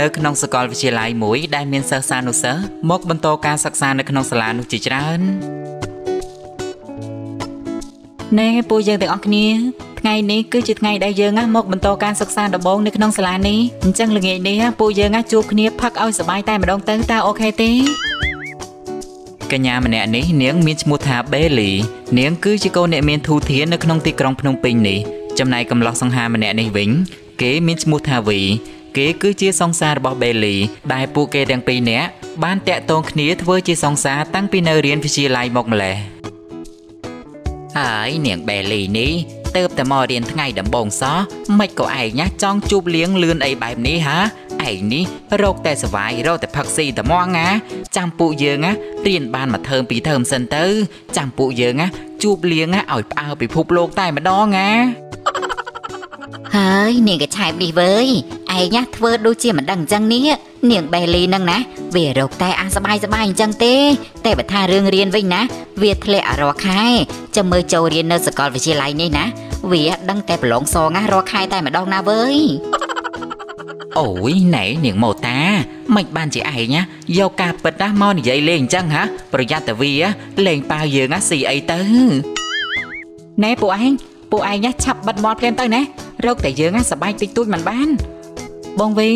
នៅក្នុងសាកលវិទ្យាល័យមួយដែលមានសិស្សសានុសិស្សមកបន្តការសិក្សានៅក្នុងសាលានោះជាច្រើនណែពួកយើងទាំងអស់គ្នាថ្ងៃនេះគឺជាថ្ងៃដែលយើងមកបន្តការសិក្សាដំបូងនៅក្នុងសាលានេះអញ្ចឹងល្ងាចនេះពួកយើងជួបគ្នាផឹកឲ្យសប្បាយតែម្ដងទៅតើអូខេទេកញ្ញាម្នាក់នេះនាងមានឈ្មោះថាបេលីនាងគឺជាកូនអ្នកមានធូធាននៅក្នុងទីក្រុងភ្នំពេញនេះចំណែកកំឡោះសង្ហាម្នាក់នេះវិញ គេមានឈ្មោះថាវី គេគឺជាសង្សាររបស់បេលី ដែលពួកគេទាំងពីរនាក់បានតាក់ទងគ្នាធ្វើជាសង្សារតាំងពីនៅរៀនវិទ្យាល័យមកម្លេះហើយនាងបេលីនេះទៅតែមករៀនថ្ងៃដំបូងសោះមិនក៏ឯងណាចង់ជួបលៀងលឿនអីបែបនេះហាឯងនេះរកតែសវាយរកតែផឹកស៊ីតែមកណាចាំពួកយើងណារៀនបានមួយថើមពីរថើមសិនទៅ ចាំពួកយើងណាជួបលៀងណាឲ្យផ្អើពិភពលោកតែម្ដងណាហើយនាងកឆែបនេះវើយ ឯងណាធ្វើដូចជាមិនដឹងអញ្ចឹងនេះនាងបេលីនឹងណាវារកតែអាសបាយសបាយអញ្ចឹងទេតែបើថារឿងរៀនវិញណា វាធ្លាក់រាល់ខែចាំមើលចូលរៀននៅសាកលវិទ្យាល័យនេះណា វាដឹងតែប្រឡងសងណារាល់ខែតែម្ដងណាវើយអូយណែនាងម៉ូតាមិនបានជាឯងណាយកការពិតណាមកនិយាយលេងអញ្ចឹងហ៎ប្រយ័ត្នតែវាលេងប៉ាវយើងណាស៊ីអីទៅណែពួកឯងពួកឯងណាឆាប់បិទមាត់ភ្លាមទៅណារកតែយើងណាសបាយតិចតួចមិនបាន បងវី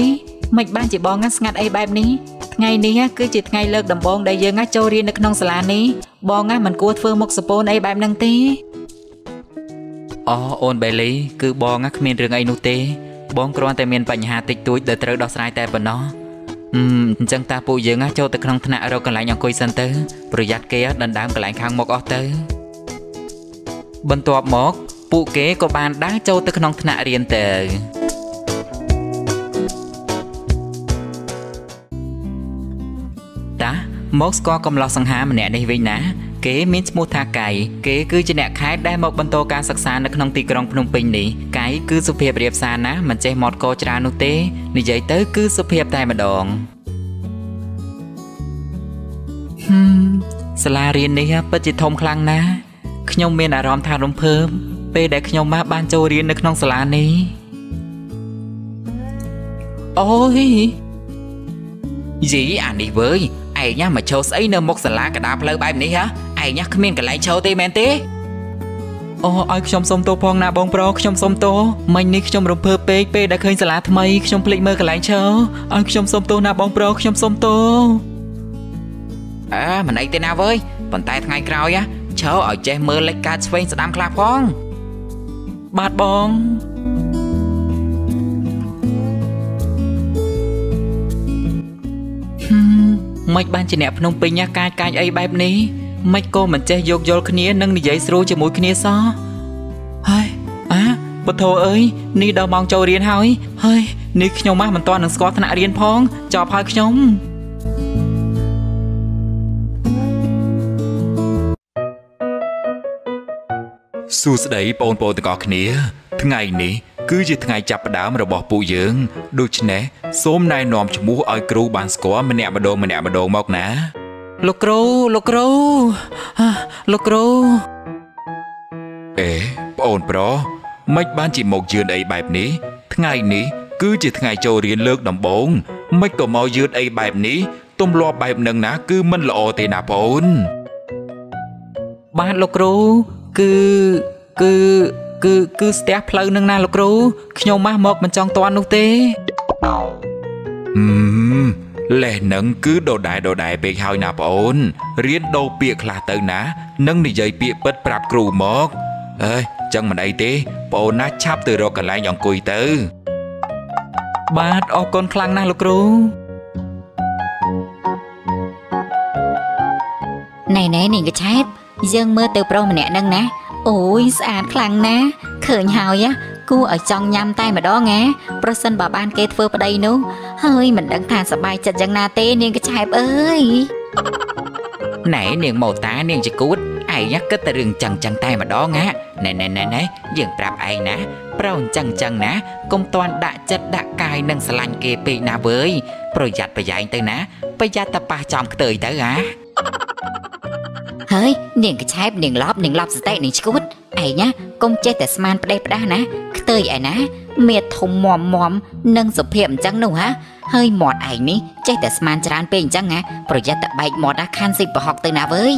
មិនបានជាបងណាស្ងាត់អីបែបនេះថ្ងៃនេះគឺជាថ្ងៃលើកដំបូងដែលយើងណាចូលរៀននៅក្នុងសាលានេះបងណាមិនគួរធ្វើមុខសពូនអីបែបហ្នឹងទេអូអូនបេលីគឺបងណាគ្មានរឿងអីនោះទេ បងគ្រាន់តែមានបញ្ហាតិចតួចដែលត្រូវដោះស្រាយតែប៉ុណ្ណោះអឺអញ្ចឹងតាពួកយើងណាចូលទៅក្នុងថ្នាក់រកកន្លែងអង្គុយសិនទៅប្រយ័ត្នគេដណ្ដើមកន្លែងខាងមុខអស់ទៅបន្ទាប់មក ពួកគេក៏បានដើរចូលទៅក្នុងថ្នាក់រៀនទៅ តាមកស្គាល់កំឡោះសង្ហាម្នាក់នេះវិញណាគេមានឈ្មោះថាកៃគេគឺជាអ្នកខេត្តដែលមកបន្តការសិក្សានៅក្នុងទីក្រុងភ្នំពេញនេះកៃគឺសុភាពរៀបសារណាស់មិនចេះមកកច្រើននោះទេនិយាយទៅគឺសុភាពតែម្ដងហឹមសាលារៀននេះពិតជាធំខ្លាំងណាស់ខ្ញុំមានអារម្មណ៍ថារំភើបពេលដែលខ្ញុំមកបានចូលរៀននៅក្នុងសាលានេះអូយយីអានេះវើយ ឯងញ៉ាមកឈរស្អីនៅមុខសាលាកដាផ្លូវបែបនេះហ៎ឯងញ៉ាគ្មានកន្លែងឈរទេមែនទេអូឲ្យខ្ញុំសុំទោសផងណាបងប្រុសខ្ញុំសុំទោសមិញនេះខ្ញុំរំភើបពេកពេលដែលឃើញសាលាថ្មីខ្ញុំភ្លេចមើលកន្លែងឈរឲ្យខ្ញុំសុំទោសណាបងប្រុសខ្ញុំសុំទោសអើមិនអីទេណាវើយប៉ុន្តែថ្ងៃក្រោយឈរឲ្យចេះមើលលេខកាតឆ្វេងស្ដាំខ្លះផងបាទបង មិនបានជាអ្នកភ្នំពេញកាចកាចអីបែបនេះមិនក៏មិនចេះយោគយល់គ្នានិងនិយាយស្រួលជាមួយគ្នាសោះហើយអាពធអើយនេះដល់ម៉ោងចូលរៀនហើយហើយនេះខ្ញុំមកមិនទាន់នឹងស្គាល់ថ្នាក់រៀនផងចប់ហើយខ្ញុំសួស្តីបងប្អូនទាំងអស់គ្នា ថ្ងៃនេះ គឺជាថ្ងៃចាប់ផ្ដើមរបស់ពួកយើងដូច្នេះសូមណែនាំឈ្មោះឲ្យគ្រូបានស្គាល់ម្នាក់ម្ដងម្នាក់ម្ដងមកណាលោកគ្រូលោកគ្រូលោកគ្រូអេប្អូនប្រុសមិនបានជាមកយឿនអីបែបនេះ ថ្ងៃនេះ គឺជាថ្ងៃចូលរៀនលើកដំបូងមិនក៏មកយឺតអីបែបនេះទម្លាប់បែបនឹងណា គឺមិនល្អទេណាបងអូនបាទលោកគ្រូគឺគឺ គឺគឺស្ទះផ្លូវនឹងណាលោកគ្រូខ្ញុំមកមកមិនចង់តន់នោះទេហឹមលេះនឹងគឺដដែលដដែលពេកហើយណាប្អូនរៀនដូរពាក្យខ្លះទៅណានឹងនិយាយពាក្យពិតប្រាប់គ្រូមកអើយចឹងមិនអីទេប្អូនណាឆាប់ទៅរកកន្លែងអង្គុយទៅ បាទអរគុណខ្លាំងណាស់លោកគ្រូណែណែនាងកឆែបយើងមើលទៅប្រុសម្នាក់នឹងណា អូយស្អាតខ្លាំងណាស់ឃើញហើយគួរឲ្យចង់ញ៉ាំតែម្ដងណាប្រសិនបើបានគេធ្វើប្តីនោះហើយមិនដឹងថាសប្បាយចិត្តយ៉ាងណាទេនាងកឆែបអើយណែនាងម៉ូតានាងចគួតឯងគិតតែរឿងចឹងចឹងតែម្ដងណាណែណែណែណែយើងប្រាប់ឯងណា ប្រអញ្ចឹងចឹងណាកុំតាន់ដាក់ចិត្តដាក់កាយនឹងស្រឡាញ់គេពេកណាវើយប្រយ័ត្នប្រយែងទៅណាប្រយ័ត្នតែប៉ះចំខ្ទើយទៅហា ហើយនាងកឆែបនាងឡប់នាងឡប់សតិនាងឈួតឯងណាកុំចេះតែស្មានផ្ដេសផ្ដាសណាខ្ទើយឯណាមៀតធំមមមនិងសុភាពអញ្ចឹងនោះហាហើយមាត់ឯងនេះចេះតែស្មានច្រើនពេកអញ្ចឹងណាប្រយ័ត្នតែបែកមាត់ណាខានស៊ីប្រហុកទៅណាវើយ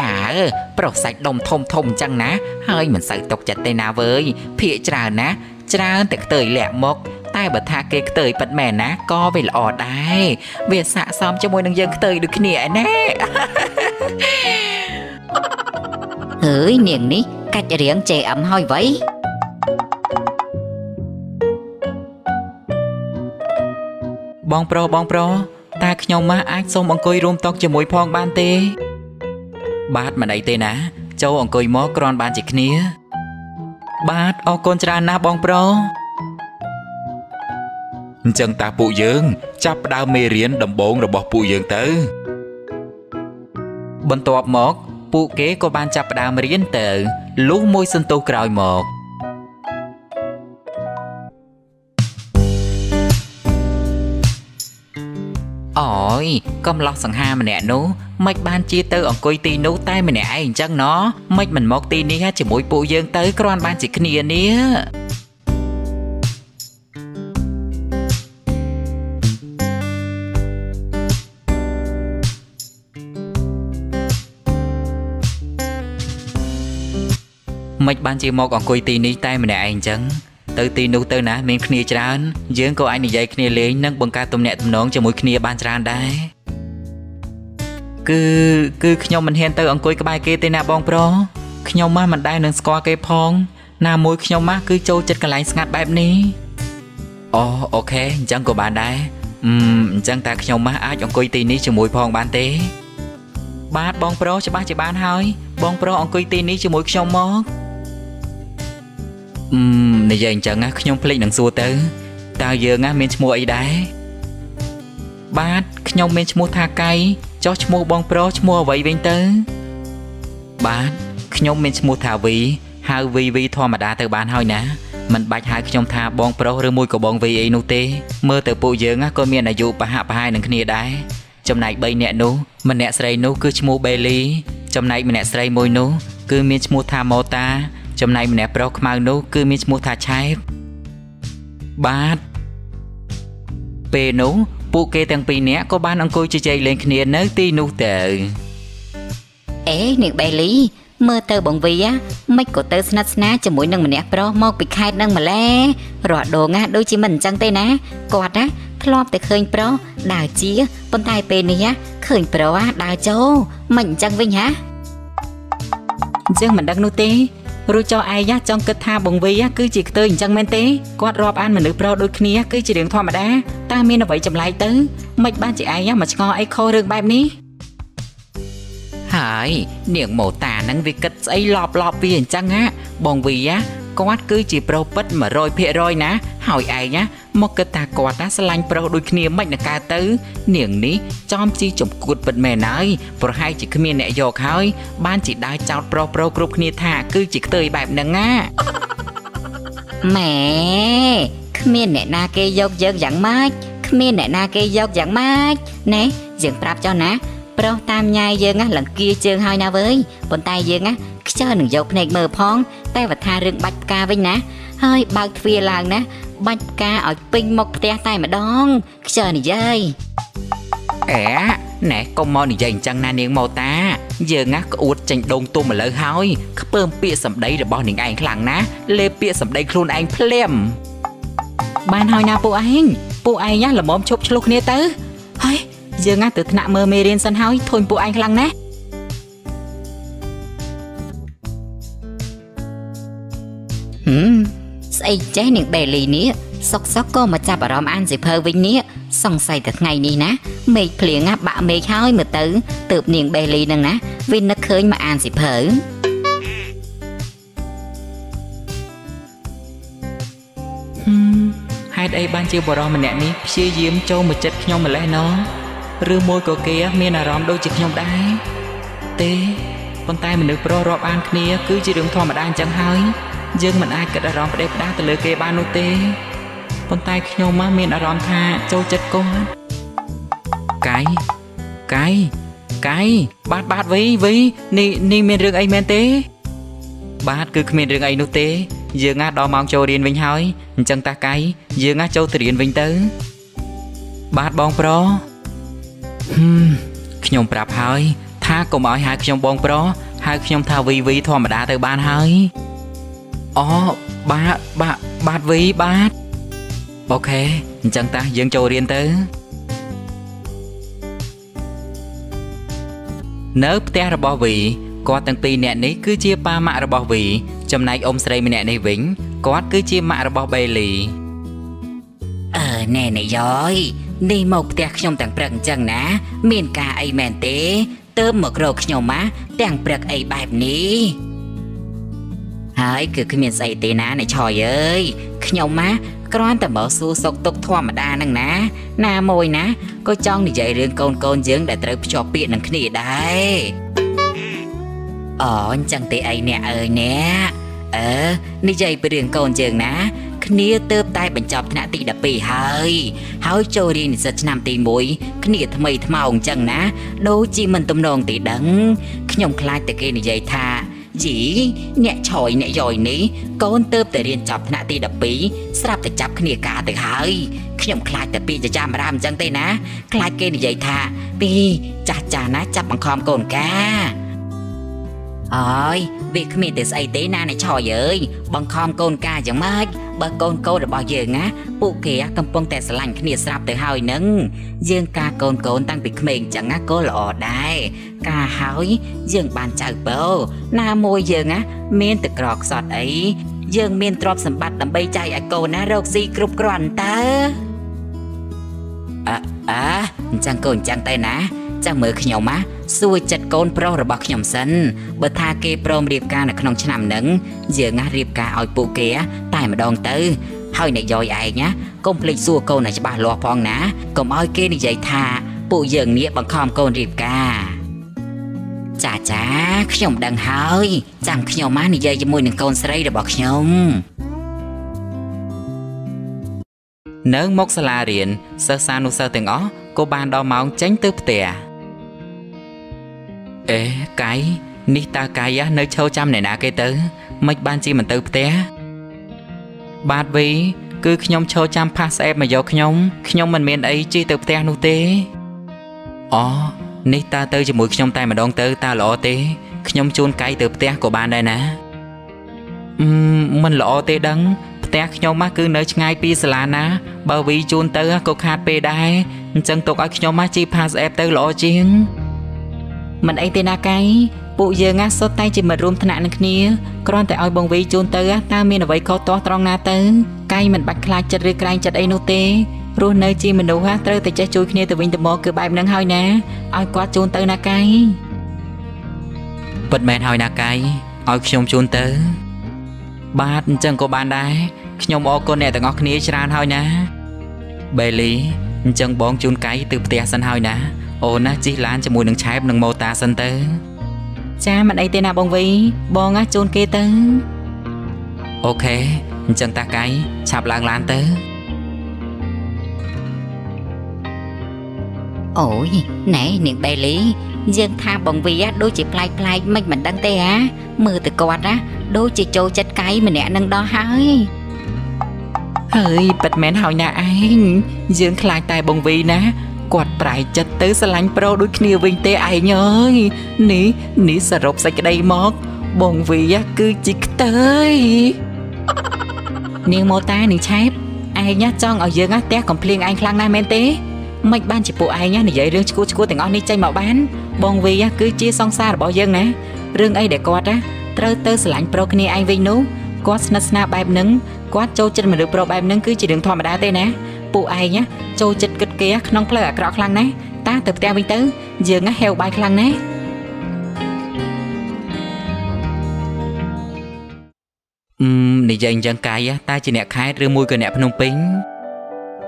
អើប្រុសសាច់ដុំធំធំអញ្ចឹងណា ហើយមិនសូវຕົកចិត្តទេណាវើយភាកច្រើនណា ច្រើនតែខ្ទើយលាក់មក តែបើថាគេខ្ទើយប៉ិតមែនណាក៏វាល្អដែរវាស័កសមជាមួយនឹងយើងខ្ទើយដូចគ្នាឯណាហើយនាងនេះកាច់រៀងចេអឹមហើយវៃបងប្រុសបងប្រុសតើខ្ញុំម៉ាស់អាចសូមអង្គុយរួមតុជាមួយផងបានទេ បាទមិនអីទេណា ចូលអង្គុយមកគ្រាន់បានជាគ្នា បាទអរគុណច្រើនណាស់បងប្រុស អញ្ចឹងតាពួកយើងចាប់ផ្ដើមមេរៀនដំបូងរបស់ពួកយើងទៅ បន្ទាប់មក ពួកគេក៏បានចាប់ផ្ដើមរៀនទៅលុះមួយសន្ទុះក្រោយមកអូយកំឡោះសង្ហាម្នាក់នោះមិនបានជាទៅអង្គុយទីនោះតែម្នាក់ឯងអញ្ចឹងណោះមិនមិនមកទីនេះជាមួយពួកយើងទៅគ្រាន់បានជាគ្នានេះ មិនបានជាមកអង្គុយទីនេះតែម្នាក់ឯងអញ្ចឹងទៅទីនោះទៅណាមានគ្នាច្រើនយើងក៏អាចនិយាយគ្នាលេងនិងបង្កើតទំនាក់ទំនងជាមួយគ្នាបានច្រើនដែរគឺគឺខ្ញុំមិនហ៊ានទៅអង្គុយក្បែរគេទេណាបងប្រុសខ្ញុំម៉ាស់មិនដែលនឹងស្គាល់គេផង ណាមួយខ្ញុំម៉ាស់គឺចូលចិត្តកន្លែងស្ងាត់បែបនេះអូអូខេអញ្ចឹងក៏បានដែរអឺមអញ្ចឹងតើខ្ញុំម៉ាស់អាចអង្គុយទីនេះជាមួយផងបានទេ បាទបងប្រុសច្បាស់ជាបានហើយ បងប្រុសអង្គុយទីនេះជាមួយខ្ញុំមកអឺម និយាយអញ្ចឹងណាខ្ញុំភ្លេចនឹងសួរទៅតើយើងណាមានឈ្មោះអីដែរបាទខ្ញុំមានឈ្មោះថាកៃចុះឈ្មោះបងប្រុសឈ្មោះអ្វីវិញទៅ បាទខ្ញុំមានឈ្មោះថាវីហៅវីវីធម្មតាទៅបានហើយណាមិនបាច់ហៅខ្ញុំថាបងប្រុសឬមួយក៏បងវីអីនោះទេមើលទៅពួកយើងណាក៏មានអាយុប្រហាក់ប្រហែលនឹងគ្នាដែរចំណែក3នាក់នោះម្នាក់ស្រីនោះគឺឈ្មោះបេលីចំណែកម្នាក់ស្រីមួយនោះគឺមានឈ្មោះថាម៉ូតា ចំណែកម្នាក់ប្រុសខ្មៅនោះគឺមានឈ្មោះថាឆែបបាទពេលនោះពួកគេទាំងពីរនាក់ក៏បានអង្គុយជជែកលេងគ្នានៅទីនោះទៅអេនាងបេលីមើលទៅបងវីហ៎មិនក៏ទៅស្និទ្ធស្នាលជាមួយនឹងម្នាក់ប្រុសមកពីខេត្តនឹងម្លេះរាល់ដងណាដូចជាមិនអញ្ចឹងទេណាគាត់ណាធ្លាប់តែឃើញប្រុសដើរជាប៉ុន្តែពេលនេះណាឃើញប្រុសណាដើរចូលមិនអញ្ចឹងវិញហ៎អញ្ចឹងមិនដឹងនោះទេ រួចចោឯងចង់គិតថាបងវីគឺជាខ្ទើអញ្ចឹងមែនទេគាត់រាប់អានមនុស្សប្រុសដូចគ្នាគឺជារឿងធម្មតាតើមានអ្វីចម្លែកទៅមិនបានជាឯងមកឆ្ងល់អីខុសរឿងបែបនេះហើយនាងម៉ូតានឹងវាគិតស្អីលបលបវាអញ្ចឹងហ่ะបងវី គាត់គឺជាប្រុសពិត100%ណាហើយឯងណាមកគិតថាគាត់ណាស្រឡាញ់ប្រុសដូចគ្នាមិននឹងកើតទៅ នាងនេះចំជីចំគួតពិតមែនហើយប្រហែលជាគ្មានអ្នកយកហើយបានជាដើរចោតប្រុសប្រុសគ្រប់គ្នាថាគឺជាខ្ទើយបែបហ្នឹងណាម៉ែគ្មានអ្នកណាគេយកយើងយ៉ាងម៉េចគ្មានអ្នកណាគេយកយ៉ាងម៉េចណែយើងប្រាប់ចុះណាប្រុសតាមញ៉ាយយើងណាលង្គាជើងហើយណាវើយប៉ុន្តែយើងណា ខ្ជិលនឹងយកភ្នែកមើលផង តែបើថារឿងបាច់ផ្កាវិញណា ហើយបើកទ្វារឡើងណា បាច់ផ្កាឲ្យពេញមុខផ្ទះតែម្ដងខ្ជិលនិយាយអែណែកុំមកនិយាយអញ្ចឹងណានាងម៉ូតាយើងណាក្អួតចេញដងទុំឥឡូវហើយខ្ពើមពាក្យសម្ដីរបស់នាងឯងខ្លាំងណាស់លេបពាក្យសម្ដីខ្លួនឯងភ្លាមបានហើយណាពួកឯងពួកឯងណាល្មមឈប់ឆ្លោះគ្នាទៅហើយយើងណាទៅថ្នាក់មើលមេរៀនសិនហើយធុញពួកឯងខ្លាំងណាស់ ស្អីចេះនាងបេលីនេះសុកសុកក៏មកចាប់អារម្មណ៍អានសិភើវិញនេះសង្ស័យតែថ្ងៃនេះណាមេឃភ្លៀងណាបាក់មេឃហើយមើលទៅទើបនាងបេលីនឹងណាវានឹកឃើញមកអានសិភើហឹមហេតុអីបានជាបរិសម្នាក់នេះព្យាយាមចូលមកចិត្តខ្ញុំម្លេះណោះឬមួយក៏គេមានអារម្មណ៍ដូចជាខ្ញុំដែរទេប៉ុន្តែមនុស្សប្រុសរាប់អានគ្នាគឺជារឿងធម្មតាអញ្ចឹងហើយ យើងមិនអាចគិតអារម្មណ៍ផ្ដេសផ្ដាសទៅលើគេបាននោះទេប៉ុន្តែខ្ញុំមកមានអារម្មណ៍ថាចូលចិត្តគាត់កាយកាយកាយបាទបាទវីវីនេះនេះមានរឿងអីមែនទេ បាទគឺគ្មានរឿងអីនោះទេ យើងណាដល់ម៉ោងចូលរៀនវិញហើយអញ្ចឹងតាកៃយើងណាចូលទៅរៀនវិញទៅ បាទបងប្រុសហឹមខ្ញុំប្រាប់ហើយ ថាកុំឲ្យហៅខ្ញុំបងប្រុសហៅខ្ញុំថាវីវីធម្មតាទៅបានហើយ អូបាទបាទបាទវីបាទអូខេអញ្ចឹងតាយើងចូលរៀនទៅ នៅផ្ទះរបស់វីគាត់ទាំងពីរនាក់នេះគឺជាប៉ាម៉ាក់របស់វីចំណែកអ៊ំស្រីម្នាក់នេះវិញគាត់គឺជាម៉ាក់របស់បេលីអឺណែនេះយ៉យនេះមកផ្ទះខ្ញុំទាំងព្រឹកអញ្ចឹងណា មានការអីមែនទេទៅមករកខ្ញុំម៉ាទាំងព្រឹកអីបែបនេះ ហើយគឺគ្មានស្អីទេណាអ្នកឆយអើយខ្ញុំម៉ាគ្រាន់តែមកសួរសុខទុក្ខធម្មតានឹងណា ណាមួយណាក៏ចង់និយាយរឿងកូនកូនយើងដែលត្រូវភ្ជាប់ពាក្យនឹងគ្នាដែរអូអញ្ចឹងទេអីអ្នកអើយអ្នកអឺនិយាយពីរឿងកូនយើងណាគ្នាទៅតែបញ្ចប់ថ្នាក់ទី12ហើយហើយចូលរៀននិស្សិតឆ្នាំទី1គ្នាថ្មីថ្មោងអញ្ចឹងណាដូចជាមិនទំនងទីដឹងខ្ញុំខ្លាចតែគេនិយាយថា យីអ្នកឆយអ្នកយ៉យនេះកូនទៅតែរៀនចប់ថ្នាក់ទី12ស្រាប់តែចាប់គ្នាការទៅហើយខ្ញុំខ្លាចតែពីចចាមរាមអញ្ចឹងទេណាខ្លាចគេនិយាយថាពីចាស់ចាស់ណាចាប់បង្ខំកូនកាអើយ វាគ្មានតែស្អីទេណាអ្នកឆយអើយបង្ខំកូនកាយ៉ាងម៉េចបើកូនកូនរបស់យើងណាពួកគេកំពុងតែស្រឡាញ់គ្នាស្រាប់ទៅហើយនឹងយើងការកូនកូនតាំងពីក្មេងចឹងណាក៏ល្អដែរការហើយយើងបានចៅបោណាមួយយើងណាមានទឹកក្រខ្សត់អីយើងមានទ្រព្យសម្បត្តិដើម្បីចែកឲ្យកូនណារកស៊ីគ្រប់គ្រាន់តើអើអើអញ្ចឹងកូនអញ្ចឹងតែណា ចាំមើលខ្ញុំណាសួរចិត្តកូនប្រុសរបស់ខ្ញុំសិនបើថាគេព្រមរៀបការនៅក្នុងឆ្នាំហ្នឹងយើងណារៀបការឲ្យពួកគេតែម្ដងទៅ ហើយអ្នកយ៉យឯងណាកុំភ្លេចសួរកូនឲ្យច្បាស់លាស់ផងណាកុំឲ្យគេនិយាយថាពួកយើងនេះបង្ខំកូនរៀបការចាចាខ្ញុំដឹងហើយចាំខ្ញុំមកនិយាយជាមួយនឹងកូនស្រីរបស់ខ្ញុំនៅមុខសាលារៀនសិស្សានុសិស្សទាំងអស់ក៏បានដល់ម៉ោងចេញទៅផ្ទះ អេកៃនេះតើកៃនៅឈរចាំអ្នកណាគេទៅមិនបានជាមិនទៅផ្ទះបាទវីគឺខ្ញុំឈរចាំផាសអេបមកយកខ្ញុំខ្ញុំមិនមានអីជិះទៅផ្ទះនោះទេអូនេះតើទៅជាមួយខ្ញុំតែម្ដងទៅតើល្អទេខ្ញុំជូនកៃទៅផ្ទះក៏បានដែរណាអឺមិនល្អទេដឹងផ្ទះខ្ញុំមកគឺនៅឆ្ងាយពីសាលាណា បើវីជូនទៅក៏ខាតពេលដែរអញ្ចឹងទុកឲ្យខ្ញុំមកជីផាសអេបទៅល្អជាង មិនអីទេណាកៃពួកយើងណាសុទ្ធតែជាមិត្តរួមថ្នាក់នឹងគ្នាគ្រាន់តែឲ្យបងវីជូនទៅតើមានអ្វីខុសទាស់ត្រង់ណាទៅកៃមិនបាច់ខ្លាចចិត្តឬក្រែងចិត្តអីនោះទេរស់នៅជាមនុស្សត្រូវតែចេះជួយគ្នាទៅវិញទៅមកគឺបែបហ្នឹងហើយណាឲ្យគាត់ជូនទៅណាកៃពិតមែនហើយណាកៃឲ្យខ្ញុំជូនទៅ បាទអញ្ចឹងក៏បានដែរខ្ញុំអរគុណអ្នកទាំងអស់គ្នាច្រើនហើយណាបេលីអញ្ចឹងបងជូនកៃទៅផ្ទះសិនហើយណា អូនណាជិះឡានជាមួយនឹងឆែបនិងម៉ូតាសិនទៅ ចាមិនអីទេណាបងវី បងណាជូនគេទៅអូខេអញ្ចឹងតាកៃឆាប់ឡើងឡានទៅអូយណែនាងបេលីយើងថាបងវីដូចជាប្លែកប្លែកមិនមិនដឹងទេហ៎មើលទៅគាត់ណាដូចជាចូលចិត្តកៃម្នាក់នឹងដោះហើយហើយប៉ិតមែនហើយណាឯងយើងខ្លាចតែបងវីណា គាត់ប្រែចិត្តទៅស្រឡាញ់ប្រុសដូចគ្នាវិញទេឯងអើយនេះនេះសរុបសេចក្តីមក បងវីគឺជាខ្ទើយនាងម៉ូតានាងឆែបឯងចង់ឲ្យយើងផ្ទះកំភ្លៀងឯងខ្លាំងណាស់មែនទេមិនបានជាពួកឯងនិយាយរឿងឈួតឈួតទាំងអស់នេះចេញមកបាន បងវីគឺជាសង្សាររបស់យើងណារឿងអីដែលគាត់ត្រូវទៅស្រឡាញ់ប្រុសគ្នាឯងវិញនោះគាត់ស្និទ្ធស្នាលបែបហ្នឹងគាត់ចូលចិត្តមនុស្សប្រុសបែបហ្នឹងគឺជារឿងធម្មតាទេណា ពួកឯងចូលចិត្តគិតគេក្នុងផ្លូវអាក្រក់ខ្លាំងណាស់តាទៅផ្ទះវិញទៅយើងហេវបាយខ្លាំងណាស់អឺនិយាយអញ្ចឹងកាយតែជាអ្នកខេត្តឬមួយក៏អ្នកភ្នំពេញ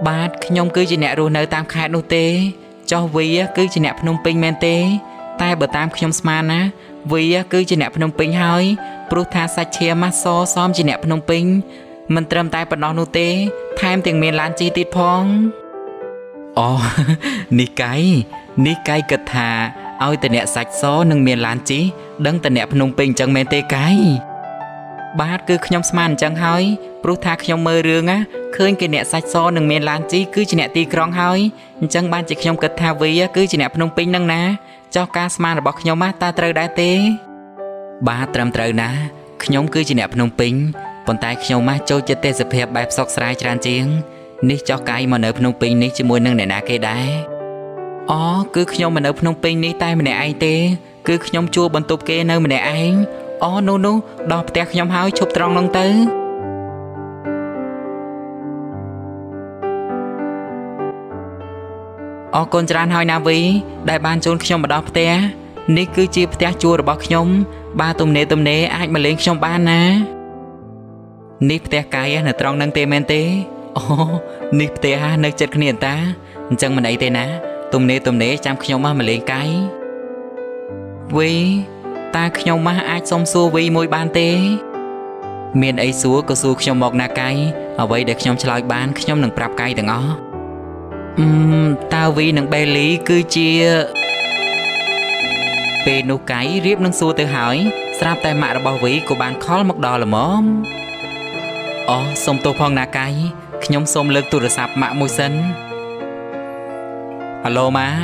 បាទខ្ញុំគឺជាអ្នករស់នៅតាមខេត្តនោះទេចោះវីគឺជាអ្នកភ្នំពេញមែនទេ តែបើតាមខ្ញុំស្មានណាវីគឺជាអ្នកភ្នំពេញហើយព្រោះថាសាច់ឈាមម៉ាសសមជាអ្នកភ្នំពេញ មិនត្រឹមតែប៉ុណ្ណោះនោះទេ ថែមទាំងមានឡានជិះទៀតផងអូនេះកៃនេះកៃគិតថាឲ្យតែអ្នកសាច់សនឹងមានឡានជិះដឹងតែអ្នកភ្នំពេញអញ្ចឹងមែនទេកៃបាទគឺខ្ញុំស្មានអញ្ចឹងហើយព្រោះថាខ្ញុំមើលរឿងណាឃើញគេអ្នកសាច់សនឹងមានឡានជីគឺជាអ្នកទីក្រុងហើយអញ្ចឹងបានជាខ្ញុំគិតថាវីគឺជាអ្នកភ្នំពេញនឹងណាចោះការស្មានរបស់ខ្ញុំណាតើត្រូវដែរទេ បាទត្រឹមត្រូវណា ខ្ញុំគឺជាអ្នកភ្នំពេញ ប៉ុន្តែខ្ញុំមកចូលចិត្តទេសភាពបែបសុកស្រែច្រើនជាងនេះចោះកាយមកនៅភ្នំពេញនេះជាមួយនឹងអ្នកណាគេដែរអូគឺខ្ញុំមកនៅភ្នំពេញនេះតែម្នាក់ឯងទេ គឺខ្ញុំជួលបន្ទប់គេនៅម្នាក់ឯងអូនោះនោះដល់ផ្ទះខ្ញុំហើយឈប់ត្រង់នោះទៅអរគុណច្រើនហើយណាវីដែលបានជូនខ្ញុំមកដល់ផ្ទះនេះគឺជាផ្ទះជួលរបស់ខ្ញុំ បាទទំនេរទំនេរអាចមកលេងខ្ញុំបានណា នេះផ្ទះកាយនៅត្រង់នឹងទេមែនទេអូនេះផ្ទះនៅចិត្តគ្នាតាអញ្ចឹងមិនអីទេណា ទំនេរទំនេរចាំខ្ញុំមកលេងកាយវីតើខ្ញុំមកអាចសុំសួរវីមួយបានទេ មានអីសួរក៏សួរខ្ញុំមកណាកៃអ្វីដែលខ្ញុំឆ្លើយបានខ្ញុំនឹងប្រាប់កៃទាំងអស់អឺមតើវីនិងបេលីគឺជាពេលនោះកៃរៀបនឹងសួរទៅហើយស្រាប់តែម៉ាក់របស់វីក៏បានខលមកដល់ល្មម អូសុំទោសផងណាកៃខ្ញុំសូមលើកទូរស័ព្ទម៉ាក់មួយសិនអាឡូម៉ាក់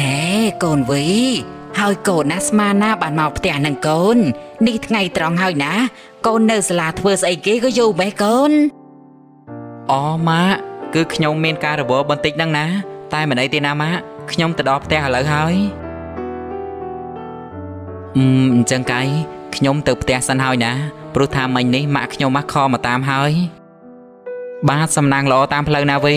ណែកូនវីហើយកូនណាស្មានណាបានមកផ្ទះនឹងកូន នេះថ្ងៃត្រង់ហើយណា កូននៅសាលាធ្វើស្អីគេក៏យូរម៉េះកូនអូម៉ាក់គឺខ្ញុំមានការរវល់បន្តិចហ្នឹងណា តែមិនអីទេណាម៉ាក់ខ្ញុំទៅដល់ផ្ទះឥឡូវហើយអឺអញ្ចឹងកៃខ្ញុំទៅផ្ទះសិនហើយណា ព្រោះថាមិញនេះម៉ាក់ខ្ញុំមកខមកតាមហើយ បាទសំណាងល្អតាមផ្លូវណាវី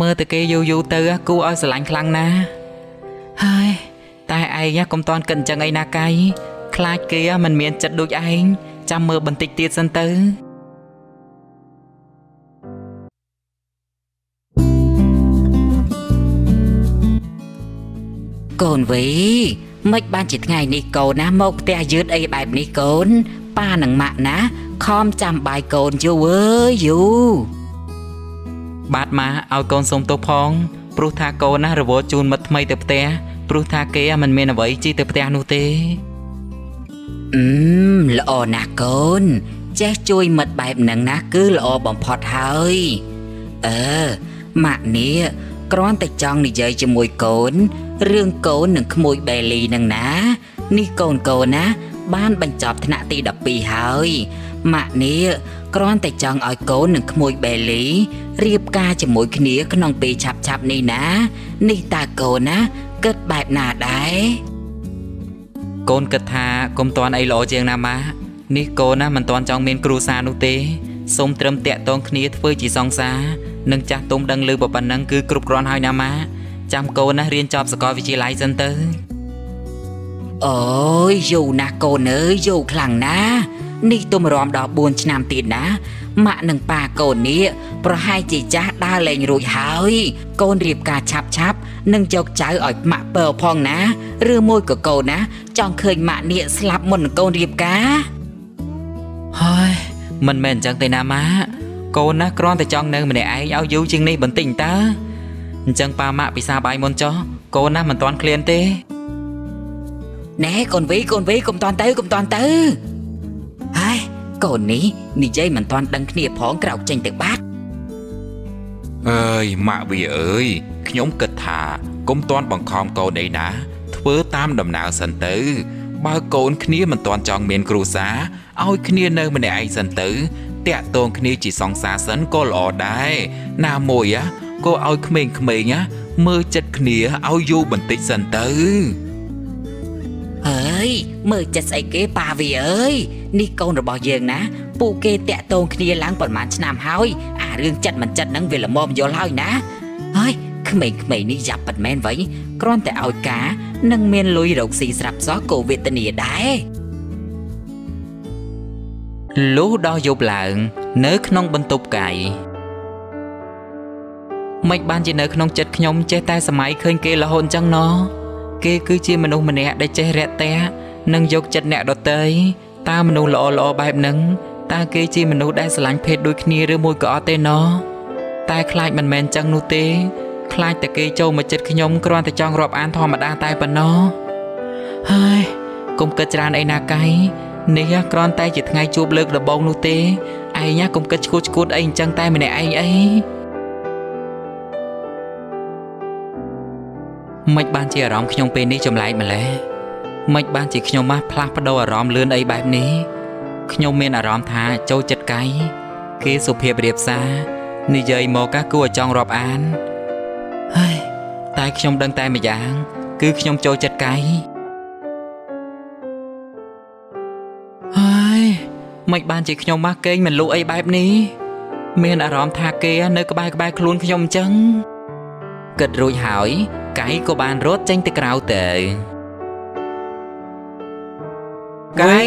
មើលទៅគេយូរយូរទៅគួរឲ្យស្រឡាញ់ខ្លាំងណាស់ហើយតែឯងកុំតន់កិនអញ្ចឹងអីណាកៃខ្លាចគេមិនមានចិត្តដូចឯងចាំមើលបន្តិចទៀតសិនទៅ កូនវីមិនបានជាថ្ងៃនេះកូនណាមកផ្ទះយឺតអីបែបនេះកូនប៉ានិងម៉ាក់ណាខំចាំបាយកូនយូរអើយយូរបាទម៉ាឲ្យកូនសុំទោសផងព្រោះថាកូនណារវល់ជូនមិត្តថ្មីទៅផ្ទះព្រោះថាគេមិនមានអ្វីជីទៅផ្ទះនោះទេអឺមល្អណាស់កូន ចេះជួយមិត្តបែបហ្នឹងណាគឺល្អបំផុតហើយអឺម៉ាក់នេះគ្រាន់តែចង់និយាយជាមួយកូន រឿងកូននិងក្មួយបេលីហ្នឹងណា នេះកូនកូនណា បានបញ្ចប់ថ្នាក់ទី12ហើយម៉ាក់នេះគ្រាន់តែចង់ឲ្យកូននិងក្មួយបេលីរៀបការជាមួយគ្នាក្នុងពេលឆាប់ឆាប់ៗនេះណា នេះតើកូនណាគិតបែបណាដែរកូនគិតថាកុំតាន់អីល្អជាងណាម៉ានេះកូនណាមិនតាន់ចង់មានគ្រួសារនោះទេសូមត្រឹមតាក់ទងគ្នាធ្វើជាសង្សារនិងចាស់ទុំដឹងឮប៉ុណ្ណឹងគឺគ្រប់គ្រាន់ហើយណាម៉ា ចាំកូនណារៀនចប់សាកលវិទ្យាល័យសិនទៅអូយយូរណាស់កូនអើយយូរខ្លាំងណាស់នេះទុំរំដល់4ឆ្នាំទៀតណាម៉ាក់និងប៉ាកូននេះប្រហែលជាចាស់ដើរលេងរួចហើយកូនរៀបការឆាប់ឆាប់ៗនឹងយកចៅឲ្យម៉ាក់ពើផងណាឬមួយក៏កូនណា ចង់ឃើញម៉ាក់នេះស្លាប់មុននឹងកូនរៀបការហើយមិនមែនអញ្ចឹងទេណាម៉ាកូនណាគ្រាន់តែចង់នៅម្នាក់ឯងឲ្យយូរជាងនេះបន្តិចតើ អញ្ចឹងប៉ាម៉ាក់ពិសាបាយមុនចុះកូនណាមិនតាន់ឃ្លានទេណែកូនវីកូនវីកុំតន់ទៅកុំតន់ទៅហើយកូននេះនិយាយមិនតន់ដឹងគ្នាផងក្រោកចេញទៅបាត់អើយម៉ាក់វាអើយខ្ញុំគិតថាគុំតាន់បង្ខំកូនអីណា ធ្វើតាមដំណើរសិនទៅ បើកូនគ្នាមិនតាន់ចង់មានគ្រួសារឲ្យគ្នានៅម្នាក់ឯងសិនទៅតាក់ទងគ្នាជាសង្សារសិនក៏ល្អដែរណាមួយណា ក៏ឲ្យក្មេងៗណាមើលចិត្តគ្នាឲ្យយូរបន្តិចសិនទៅហើយមើលចិត្តស្អីគេប៉ាវាអើយនេះកូនរបស់យើងណា ពូគេតាក់ទងគ្នាឡើងប្រហែលឆ្នាំហើយអារឿងចិត្តមិនចិត្តហ្នឹងវាល្មមយល់ហើយណាហើយក្មេងៗនេះយ៉ាប់ប៉ិនមែនវិញគ្រាន់តែឲ្យការនឹងមានលុយរកស៊ីស្រាប់សោះក៏វេទនាដែរលុះដល់យប់ឡើង នៅក្នុងបន្ទប់កាយ មិនបានជានៅក្នុងចិត្តខ្ញុំចេះតែសម័យឃើញគេរហូតអញ្ចឹងណោះគេគឺជាមនុស្សម្នាក់ដែលចេះរាក់ទាក់និងយកចិត្តអ្នកដទៃតើមនុស្សល្អល្អបែបហ្នឹងតើគេជាមនុស្សដែលស្រឡាញ់ភេទដូចគ្នាឬមួយក៏អត់ទេណោះតែខ្លាចមិនមែនអញ្ចឹងនោះទេខ្លាចតែគេចូលមកចិត្តខ្ញុំគ្រាន់តែចង់រាប់អានធម្មតាតែប៉ុណ្ណោះហើយកុំគិតច្រើនអីណាកៃនេះគ្រាន់តែជាថ្ងៃជួបលើកដំបូងនោះទេឯងកុំគិតឈួតឈួតអីអញ្ចឹងតែម្នាក់ឯងអី មិនបានជាអារម្មណ៍ខ្ញុំពេលនេះចម្លែកម្ល៉េះមិនបានជាខ្ញុំមកផ្លាស់ប្ដូរអារម្មណ៍លឿនអីបែបនេះខ្ញុំមានអារម្មណ៍ថាចូលចិត្តកៃគេសុភាពរៀបសារនិយាយមកកាគួរឲ្យចង់រាប់អានហើយតែខ្ញុំដឹងតែម្យ៉ាង គឺខ្ញុំចូលចិត្តកៃហើយមិនបានជាខ្ញុំមកកេងមិនលូអីបែបនេះមានអារម្មណ៍ថាគេនៅក្បែរក្បែរខ្លួនខ្ញុំអញ្ចឹង គិតរួចហើយកៃក៏បានរត់ចេញទៅក្រៅទៅកៃ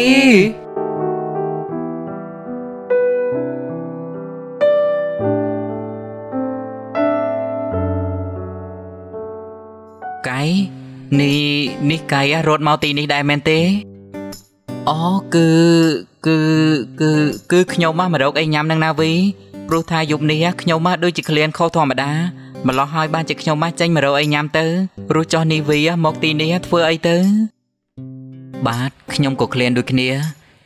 កៃនេះនេះកៃរត់មកទីនេះដែរមែនទេអូគឺគឺគឺគឺខ្ញុំមករកអីញ៉ាំនឹងណាវីព្រោះថាយប់នេះខ្ញុំមកដូចជាក្លៀនខុសធម្មតា ម្លោះហើយបានជាខ្ញុំមកចេញមករកអីញ៉ាំទៅព្រោះចោះនេះវីមកទីនេះធ្វើអីទៅ បាទខ្ញុំក៏ក្លៀនដូចគ្នា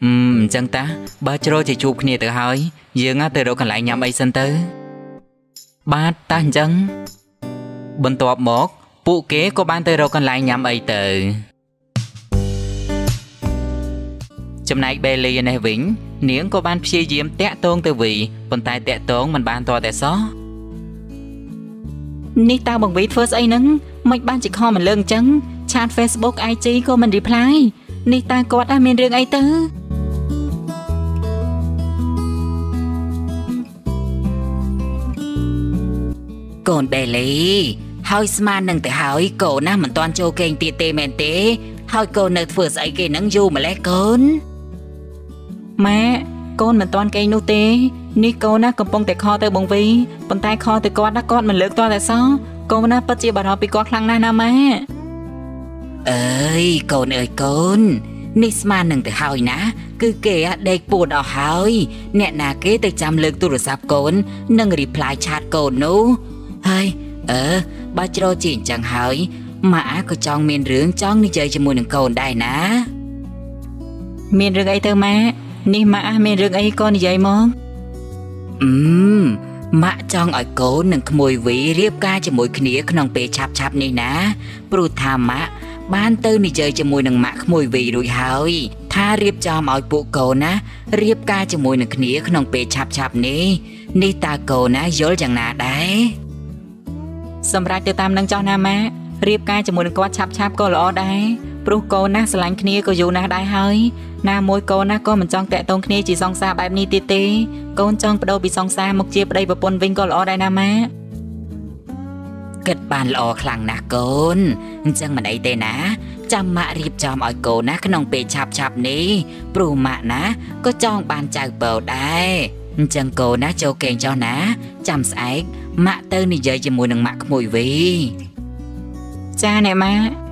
អឺអញ្ចឹងតាបើជ្រោជាជួបគ្នាទៅហើយ យើងទៅរកកន្លែងញ៉ាំអីសិនទៅ បាទតាអញ្ចឹង បន្ទាប់មក ពួកគេក៏បានទៅរកកន្លែងញ៉ាំអីទៅចំណែកបេលីនេះវិញ នាងក៏បានព្យាយាមតាក់ទងទៅវីប៉ុន្តែតាក់ទងមិនបានតតែសោះ នេះតើបងវីធ្វើស្អីហ្នឹងមិនបានជាខមមិនលើកអញ្ចឹងឆាត Facebook IG ក៏មិន reply នេះតើគាត់ដែរមានរឿងអីទៅកូនបេលីហើយស្មាននឹងទៅហើយកូនណាមិនតាន់ចូលគេងទៀតទេមែនទេ ហើយកូននៅធ្វើស្អីគេនឹងយូរម្លេះកូនម៉ែកូនមិនតាន់គេងនោះទេ នេះកូនណាកំពុងតែខទៅបងវីប៉ុន្តែខទៅគាត់ណាគាត់មិនលើកតតែសោះកូនណាពិតជាបារម្ភពីគាត់ខ្លាំងណាស់ណាម៉ែអើយកូនអើយកូននេះស្មាននឹងទៅហើយណា គឺគេដេកពួនអស់ហើយ អ្នកណាគេទៅចាំលើកទូរស័ព្ទកូននិង reply chat កូននោះហើយអឺបើជ្រោជាអញ្ចឹងហើយម៉ាក់ក៏ចង់មានរឿងចង់និយាយជាមួយនឹងកូនដែរណា មានរឿងអីទៅម៉ាក់នេះម៉ាក់មានរឿងអីក៏និយាយមក អឺម៉ាក់ចង់ឲ្យកូននិងក្មួយវីរៀបការជាមួយគ្នាក្នុងពេលឆាប់ឆាប់នេះណាព្រោះថាម៉ាក់បានទៅនិយាយជាមួយនឹងម៉ាក់ក្មួយវីរួចហើយថារៀបចំឲ្យពួកកូនណារៀបការជាមួយនឹងគ្នាក្នុងពេលឆាប់ឆាប់នេះនេះតើកូនណាយល់យ៉ាងណាដែរសម្រាប់ទៅតាមនឹងចោះណាម៉ាក់រៀបការជាមួយនឹងគាត់ឆាប់ឆាប់ក៏ល្អដែរ ព្រោះកូនណាស្រឡាញ់គ្នាក៏យូរណាស់ដែរហើយណាមួយកូនណាក៏មិនចង់តាក់ទងគ្នាជាសង្សារបែបនេះទៀតទេកូនចង់បដូរពីសង្សារមកជាប្តីប្រពន្ធវិញក៏ល្អដែរណាម៉ាគិតបានល្អខ្លាំងណាស់កូនអញ្ចឹងមិនអីទេណាចាំម៉ាក់រៀបចំឲ្យកូនណាក្នុងពេលឆាប់ឆាប់នេះព្រោះម៉ាក់ណាក៏ចង់បានចៅពៅដែរអញ្ចឹងកូនណាចូលគេងចុះណា ចាំស្អែកម៉ាក់ទៅនិយាយជាមួយនឹងម៉ាក់ក្មួយវីចាអ្នកម៉ាក់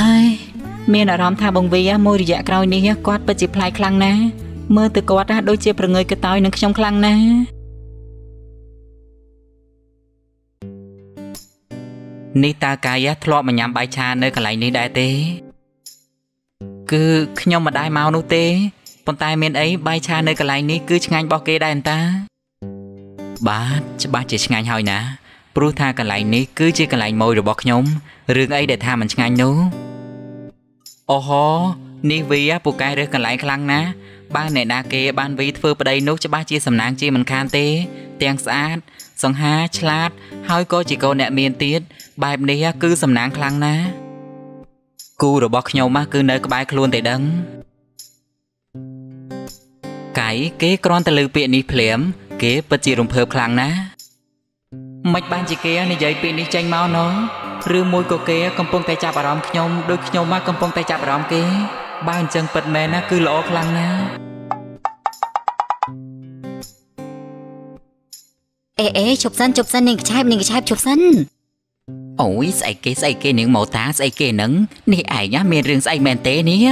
ហើយមានអារម្មណ៍ថាបងវីមួយរយៈក្រោយនេះគាត់ពិតជាប្លែកខ្លាំងណាស់មើលទៅគាត់ណាដូចជាប្រងើយកតោយនឹងខ្ញុំខ្លាំងណាស់នេះតើកាយធ្លាប់មកញ៉ាំបាយឆានៅកន្លែងនេះដែរទេ គឺខ្ញុំមិនដែរមកនោះទេប៉ុន្តែមានអីបាយឆានៅកន្លែងនេះគឺឆ្ងាញ់របស់គេដែរអន្តា បាទច្បាស់ជាឆ្ងាញ់ហើយណា ព្រោះថាកន្លែងនេះគឺជាកន្លែងម៉ួយរបស់ខ្ញុំរឿងអីដែលថាមិនឆ្ងាញ់នោះអូហូនេះវីពូកែរើសកន្លែងខ្លាំងណាស់បើអ្នកណាគេបានវីធ្វើប្តីនោះច្បាស់ជាសំណាងជាមិនខានទេ ទាំងស្អាត សង្ហាឆ្លាត ហើយក៏ជាកូនអ្នកមានទៀតបែបនេះគឺសំណាងខ្លាំងណាស់គូរបស់ខ្ញុំគឺនៅក្បែរខ្លួនទេដឹងកៃគេគ្រាន់តែលើពាក្យនេះភ្លាម គេពិតជារំភើបខ្លាំងណាស់ មិនបានជាគេនិយាយពាក្យនេះចេញមកណោះឬមួយក៏គេកំពុងតែចាប់អារម្មណ៍ខ្ញុំដូចខ្ញុំមកកំពុងតែចាប់អារម្មណ៍គេបើអញ្ចឹងពិតមែនណាគឺល្អខ្លាំងណាស់អេអេជប់សិនជប់សិននាងកឆែបនាងកឆែបជប់សិនអូយស្អីគេស្អីគេនាងម៉ូតាស្អីគេនឹងនេះឯងមានរឿងស្អីមែនទេនេះ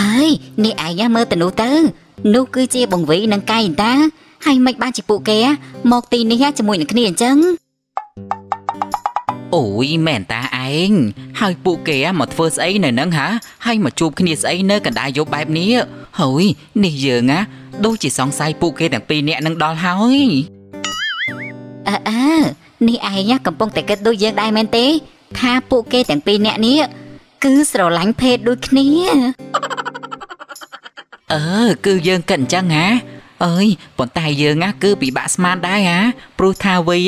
ហើយនេះឯងមើលទៅនោះទៅនោះគឺជាបង្វីនឹងកាយតា ហើយមិនបានជាពួកគេមកទីនេះជាមួយនឹងគ្នាអញ្ចឹងអូយមែនតាឯងហើយពួកគេមកធ្វើស្អីនៅនឹងហាហើយមកជួបគ្នាស្អីនៅកណ្ដាលយប់បែបនេះហើយនេះយើងណាដូចជាសង្ស័យពួកគេទាំងពីរនាក់នឹងដល់ហើយអើអើនេះឯងកំពុងតែគិតដូចយើងដែរមែនទេ ថាពួកគេទាំងពីរនាក់នេះគឺស្រឡាញ់ភេទដូចគ្នាអឺគឺយើងគិតអញ្ចឹងហា អើយប៉ុន្តែយើងណាគឺពិបាកស្មានដែរហាព្រោះថាវី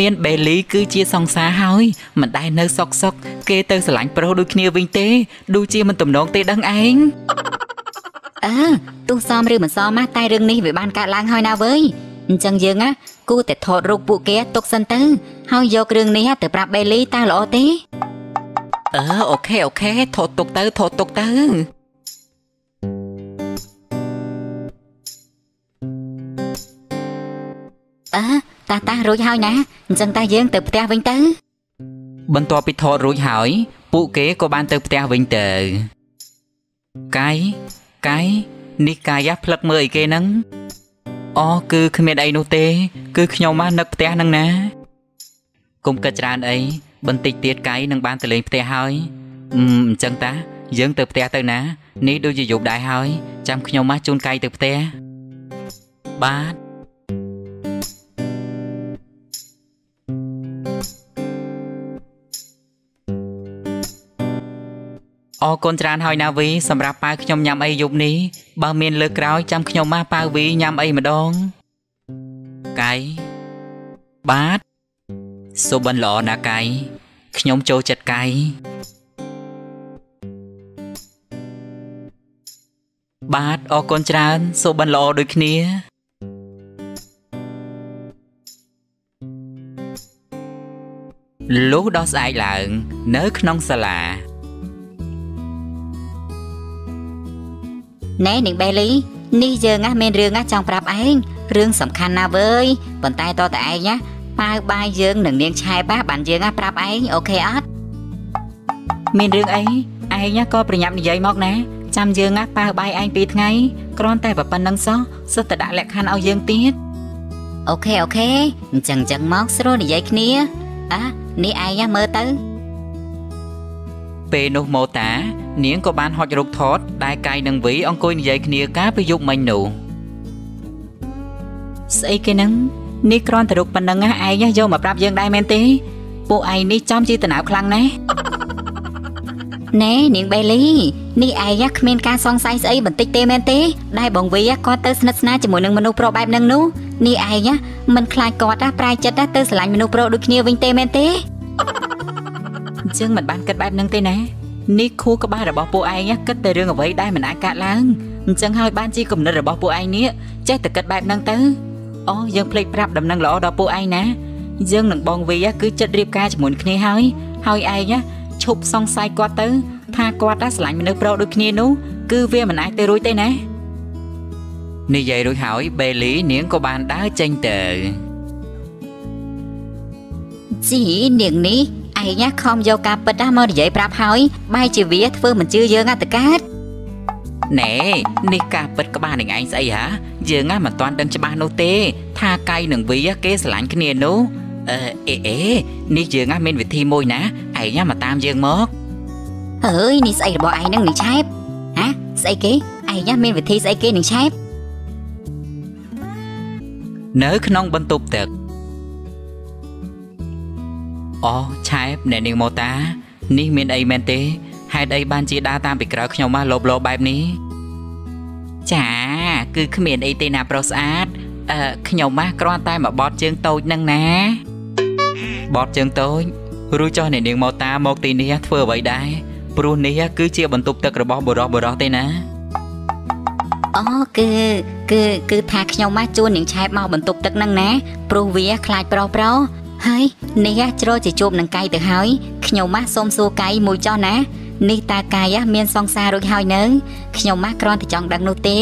មានបេលីគឺជាសង្សារហើយមិនដែលនៅសុកសុកគេទៅស្រឡាញ់ប្រុសដូចគ្នាវិញទេដូចជាមិនទំនងទេដឹងឯងអើទោះសមឬមិនសមណាតែរឿងនេះវាបានកើតឡើងហើយណាវើយអញ្ចឹងយើងណាគួរតែថតរូបពួកគេទុកសិនទៅហើយយករឿងនេះទៅប្រាប់បេលីតើល្អទេអឺអូខេអូខេថតទុកទៅថតទុកទៅ រួចហើយណាអញ្ចឹងតាយើងទៅផ្ទះវិញទៅ បន្ទាប់ពីថតរួចហើយ ពួកគេក៏បានទៅផ្ទះវិញទៅកាយកាយនេះកាយផ្លឹកមើលអីគេហ្នឹងអូគឺគ្មានអីនោះទេ គឺខ្ញុំមកនឹកផ្ទះហ្នឹងណាគុំគិតច្រើនអីបន្តិចទៀតកាយនឹងបានទៅលេងផ្ទះហើយអឺអញ្ចឹងតា យើងទៅផ្ទះទៅណា នេះដូចជាយប់ដែរហើយចាំខ្ញុំមកជូនកាយទៅផ្ទះបាទ អរគុណច្រើនហើយណាវីសម្រាប់ប៉ាវខ្ញុំញ៉ាំអីយប់នេះបើមានលើកក្រោយចាំខ្ញុំមកប៉ាវវីញ៉ាំអីម្ដងកៃបាទសុបិនល្អណាស់កៃខ្ញុំចូលចិត្តកៃបាទអរគុណច្រើនសុបិនល្អដូចគ្នាលុះដល់ស្អែកឡើង នៅក្នុងសាលា ណែនាងបេលីនេះយើងណាមានរឿងណាចង់ប្រាប់ឯងរឿងសំខាន់ណាស់វើយប៉ុន្តែតតែឯងណាប៉ាវបាយយើងនឹងនាងឆែបណាបានយើងណាប្រាប់ឯង OK អត់មានរឿងអីឯងណាក៏ប្រញាប់និយាយមកណាចាំយើងណាប៉ាវបាយឯងពីរថ្ងៃគ្រាន់តែប៉ុណ្ណឹងសោះសិតតែដាក់លក្ខខណ្ឌឲ្យយើងទៀត OK OK អញ្ចឹងអញ្ចឹងមកស្រួលនិយាយគ្នាអ៎ះនេះឯងណាមើលទៅ ពេលនោះម៉ូតា នាងក៏បានហុចរូបថត ដែលកាយនឹងវីអង្គុយនិយាយគ្នាកាលពីយប់មិញនោះស្អីគេហ្នឹងនេះគ្រាន់តែរូបប៉ុណ្ណឹងណាឯងណាយកមកប្រាប់យើងដែរមែនទេ ពួកឯងនេះចំជាតណៅខ្លាំងណាស់ណែនាងបេលីនេះឯងណាគ្មានការសង្ស័យស្អីបន្តិចទេមែនទេ ដែលបងវីគាត់ទៅស្និទ្ធស្នាលជាមួយនឹងមនុស្សប្រុសបែបហ្នឹងនោះនេះឯងណាមិនខ្លាចគាត់ណាប្រែចិត្តណាទៅស្រឡាញ់មនុស្សប្រុសដូចគ្នាវិញទេមែនទេ អញ្ចឹងមិនបានគិតបែបហ្នឹងទេណានេះខួរក្បាលរបស់ពួកឯងណាគិតតែរឿងអ្វីដែលមិនអាចកើតឡើងអញ្ចឹងហើយបានជាគំនិតរបស់ពួកឯងនេះចេះតែគិតបែបហ្នឹងទៅអូយើងភ្លេចប្រាប់ដំណឹងល្អដល់ពួកឯងណាយើងនឹងបងវីគឺចិត្តរៀបការជាមួយគ្នាហើយហើយឯងណាឈប់សង្ស័យគាត់ទៅ ថាគាត់ណាស្រឡាញ់មនុស្សប្រុសដូចគ្នានោះគឺវាមិនអាចទៅរួចទេណានិយាយរួចហើយបេលីនាងក៏បានដើរចេញទៅជីនាងនេះ ឯងណាខំយកការពិតណាមកនិយាយប្រាប់ហើយបែរជាវាធ្វើមិនជឿយើងណាតកើតណែនេះការពិតក្បាលនឹងឯងស្អីហាយើងណាមិនទាន់ដឹងច្បាស់នោះទេ ថាកៃនឹងវីគេស្រឡាញ់គ្នានោះអឺអេអេនេះយើងណាមានវិធីមួយណាឯងណាមកតាមយើងមកអើយនេះស្អីរបស់ឯងនឹងនឹងឆែបហ៎ស្អីគេឯងណាមានវិធីស្អីគេនឹងឆែបនៅក្នុងបន្ទប់ទឹក អូឆែបអ្នកនាងម៉ូតា នេះមានអីមែនទេហេតុអីបានជាដើរតាមពីក្រោយខ្ញុំមកលោបលោបែបនេះចាគឺគ្មានអីទេណាប្រុសស្អាតអឺខ្ញុំមកគ្រាន់តែមកបត់ជើងតូចនឹងណាបត់ជើងតូចរួចចុះអ្នកនាងម៉ូតាមកទីនេះធ្វើអ្វីដែរព្រោះនេះគឺជាបន្ទប់ទឹករបស់បុរសបុរសទេណាអូគឺគឺគឺថាខ្ញុំមកជួននាងឆែបមកបន្ទប់ទឹកហ្នឹងណាព្រោះវាខ្លាចប្រុសប្រុស ហើយនេះជ្រុលជាជួបនឹងកាយទៅហើយខ្ញុំមកសុំសួរកាយមួយចោះណានេះតាកាយមានសង្សាររួចហើយនៅខ្ញុំមកគ្រាន់តែចង់ដឹងនោះទេ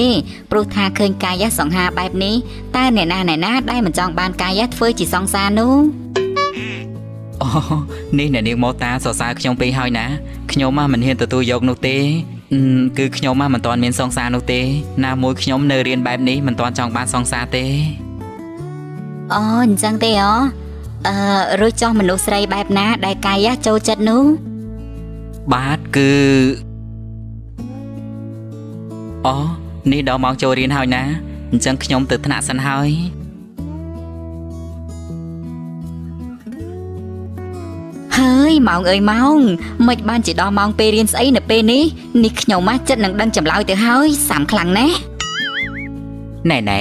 ព្រោះថាឃើញកាយសង្ហាបែបនេះតើអ្នកណាអ្នកណាដែលមិនចង់បានកាយធ្វើជាសង្សារនោះអូនេះអ្នកនាងម៉ូតាសរសើរខ្ញុំពេកហើយណាខ្ញុំមកមិនហ៊ានទទួលយកនោះទេអឺគឺខ្ញុំមកមិនទាន់មានសង្សារនោះទេ ណាមួយខ្ញុំនៅរៀនបែបនេះមិនទាន់ចង់បានសង្សារទេអូអញ្ចឹងទេអូ អឺរួចចោះមនុស្សស្រីបែបណា ដែលកាយចូលចិត្តនោះបាទគឺអូនេះដល់ម៉ោងចូលរៀនហើយណាអញ្ចឹងខ្ញុំទៅថ្នាក់សិនហើយហើយម៉ោងអើយម៉ោងមិនបានជាដល់ម៉ោងពេលរៀនស្អីនៅពេលនេះនេះខ្ញុំមកចិត្តនឹងដឹងចម្លើយទៅហើយសាំខ្លាំងណាស់ ណែណែ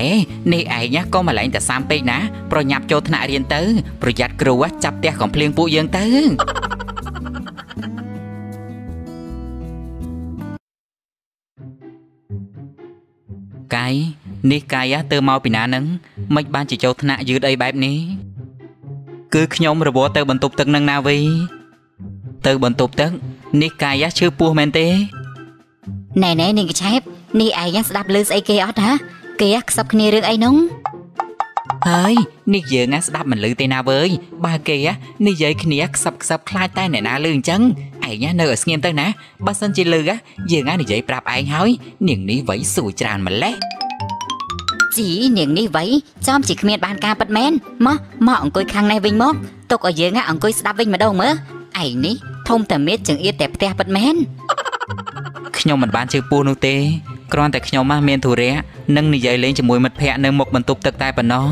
នេះឯងណាក៏មកលែងតែសាំពេកណា ប្រញាប់ចូលថ្នាក់រៀនទៅ ប្រយ័ត្នគ្រូហ៎ចាប់ផ្ទះកំភ្លៀងពួកយើងទៅកាយនេះកាយហ៎ទៅមកពីណានឹងមិនបានជាចូលថ្នាក់យឺតអីបែបនេះគឺខ្ញុំរវល់ទៅបន្ទប់ទឹកនឹងណាវីទៅបន្ទប់ទឹកនេះកាយហ៎ឈឺពោះមែនទេណែណែនាងកឆែបនេះឯងស្ដាប់ឮស្អីគេអត់ហ៎ គេខ្សឹបគ្នារឿងអីនោះហើយនេះយើងណាស្ដាប់មិនលឺទេណាវើយបើគេណានិយាយគ្នាខ្សឹបខ្សឹបខ្លាចតែអ្នកណាលឺអញ្ចឹងឯងណានៅឲ្យស្ងៀមទៅណាបើសិនជាលឺណាយើងណានិយាយប្រាប់ឯងហើយនាងនេះវៃសួរច្រើនម្លេះជីនាងនេះវៃចំជាគ្មានបានការប៉ិតមែនមកមកអង្គុយខាងនេះវិញមកទុកឲ្យយើងអង្គុយស្ដាប់វិញម្ដងមើលឯងនេះធំតែមៀតចង្អៀតតែផ្ទះប៉ិតមែនខ្ញុំមិនបានជឿពោះនោះទេ គ្រាន់តែខ្ញុំណាមានធុរៈនិងនិយាយលេងជាមួយមិត្តភ័ក្តិនៅមុខបន្ទប់ទឹកតែប៉ុណ្ណោះ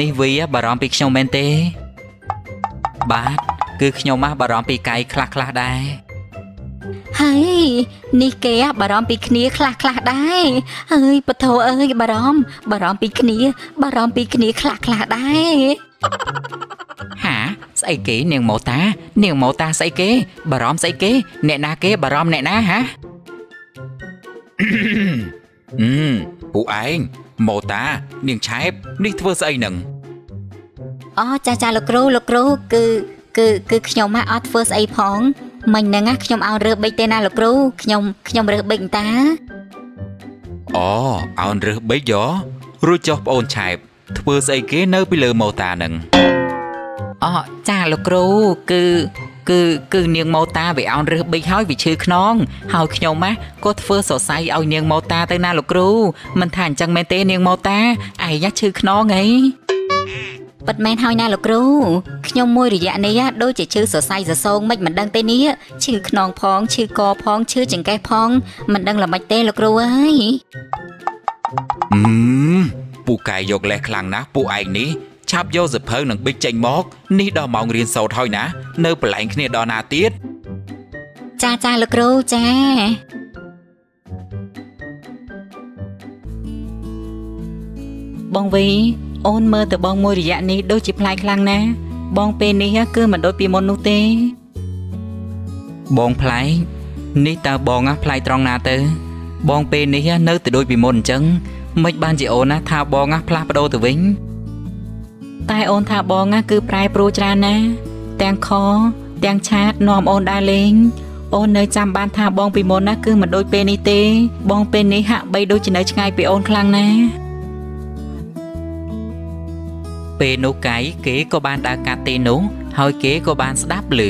នេះវីបារម្ភពីខ្ញុំមែនទេ បាទគឺខ្ញុំណាបារម្ភពីកាយខ្លះខ្លះៗដែរហើយនេះគេបារម្ភពីគ្នាខ្លះខ្លះដែរហើយពធអើយបារម្ភបារម្ភពីគ្នា បារម្ភពីគ្នាខ្លះខ្លះដែរហាស្អីគេនាងម៉ូតា នាងម៉ូតាស្អីគេ បារម្ភស្អីគេ អ្នកណាគេបារម្ភអ្នកណាហា អឺពួកឯងម៉ូតានាងឆែបនេះធ្វើស្អីនឹងអូចាចាលោកគ្រូលោកគ្រូគឺគឺគឺខ្ញុំមកអត់ធ្វើស្អីផងមិញហ្នឹងណាខ្ញុំឲ្យរើសបិចទេណាលោកគ្រូខ្ញុំខ្ញុំរើសបិចតាអូអោនរើសបិចយោរួចចុះប្អូនឆែបធ្វើស្អីគេនៅពីលើម៉ូតានឹងអូចាលោកគ្រូគឺ គឺគឺនាងម៉ូតាវាអោនរើសបិចហើយវាឈឺខ្នងហើយខ្ញុំណាក៏ធ្វើសរសៃឲ្យនាងម៉ូតាទៅណាលោកគ្រូមិនថាអញ្ចឹងមែនទេនាងម៉ូតាឯងណាឈឺខ្នងអីប៉ិតមែនហើយណាលោកគ្រូខ្ញុំមួយរយៈនេះណាដូចជាឈឺសរសៃសសងមិនមិនដឹងទេនេះឈឺខ្នងផងឈឺកផងឈឺចង្កេះផងមិនដឹងល្មិចទេលោកគ្រូអើយអឺពូកែយកលេសខ្លាំងណាស់ពួកឯងនេះ ឆាប់យកសភៅនឹងប៊ិចចេញមកនេះដល់ម៉ោងរៀនសូត្រហើយណា នៅប្រឡែងគ្នាដល់ណាទៀតចាចាលោកគ្រូចាបងវីអូនមើលទៅបងមួយរយៈនេះដូចជាប្លែកខ្លាំងណាស់បងពេលនេះគឺមិនដូចពីមុននោះទេ បងប្លែកនេះតើបងណាប្លែកត្រង់ណាទៅ បងពេលនេះនៅទៅដូចពីមុនអញ្ចឹងមិនបានជាអូនណាថាបងណាផ្លាស់ប្ដូរទៅវិញ តែអូនថាបងណាគឺប្រែប្រួលច្រើនណាស់ទាំងខទាំងឆាតនាំអូនដើរលេងអូននៅចាំបានថាបងពីមុនណាគឺមិនដូចពេលនេះទេ បងពេលនេះហាក់បីដូចជានៅឆ្ងាយពីអូនខ្លាំងណាស់ពេលនោះកៃគេក៏បានដើរកាត់ទីនោះហើយគេក៏បានស្ដាប់ឮ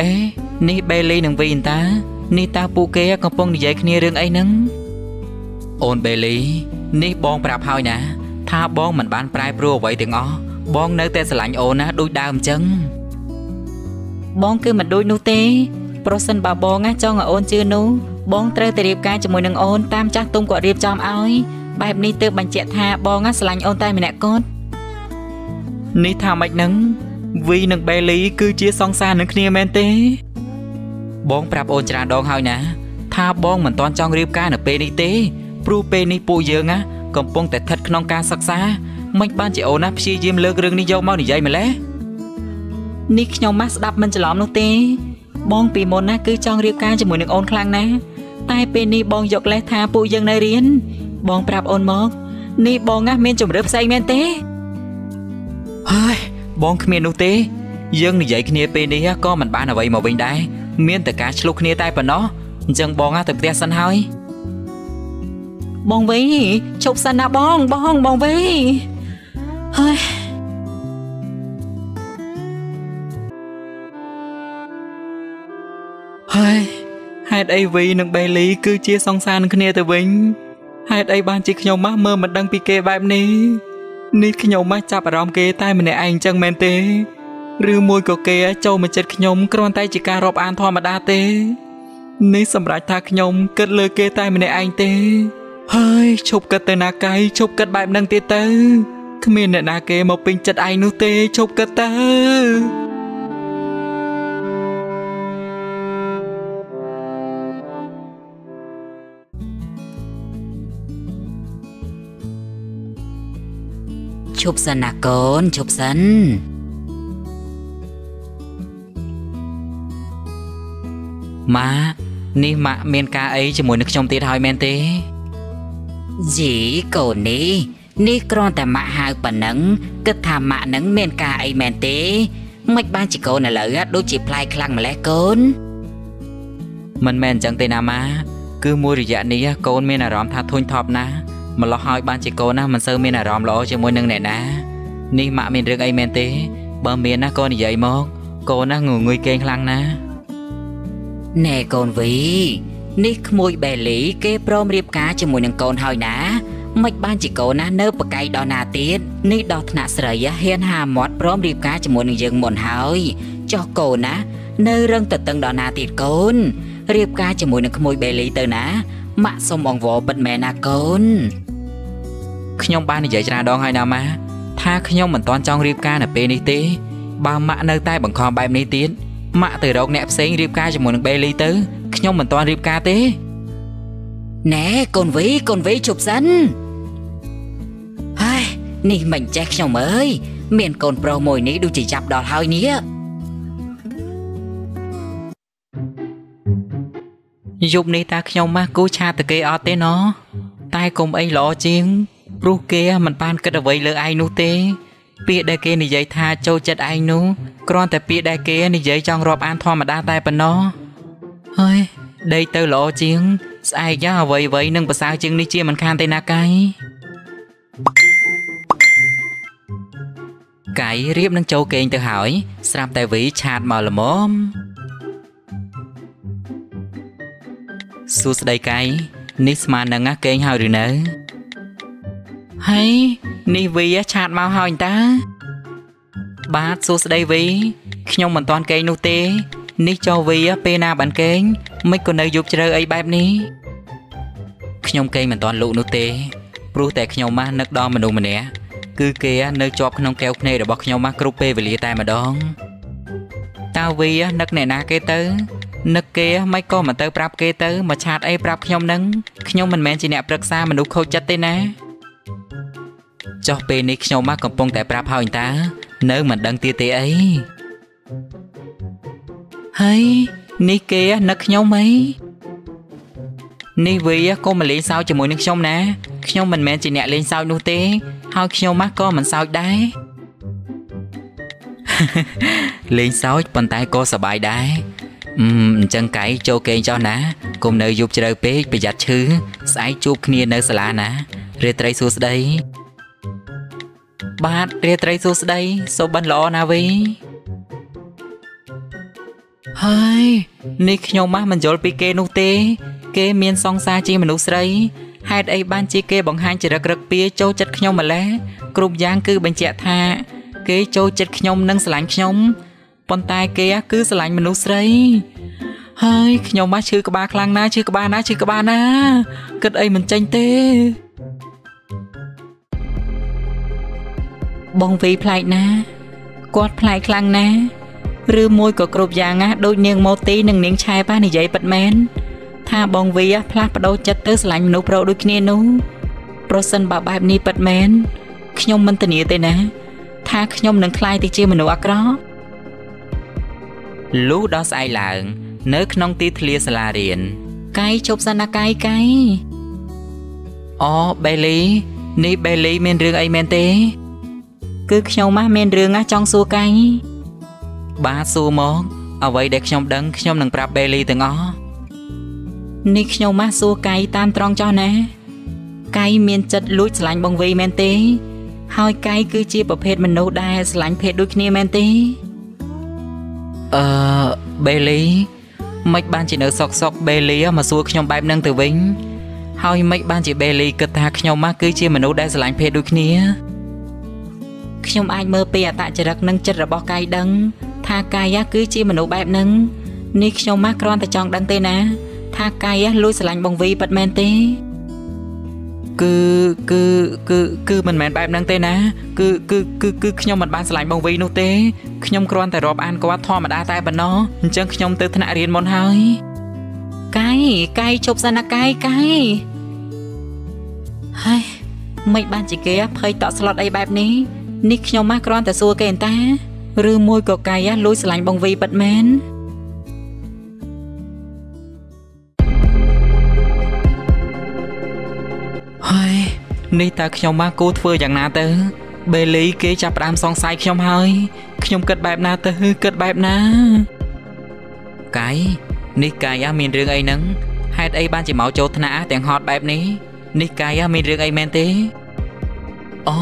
អេនេះបេលីនឹងវីនតានេះតើពួកគេកំពុងនិយាយគ្នារឿងអីហ្នឹងអូនបេលីនេះបងប្រាប់ហើយណា ថាបងមិនបានប្រែប្រួលអ្វីទាំងអស់បងនៅតែស្រឡាញ់អូនណាដូចដើមអញ្ចឹងបងគឺមិនដូចនោះទេប្រសិនបើបងណាចង់ឲ្យអូនជឿនោះបងត្រូវតែរៀបការជាមួយនឹងអូនតាមចាស់ទុំគាត់រៀបចំឲ្យបែបនេះទើបបញ្ជាក់ថាបងណាស្រឡាញ់អូនតែម្នាក់គត់នេះថាម៉េចហ្នឹងវីនិងបេលីគឺជាសង្សារនឹងគ្នាមែនទេ បងប្រាប់អូនច្រើនដងហើយណា ថាបងមិនទាន់ចង់រៀបការនៅពេលនេះទេព្រោះពេលនេះពួកយើងណា កំពុងតែស្ថិតក្នុងការសិក្សាមិនបានជាអូនណាព្យាយាមលើករឿងនេះយកមកនិយាយម្លេះនេះខ្ញុំមកស្ដាប់មិនច្រឡំនោះទេ បងពីមុនណាគឺចង់រៀបការជាមួយនឹងអូនខ្លាំងណាស់តែពេលនេះបងយកលេសថាពួកយើងនៅរៀនបងប្រាប់អូនមកនេះបងណាមានជំរឿផ្សេងមែនទេហើយបងគ្មាននោះទេ យើងនិយាយគ្នាពេលនេះក៏មិនបានអ្វីមកវិញដែរមានតែការឆ្លុះគ្នាតែប៉ុណ្ណោះអញ្ចឹងបងណាទៅផ្ទះសិនហើយ បងវីជប់សិនណាបងបងបងវីហើយហេតុអីវីនិងបេលីគឺជាសង្សារនឹងគ្នាទៅវិញហេតុអីបានជាខ្ញុំម៉ាស់មើលមិនដឹងពីគេបែបនេះនេះខ្ញុំម៉ាស់ចាប់អារម្មណ៍គេតែម្នាក់ឯងចឹងមែនទេឬមួយក៏គេចូលមកចិត្តខ្ញុំគ្រាន់តែជាការរាប់អានធម្មតាទេនេះសម្រាប់ថាខ្ញុំគិតលើគេតែម្នាក់ឯងទេ ហើយឈប់គិតទៅណាកៃឈប់គិតបែបហ្នឹងទៀតទៅគ្មានអ្នកណាគេមកពេញចិត្តឯងនោះទេឈប់គិតទៅឈប់សិនណាកូនឈប់សិនម៉ានេះម៉ាក់មានការអីជាមួយនឹងខ្ញុំទៀតហើយមែនទេ ជីកូននេះនេះគ្រាន់តែម៉ាក់ហៅប៉ុណ្ណឹងគិតថាម៉ាក់នឹងមានការអីមែនទេមិនបានជាកូនឥឡូវដូចជាប្លែកខ្លាំងម្លេះកូនមិនមែនអញ្ចឹងទេណាម៉ាគឺមួយរយៈនេះកូនមានអារម្មណ៍ថាធុញថប់ណាស់ម្លោះហើយបានជាកូនណាមិនសូវមានអារម្មណ៍ល្អជាមួយនឹងអ្នកណានេះម៉ាក់មានរឿងអីមែនទេ បើមានណាកូននិយាយមក កូនណាងងុយគេងខ្លាំងណាស់ណែកូនវី នេះក្មួយបេលីគេព្រមរៀបការជាមួយនឹងកូនហើយណាមិនបានជាកូនណានៅបកៃដល់ណាទៀតនេះដល់ថ្នាក់ស្រីហ៊ានហាមាត់ព្រមរៀបការជាមួយនឹងយើងមុនហើយចុះកូនណា នៅរឹងតតឹងដល់ណាទៀតកូនរៀបការជាមួយនឹងក្មួយបេលីទៅណាម៉ាក់សុំអង្វរពិតមែនណាកូនខ្ញុំបាននិយាយច្រើនដងហើយណាម៉ាថាខ្ញុំមិនទាន់ចង់រៀបការនៅពេលនេះទេបើម៉ាក់នៅតែបង្ខំបែបនេះទៀតម៉ាក់ទៅរកអ្នកផ្សេងរៀបការជាមួយនឹងបេលីទៅ ខ្ញុំមិនទាន់រៀបការទេណែកូនវីកូនវីជប់សិនហើយនេះមិនចេះខ្ញុំអើយមានកូនប្រុសមួយនេះដូចជាចាប់ដល់ហើយនេះយប់នេះតើខ្ញុំម៉ាស់គូឆាតទៅគេអត់ទេណតែកុំអីល្អជាងព្រោះគេមិនបានគិតអ្វីលើឯងនោះទេ ពាក្យដែលគេនិយាយថាចូលចិត្តឯងនោះគ្រាន់តែពាក្យដែលគេនិយាយចង់រាប់អានធម្មតាតែប៉ុណ្ណោះ ហើយដេកទៅល្អជាង ស្អែកយ៉ាងអ្វីអ្វីនឹងប្រសើរជាងនេះជាមិនខានទេណាកៃកៃរៀបនឹងចូលគេងទៅហើយ ស្រាប់តែវីឆាតមកល្មមសួស្តីកៃនេះស្មាននឹងគេងហើយឬនៅហើយនេះវីឆាតមកហើយតា បាទសួស្តីវីខ្ញុំមិនទាន់គេងនោះទេ នេះចុះវីពេលណាបានគេងមិនក៏នៅយប់ជ្រៅអីបែបនេះខ្ញុំគេងមិនទាន់លក់នោះទេព្រោះតែខ្ញុំមកនឹកដល់មនុស្សម្នាក់គឺគេនៅជាប់ក្នុងកែវភ្នែករបស់ខ្ញុំមកគ្រប់ពេលវេលាតែម្ដងតើវីនឹកអ្នកណាគេទៅនឹកគេមិនក៏មិនទៅប្រាប់គេទៅមកឆាតអីប្រាប់ខ្ញុំនឹងខ្ញុំមិនមែនជាអ្នកប្រឹក្សាមនុស្សខូចចិត្តទេណាចុះពេលនេះខ្ញុំមកកំពុងតែប្រាប់ហើយតានៅមិនដឹងទៀតទេអី ហើយនេះគេនឹកខ្ញុំអីនេះវីក៏មកលេងសើចជាមួយនឹងខ្ញុំណាខ្ញុំមិនមែនជាអ្នកលេងសើចនោះទេ ហើយខ្ញុំមកក៏មិនសើចដែរលេងសើចប៉ុន្តែក៏សប្បាយដែរអឺអញ្ចឹងកៃចូលគេងចុះណាកុំនៅយប់ជ្រៅពេកប្រយ័ត្នឈឺស្អែកជួបគ្នានៅសាលាណារាត្រីសួស្តីបាទរាត្រីសួស្តីសូមបិណ្ឌល្អណាវី ហើយនេះខ្ញុំមកមិនយល់ពីគេនោះទេ គេមានសង្សារជាមនុស្សស្រីហេតុអីបានជាគេបង្ហាញចរិតរឹកពីចូលចិត្តខ្ញុំម្ល៉េះគ្រប់យ៉ាងគឺបញ្ជាក់ថា គេចូលចិត្តខ្ញុំនិងស្រឡាញ់ខ្ញុំប៉ុន្តែគេគឺស្រឡាញ់មនុស្សស្រីហើយខ្ញុំមកឈឺក្បាលខ្លាំងណាស់ឈឺក្បាលណាឈឺក្បាលណាគិតអីមិនចេញទេ បងវីប្លែកណា គាត់ប្លែកខ្លាំងណា ឬមួយក៏គ្រប់យ៉ាងណាដូចនាងម៉ូទីនិងនាងឆែប៉ះនិយាយពិតមែនថាបងវីផ្លាស់ប្ដូរចិត្តទៅស្រឡាញ់មនុស្សប្រុសដូចគ្នានោះប្រសិនបើបែបនេះពិតមែនខ្ញុំមិនធានាទេណា ថាខ្ញុំនឹងក្លាយទៅជាមនុស្សអាក្រក់លុះដល់ស្អែកឡើង នៅ ក្នុងទីធ្លាសាលារៀនកៃជប់សិនណាកៃកៃអូបេលីនេះបេលីមានរឿងអីមែនទេ គឺខ្ញុំម៉ាស់មានរឿងណាចង់សួរកៃ បាទសួរមកអ្វីដែលខ្ញុំដឹងខ្ញុំនឹងប្រាប់បេលីទាំងអស់នេះខ្ញុំម៉ាស់សួរកៃតាមត្រង់ចោះណាកៃមានចិត្តលួចស្រឡាញ់បងវីមែនទេ ហើយកៃគឺជាប្រភេទមនុស្សដែលស្រឡាញ់ភេទដូចគ្នាមែនទេអឺបេលីមិនបានជានៅសុកសុកបេលីមកសួរខ្ញុំបែបហ្នឹងទៅវិញហើយមិនបានជាបេលីគិតថាខ្ញុំមកគឺជាមនុស្សដែលស្រឡាញ់ភេទដូចគ្នាខ្ញុំអាចមើលពីអតចរិតនិងចិត្តរបស់កាយដឹង ថាកាយគឺជាមនុស្សបែបហ្នឹងនេះខ្ញុំមកគ្រាន់តែចង់ដឹងទេណា ថាកាយលួចស្រឡាញ់បងវីពិតមែនទេគឺគឺគឺគឺមិនមែនបែបហ្នឹងទេណា គឺគឺគឺគឺខ្ញុំមិនបានស្រឡាញ់បងវីនោះទេខ្ញុំគ្រាន់តែរាប់អានគាត់ធម្មតាតែប៉ុណ្ណោះអញ្ចឹងខ្ញុំទៅថ្នាក់រៀនមុនហើយកាយកាយជប់សិនណាកាយកាយហើយមិនបានជាគេភ័យតក់ស្លុតអីបែបនេះនេះខ្ញុំមកគ្រាន់តែសួរគេអន្តា ឬមួយក៏កាយលួចស្រឡាញ់បងវីពិតមែនហើយនេះតើខ្ញុំមកគូធ្វើយ៉ាងណាទៅបេលីគេចាប់ផ្ដើមសង្ស័យខ្ញុំហើយខ្ញុំគិតបែបណាទៅគិតបែបណាកាយនេះកាយមានរឿងអីហ្នឹងហេតុអីបានជាមកចូលថ្នាក់ទាំងហត់បែបនេះនេះកាយមានរឿងអីមែនទេអូ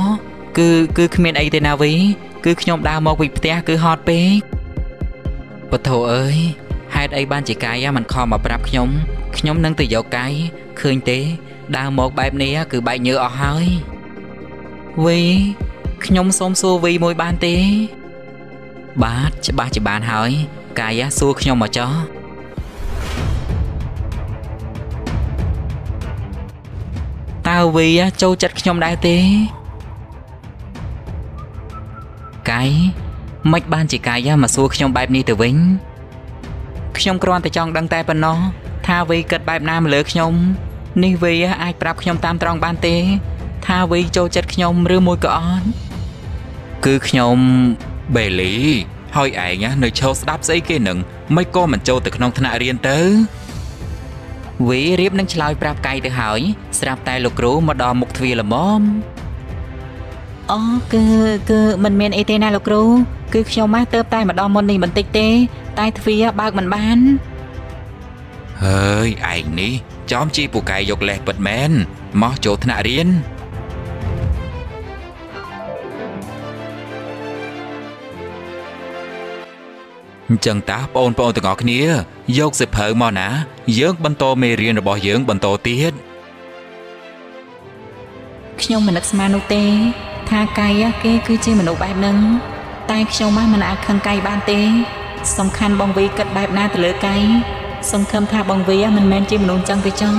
គឺគឺគ្មានអីទេណាវី គឺខ្ញុំដើរមកពីផ្ទះគឺហត់ពេកពធអើយហេតុអីបានជាកាយមិនខំមកប្រាប់ខ្ញុំខ្ញុំនឹងទៅយកកាយឃើញទេ ដើរមកបែបនេះគឺបែកញើអស់ហើយវីខ្ញុំសូមសួរវីមួយបានទេ បាទច្បាស់ជាបានហើយ កាយសួរខ្ញុំមកចោះតើវីចូលចិត្តខ្ញុំដែរទេ កាយមិនបានជាកាយមកសួរខ្ញុំបែបនេះទៅវិញខ្ញុំគ្រាន់តែចង់ដឹងតែប៉ុណ្ណោះថាវីគិតបែបណាមកលើខ្ញុំនេះវីអាចប្រាប់ខ្ញុំតាមត្រង់បានទេ ថាវីចូលចិត្តខ្ញុំឬមួយក៏អត់គឺខ្ញុំបេលីហើយឯងនៅឈរស្ដាប់ស្អីគេនឹងមិនក៏មិនចូលទៅក្នុងថ្នាក់រៀនទៅវីរៀបនឹងឆ្លើយប្រាប់កាយទៅហើយស្រាប់តែលោកគ្រូមកដល់មុខទ្វារល្មម អូគឺគឺមិនមានអីទេណាលោកគ្រូគឺខ្ញុំមកទៅតែម្ដងមុននេះបន្តិចទេ តែទ្វារបើកមិនបានហើយឯងនេះចំជីពូកែយកលេសពិតមែនមកចូលថ្នាក់រៀនអញ្ចឹងតាបងប្អូនទាំងអស់គ្នា យកសិភៅមកណា យើងបន្តមេរៀនរបស់យើងបន្តទៀតខ្ញុំមិននឹកស្មាននោះទេ ថាកាយគេគឺជាមនុស្សបែបហ្នឹងតែខ្ញុំមកមិនអាចខឹងកាយបានទេ សំខាន់បងវីគិតបែបណាទៅលើកាយសង្ឃឹមថាបងវីមិនមែនជាមនុស្សចឹងទេចុះ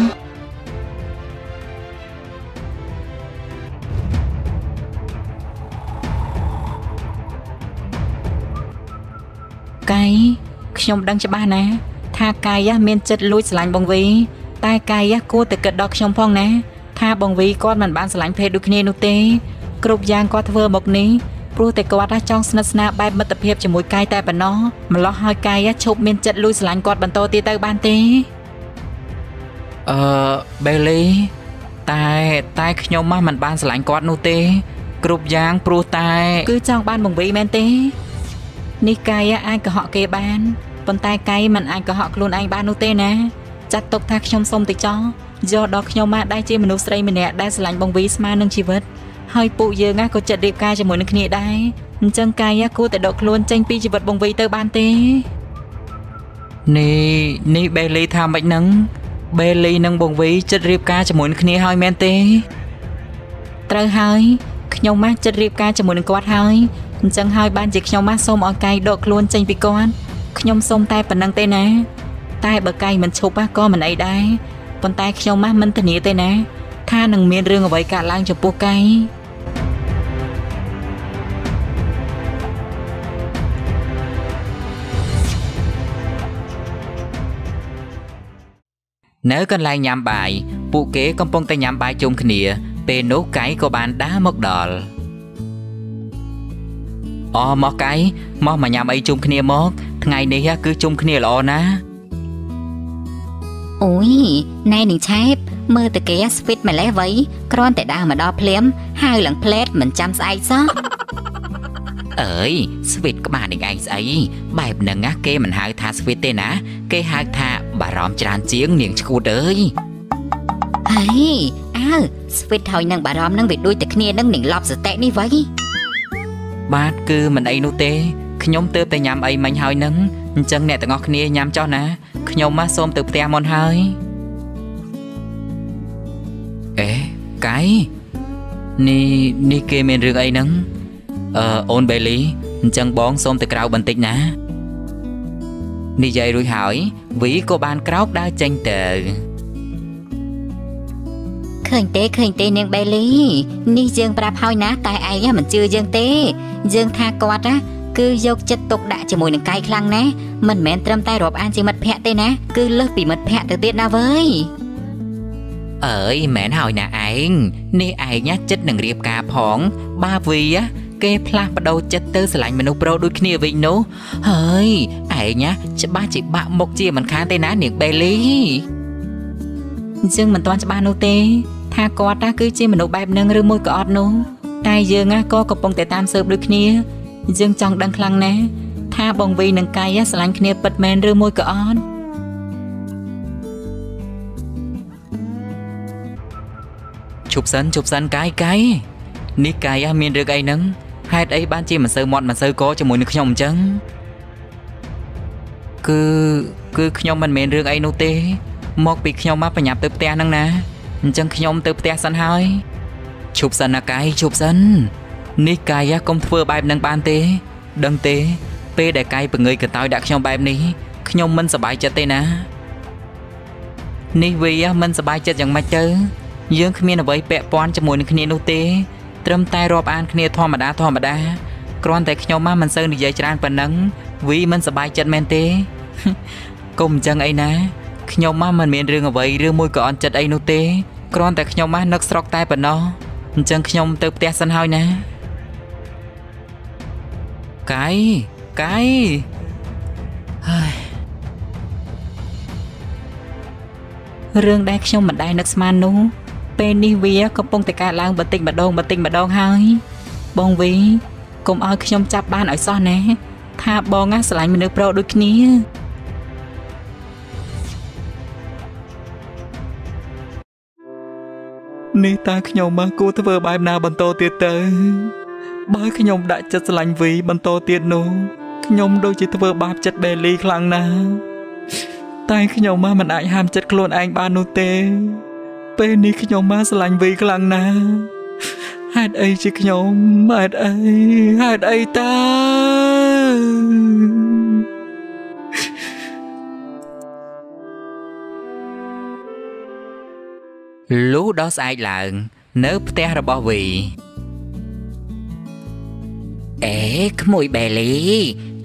កាយខ្ញុំដឹងច្បាស់ណា ថាកាយមានចិត្តលួចស្រឡាញ់បងវី តែកាយគួរតែគិតដល់ខ្ញុំផងណា ថាបងវីគាត់មិនបានស្រឡាញ់ភេទដូចគ្នានោះទេ គ្រប់យ៉ាងគាត់ធ្វើមកនេះព្រោះតែគាត់ចង់ស្និទ្ធស្នាលបែបមិត្តភាពជាមួយកាយតែប៉ុណ្ណោះម្លោះហើយកាយឈប់មានចិត្តលួចស្រឡាញ់គាត់បន្តទៀតទៅបានទេអឺបេលីតែតែខ្ញុំមកមិនបានស្រឡាញ់គាត់នោះទេ គ្រប់យ៉ាងព្រោះតែ គឺចង់បានបង្វីមែនទេ នេះកាយអាចកុហកគេបានប៉ុន្តែកាយមិនអាចកុហកខ្លួនឯងបាននោះទេណា ចាត់ទុកថាខ្ញុំសុំទៅចោះយកដល់ខ្ញុំមកដែរជាមនុស្សស្រីម្នាក់ដែលស្រឡាញ់បងវីស្មើនឹងជីវិត ហើយពួកយើងក៏ចិត្តរៀបការជាមួយនឹងគ្នាដែរអញ្ចឹងកាយគួរតែដកខ្លួនចេញពីជីវិតបងវីទៅបានទេនេះនេះបេលីថាម៉េចហ្នឹងបេលីនិងបងវីចិត្តរៀបការជាមួយនឹងគ្នាហើយមែនទេត្រូវហើយខ្ញុំមកចិត្តរៀបការជាមួយនឹងគាត់ហើយអញ្ចឹងហើយបានជាខ្ញុំមកសូមឲ្យកៃដកខ្លួនចេញពីគាត់ខ្ញុំសូមតែប៉ុណ្្នឹងទេណាតែបើកៃមិនឈប់ក៏មិនអីដែរប៉ុន្តែខ្ញុំមកមិនធានាទេណាថានឹងមានរឿងអ្វីកើតឡើងចំពោះកៃ នៅកន្លែងញ៉ាំបាយពួកគេកំពុងតែញ៉ាំបាយជុំគ្នា ពេលនោះកៃក៏បានដើរមកដល់អូមកកៃមកមកញ៉ាំអីជុំគ្នាមក ថ្ងៃនេះគឺជុំគ្នាល្អណាស់អូយណែនឹងឆែបមើលតកែស្វីតម្លេះវៃគ្រាន់តែដើរមកដល់ភ្លាមហើយឡើងផ្លែតមិនចាំស្អែកសោះអើយស្វីតក្បាលនឹងឯងស្អីបែបហ្នឹងណាគេមិនហៅថាស្វីតទេណា គេហៅថា បារម្ភច្រើនជាងនាងឈួតអើយហេអើស្វីតហើយនឹងបារម្ភនឹងវាដូចតែគ្នានឹងនឹងឡប់សតិនេះវៃបាទគឺមិនអីនោះទេខ្ញុំទើបតែញ៉ាំអីមិញហើយនឹងអអញ្ចឹងអ្នកទាំងអស់គ្នាញ៉ាំចុះណាខ្ញុំមកសូមទៅផ្ទះមុនហើយអេកៃនេះនេះគេមានរឿងអីហ្នឹងអឺអូនបេលីអញ្ចឹងបងសូមទៅក្រៅបន្តិចណា និយាយរួចហើយវីក៏បានក្រោកដើរចេញទៅឃើញទេឃើញទេនាងបេលីនេះយើងប្រាប់ហើយណាតែឯងមិនជឿយើងទេ យើងថាគាត់ណាគឺយកចិត្តទុកដាក់ជាមួយនឹងកាយខ្លាំងណាស់មិនមែនត្រឹមតែរាប់អានជាមិត្តភ័ក្តិទេណាគឺលើសពីមិត្តភ័ក្តិទៅទៀតណាវើយអើយមែនហើយណាឯងនេះឯងណាចិត្តនឹងរៀបការផង បាវីណា គេផ្លាស់ប្ដូរចិត្តទៅស្រឡាញ់មនុស្សប្រុសដូចគ្នាវិញនោះហើយឯងណាច្បាស់ជាបាក់មុខជាមិនខានទេណានាងបេលីយើងមិនទាន់ច្បាស់នោះទេ ថាគាត់ណាគឺជាមនុស្សបែបហ្នឹងឬមួយក៏អត់នោះតែយើងណាក៏កំពុងតែតាមស៊ើបដូចគ្នា យើងចង់ដឹងខ្លាំងណាស់ថាបងវីនិងកាយណាស្រឡាញ់គ្នាពិតមែនឬមួយក៏អត់ឈប់សិនឈប់សិនកាយកាយនេះកាយណាមានរឿងអីហ្នឹង ហេតុអីបានជាមិនសូវមាត់មិនសូវកជាមួយនឹងខ្ញុំអញ្ចឹងគឺគឺខ្ញុំមិនមែនរឿងអីនោះទេ មកពីខ្ញុំមកបញ្ញាប់ទៅផ្ទះហ្នឹងណាអញ្ចឹងខ្ញុំទៅផ្ទះសិនហើយឈប់សិនណាកាយឈប់សិននេះកាយណាកុំធ្វើបែបហ្នឹងបានទេ ដឹងទេ ពេលដែលកាយបង្ងើយកន្តើយដាក់ខ្ញុំបែបនេះខ្ញុំមិនសប្បាយចិត្តទេណានេះវីណាមិនសប្បាយចិត្តយ៉ាងម៉េចទៅយើងគ្មានអ្វីពាក់ព័ន្ធជាមួយនឹងគ្នានោះទេ ត្រឹមតែរាប់អានគ្នាធម្មតាធម្មតាគ្រាន់តែខ្ញុំមកមិនសូវនិយាយច្រើនប៉ុណ្ណឹងវីមិនសប្បាយចិត្តមែនទេកុំអញ្ចឹងអីណាខ្ញុំមកមិនមានរឿងអ្វីឬមួយក៏អន់ចិត្តអីនោះទេគ្រាន់តែខ្ញុំមកនឹកស្រុកតែប៉ុណ្ណោះអញ្ចឹងខ្ញុំទៅផ្ទះសិនហើយណាកាយកាយហើយរឿងដែលខ្ញុំមិនដែលនឹកស្មាននោះ ពេលនេះវាកំពុងតែកើតឡើងបន្តិចម្ដងបន្តិចម្ដងហើយ បងវីកុំឲ្យខ្ញុំចាប់បានឲ្យសោះណាថាបងណាស្រឡាញ់មនុស្សប្រុសដូចគ្នានេះតើខ្ញុំមកគួរធ្វើបែបណាបន្តទៀតទៅ បើខ្ញុំដាក់ចិត្តស្រឡាញ់វីបន្តទៀតនោះខ្ញុំដូចជាធ្វើបាបចិត្តបេលីខ្លាំងណាស់តែខ្ញុំមកមិនអាចហាមចិត្តខ្លួនឯងបាននោះទេ ពេលនេះខ្ញុំមកស្រឡាញ់វីខ្លាំងណាស់ហេតុអីជាខ្ញុំហេតុអីហេតុអីតើលុះដល់ស្អែកឡើង នៅផ្ទះរបស់វីអេក្មួយបេលី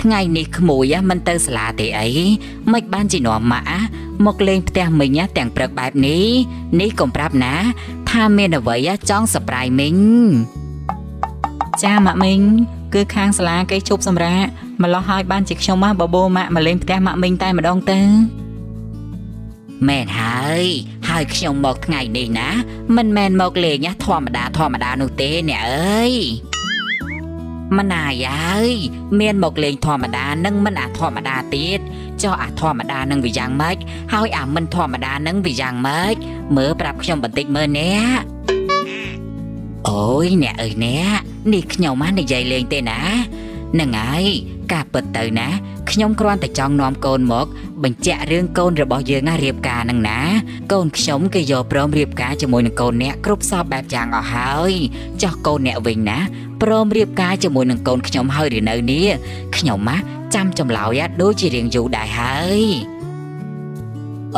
ថ្ងៃនេះក្មួយ á មិនទៅសាលាទេអីមិនបានជានាំម៉ាក់ á មកលេងផ្ទះមិញ á ទាំងព្រឹកបែបនេះនេះកុំប្រាប់ណា ថាមានអ្វី á ចង់សប្រៃមិញចាម៉ាក់មីងគឺខាងសាលាគេជប់សម្រាប់ម្លោះហើយបានជាខ្ញុំមកបបោម៉ាក់មកលេងផ្ទះម៉ាក់មីងតែម្ដងទៅមែនហើយហើយខ្ញុំមកថ្ងៃនេះណា មិនមែនមកលេងណាធម្មតាធម្មតានោះទេអ្នកអើយ មិនណាយហើយមានមកលេងធម្មតានឹងមិនអាធម្មតាទៀតចុះអាធម្មតានឹងវាយ៉ាងម៉េចហើយអាមិនធម្មតានឹងវាយ៉ាងម៉េចមើលប្រាប់ខ្ញុំបន្តិចមើលអ្នកអូយអ្នកអើយអ្នកនេះខ្ញុំមកនិយាយលេងទេណា នឹងហើយការពិតទៅណាខ្ញុំគ្រាន់តែចង់នាំកូនមក បញ្ជាក់រឿងកូនរបស់យើងណារៀបការនឹងណា កូនខ្ញុំគេយកព្រមរៀបការជាមួយនឹងកូនអ្នកគ្រប់សពបែបយ៉ាងអស់ហើយចោះកូនអ្នកវិញណាព្រមរៀបការជាមួយនឹងកូនខ្ញុំហើយឬនៅនេះខ្ញុំម៉ាចាំចម្លើយ á ដូចជារៀងយូរដែរហើយ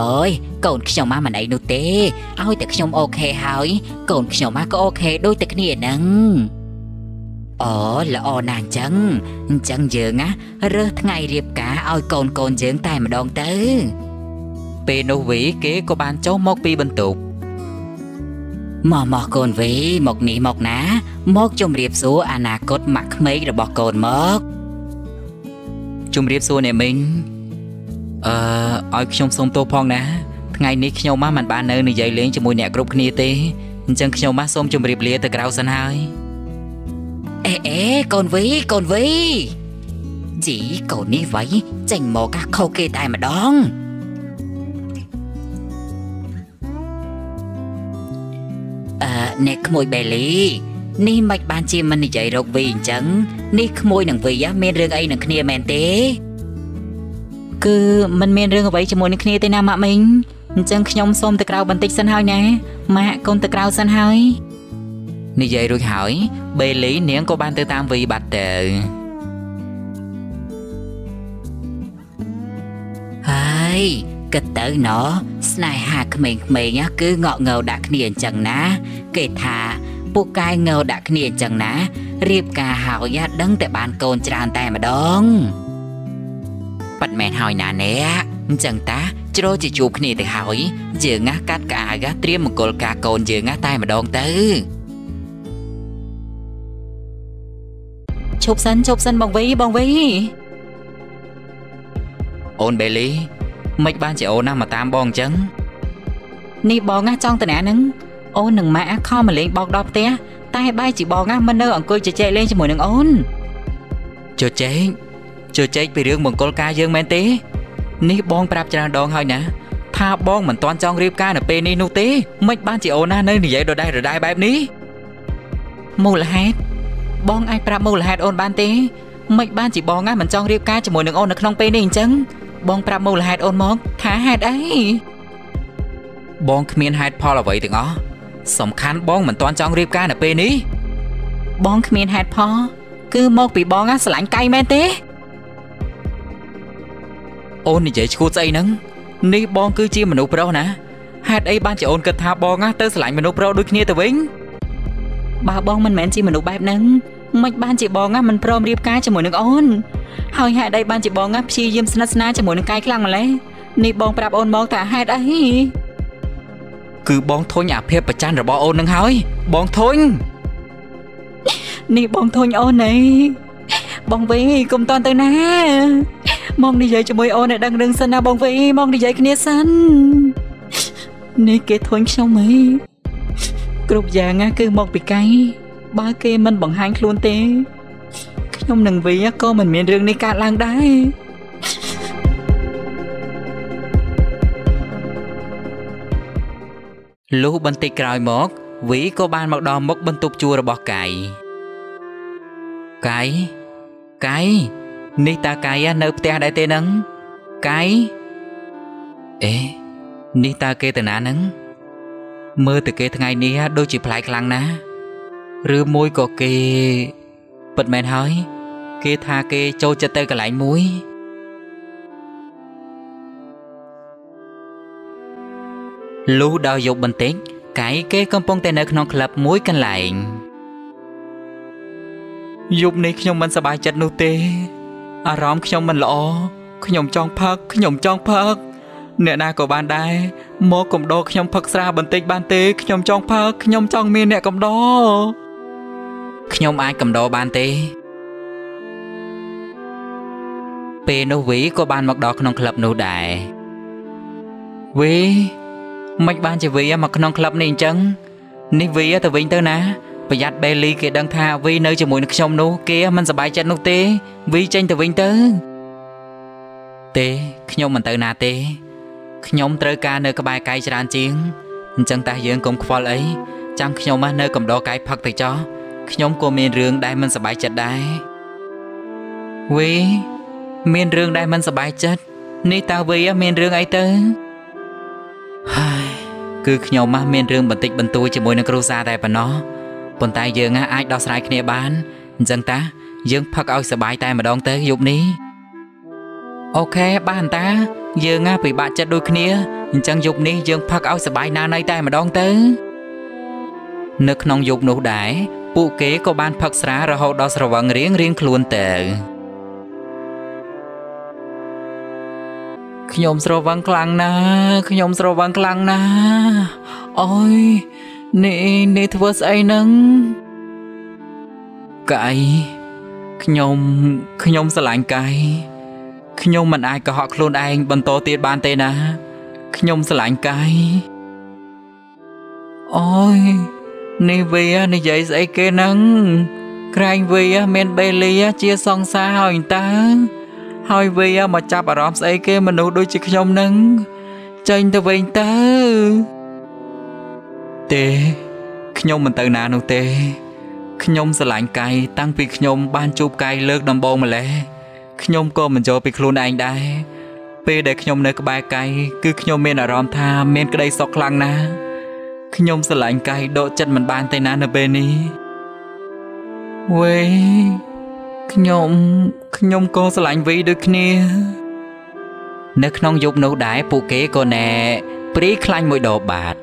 អើយកូនខ្ញុំម៉ាមិនអីនោះទេឲ្យតែខ្ញុំអូខេហើយកូនខ្ញុំម៉ាក៏អូខេដូចតែគ្នាហ្នឹង អូល្អណាស់អញ្ចឹងអញ្ចឹងយើងណារើសថ្ងៃរៀបការឲ្យកូនកូនយើងតែម្ដងទៅ ពេលនោះវីគេក៏បានចុះមកពីបន្ទប់មកមកកូនវីមកនេះមកណា មកជម្រាបសួរអនាគតម៉ាក់ក្មេករបស់កូនមកជំរាបសួរអ្នកមីងអឺឲ្យខ្ញុំសូមទោសផងណា ថ្ងៃនេះខ្ញុំមកមិនបាននៅនិយាយលេងជាមួយអ្នកគ្រប់គ្នាទេអញ្ចឹងខ្ញុំមកសូមជម្រាបលាទៅក្រៅសិនហើយ អេអេកូនវីកូនវីជីកូននេះវៃចេញមកកាខោគេតែម្ដងអឺអ្នកក្មួយបេលីនេះមិនបានជាមិននិយាយរកវីអញ្ចឹងនេះក្មួយនឹងវីហ៎មានរឿងអីនឹងគ្នាមែនទេគឺมันមានរឿងអ្វីជាមួយនឹងគ្នាទេណាម៉ាក់មីងអញ្ចឹងខ្ញុំសូមទៅក្រៅបន្តិចសិនហើយណាម៉ាក់កូនទៅក្រៅសិនហើយ និយាយរួចហើយបេលីនាងក៏បានទៅតាមវីបាត់ទៅហើយគិតទៅណោះស្នេហាក្មេងៗណាគឺងក់ងើដាក់គ្នាអញ្ចឹងណា គេថាពូកែងើដាក់គ្នាអញ្ចឹងណារៀបការហើយយ៉ាដឹងតែបានកូនច្រើនតែម្ដងប៉ាត់មែនហើយណាអ្នកអញ្ចឹងតាជ្រោជាជួបគ្នាទៅហើយយើងណាកាត់ក្អាយត្រៀមមង្គលការកូនយើងណាតែម្ដងទៅ ឈប់សិនឈប់សិនបងវីបងវីអូនបេលីមិនបានជាអូនណាមកតាមបងអញ្ចឹងនេះបងណាចង់តាណានឹងអូននឹងម៉ាក់ខំមកលេងបោកដល់ផ្ទះតែបែរជាបងណាមិននៅអង្គុយជជែកលេងជាមួយនឹងអូនជជែកជជែកពីរឿងមង្គលការយើងមែនទេ នេះបងប្រាប់ច្រើនដងហើយណាថាបងមិនទាន់ចង់រៀបការនៅពេលនេះនោះទេមិនបានជាអូនណានៅនិយាយដដែលដដែលបែបនេះមូលហេតុ បងអាចប្រាប់មូលហេតុអូនបានទេមិនបានជាបងណាមិនចង់រៀបការជាមួយនឹងអូននៅក្នុងពេលនេះអញ្ចឹងបងប្រាប់មូលហេតុអូនមកថាហេតុអីបងគ្មានហេតុផលអ្វីទាំងអស់សំខាន់បងមិនទាន់ចង់រៀបការនៅពេលនេះបងគ្មានហេតុផលគឺមកពីបងណាស្រឡាញ់កៃមែនទេអូននិយាយឈួតស្អីហ្នឹងនេះបងគឺជាមនុស្សប្រុសណាហេតុអីបានជាអូនគិតថាបងណាទៅស្រឡាញ់មនុស្សប្រុសដូចគ្នាទៅវិញ បើបងមិនមែនជាមនុស្សបែបហ្នឹងមិនបានជាបងណាមិនព្រមរៀបការជាមួយនឹងអូនហើយហេតុអីបានជាបងណាព្យាយាមស្និទ្ធស្នាលជាមួយនឹងកៃខ្លាំងម្ល៉េះនេះបងប្រាប់អូនមកថាហេតុអីគឺបងធុញអាភាពប្រច័នរបស់អូននឹងហើយបងធុញនេះបងធុញអូនអីបងវីកុំតន់ទៅណាមកនិយាយជាមួយអូនឲ្យដឹងរឿងសិនណាបងវីមកនិយាយគ្នាសិននេះគេធុញខ្ញុំអី គ្រប់យ៉ាងណាគឺមកពីកៃបើគេមិនបង្ហាញខ្លួនទេខ្ញុំនឹងវីក៏មិនមានរឿងនេះកើតឡើងដែរលុះបន្តិចក្រោយមកវីក៏បានមកដល់មុខបន្ទប់ជួលរបស់កៃកៃកៃនេះតាកៃនៅផ្ទះដែរទេនឹងកៃអេនេះតាគេតាណានឹង មើលទៅគេថ្ងៃនេះដូចជាប្លែកខ្លាំងណាស់ឬមួយក៏គេពិតមែនហើយ គេថាគេចូលចិត្តទៅកន្លែងមួយលុះដល់យប់បន្តិចកៃគេកំពុងតែនៅក្នុងក្លឹបមួយកន្លែងយប់នេះខ្ញុំមិនសប្បាយចិត្តនោះទេ អារម្មណ៍ខ្ញុំមិនល្អខ្ញុំចង់ផឹកខ្ញុំចង់ផឹក អ្នកណាក៏បានដែរមកកំដរខ្ញុំផឹកស្រាបន្តិចបានទេខ្ញុំចង់ផឹកខ្ញុំចង់មានអ្នកកំដរខ្ញុំអាចកំដរបានទេពេលនោះវីក៏បានមកដល់ក្នុងក្លឹបនោះដែរវីមិនបានជាវីមកក្នុងក្លឹបនេះអញ្ចឹងនេះវីទៅវិញទៅណាប្រយ័ត្នបេលីគេដឹងថាវីនៅជាមួយនឹងខ្ញុំនោះគេមិនសប្បាយចិត្តនោះទេវីចេញទៅវិញទៅ ទេខ្ញុំមិនទៅណាទេ ខ្ញុំត្រូវការនៅក្បែរកាយច្រើនជាងអញ្ចឹងតើយើងកុំខ្វល់អីចាំខ្ញុំមកនៅកំដរកាយផឹកទៅចោះខ្ញុំក៏មានរឿងដែលមិនសប្បាយចិត្តដែរវីមានរឿងដែលមិនសប្បាយចិត្តនេះតើវីមានរឿងអីទៅហើយគឺខ្ញុំមកមានរឿងបន្តិចបន្តួចជាមួយនឹងគ្រូសាតែប៉ុណ្ណោះប៉ុន្តែយើងអាចដោះស្រាយគ្នាបានអញ្ចឹងតាយើងផឹកឲ្យសប្បាយតែម្ដងទៅយប់នេះ អូខេបានតា យើងណាពិបាកចិត្តដូចគ្នាអញ្ចឹងយប់នេះយើងផឹកឲ្យសប្បាយណាស់ណៃតែម្ដងទៅ នៅក្នុងយប់នោះដែរពួកគេក៏បានផឹកស្រារហូតដល់ស្រវឹងរៀងរៀងខ្លួនទៅខ្ញុំស្រវឹងខ្លាំងណាស់ខ្ញុំស្រវឹងខ្លាំងណាស់អូយនេះនេះធ្វើស្អីនឹងកៃខ្ញុំខ្ញុំស្រឡាញ់កៃ ខ្ញុំមិនអាចកុហកខ្លួនឯងបន្តទៀតបានទេណាខ្ញុំស្រឡាញ់កៃអូយនេះវានិយាយស្អីគេហ្នឹងក្រែងវាមានបេលីជាសង្សារហើយតើហើយវាមកចាប់អារម្មណ៍ស្អីគេមនុស្សដូចជាខ្ញុំហ្នឹងចេញទៅវិញទៅទេខ្ញុំមិនទៅណានោះទេ ខ្ញុំស្រឡាញ់កៃតាំងពីខ្ញុំបានជួបកៃលើកដំបូងម្លេះ ខ្ញុំក៏មិនចូលពីខ្លួនឯងដែរពេលដែលខ្ញុំនៅក្បែរកៃគឺខ្ញុំមានអារម្មណ៍ថាមានក្តីសុខខ្លាំងណាស់ខ្ញុំស្រឡាញ់កៃដកចិត្តមិនបានទេណានៅពេលនេះវេខ្ញុំខ្ញុំក៏ស្រឡាញ់វីដូចគ្នា នៅក្នុងយប់នោះដែរពួកគេក៏ណែព្រីខ្លាញ់មួយដបបាទ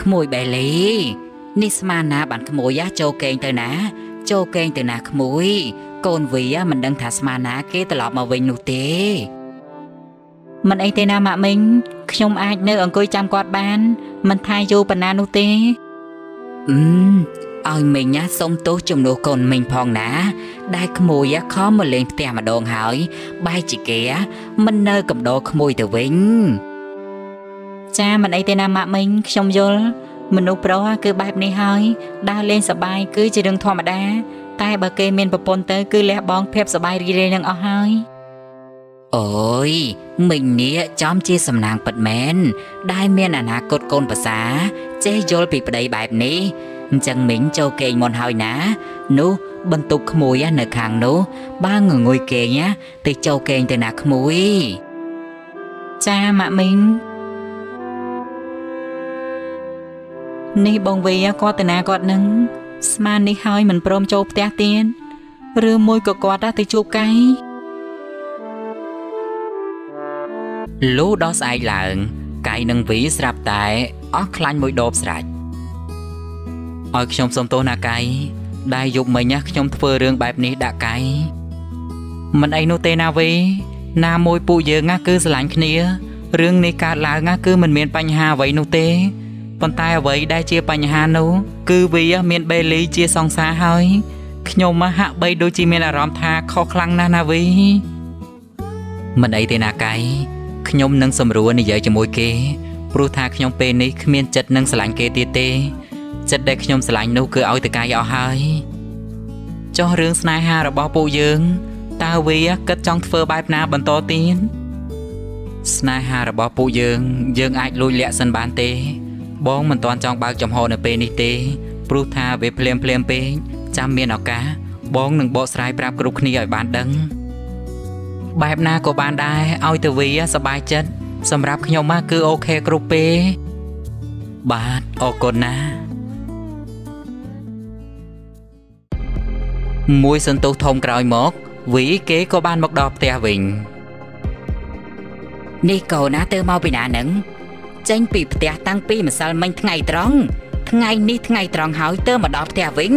ក្មួយបេលី នេះស្មានណាបានក្មួយយ៉ាចូលកេងទៅណា ចូលកេងទៅណាក្មួយកូនវីយ៉ាមិនដឹងថាស្មានណាគេត្រឡប់មកវិញនោះទេមិនអីទេណាម៉ាក់មីងខ្ញុំអាចនៅអង្គុយចាំគាត់បាន មិនថាយូរប៉ុណ្ណានោះទេអឺឲ្យមីងណាសុំទោសជំនួសកូនមីងផងណា ដែលក្មួយយ៉ាខំមកលេងផ្ទះម្ដងហើយបែរជាគេយ៉ាមិននៅកំដរក្មួយទៅវិញចាមិនអីទេណាម៉ាក់មីងខ្ញុំយល់ មនុស្សប្រុសគឺបែបនេះហើយដើរលេងសប្បាយគឺជារឿងធម្មតា តែបើគេមានប្រពន្ធទៅគឺលះបង់ភាពសប្បាយរីករាយនឹងអស់ហើយអូយមីងនេះចំជាសំណាងពិតមែនដែលមានអនាគតកូនប្រសា ចេះយល់ពីប្តីបែបនេះអញ្ចឹងមីងចូលគេងមុនហើយណា នោះបន្ទប់ក្មួយនៅខាងនោះបើងងុយគេងទៅចូលគេងទៅណាក្មួយ ចាម៉ាក់មីង នេះបងវីគាត់ទៅណាគាត់នឹងស្មាននេះហើយមិនព្រមចូលផ្ទះទៀតឬមួយក៏គាត់ទៅជួបកៃលុះដល់ស្អែកឡើងកៃនឹងវីស្រាប់តែអស់ខ្លាញ់មួយដបស្រេចឲ្យខ្ញុំសុំទោសណាកៃដែលយប់មិញណាខ្ញុំធ្វើរឿងបែបនេះដាក់កៃមិនអីនោះទេណាវីណាមួយពួកយើងណាគឺស្រឡាញ់គ្នារឿងនេះកើតឡើងណាគឺមិនមានបញ្ហាអ្វីនោះទេ ប៉ុន្តែអ្វីដែលជាបញ្ហានោះគឺវីមានបេលីជាសង្សារហើយខ្ញុំមកហាក់បីដូចជាមានអារម្មណ៍ថាខុសខ្លាំងណាស់ណាវីមិនអីទេណាកៃខ្ញុំនឹងសម្រួលនិយាយជាមួយគេព្រោះថាខ្ញុំពេលនេះគ្មានចិត្តនឹងស្រឡាញ់គេទៀតទេ ចិត្តដែលខ្ញុំស្រឡាញ់នោះគឺឲ្យតកាយអស់ហើយចុះរឿងស្នេហារបស់ពួកយើងតើវីគិតចង់ធ្វើបែបណាបន្តទៀតស្នេហារបស់ពួកយើង យើងអាចលួចលាក់សិនបានទេ បងមិនទាន់ចង់បើកចំហនៅពេលនេះទេព្រោះថាវាភ្លាមភ្លាមពេកចាំមានឱកាសបងនឹងបកស្រាយប្រាប់គ្រប់គ្នាឲ្យបានដឹងបែបណាក៏បានដែរឲ្យទៅវីសប្បាយចិត្តសម្រាប់ខ្ញុំមកគឺអូខេគ្រប់ពេលបាទអរគុណណាស់មួយសន្ទុះធំក្រោយមកវីគេក៏បានមកដល់ផ្ទះវិញនេះកូនណាទៅមកពីណានឹង ចេញពីផ្ទះតាំងពីម្សិលមិញថ្ងៃត្រង់ថ្ងៃនេះថ្ងៃត្រង់ហើយទៅមកដល់ផ្ទះវិញ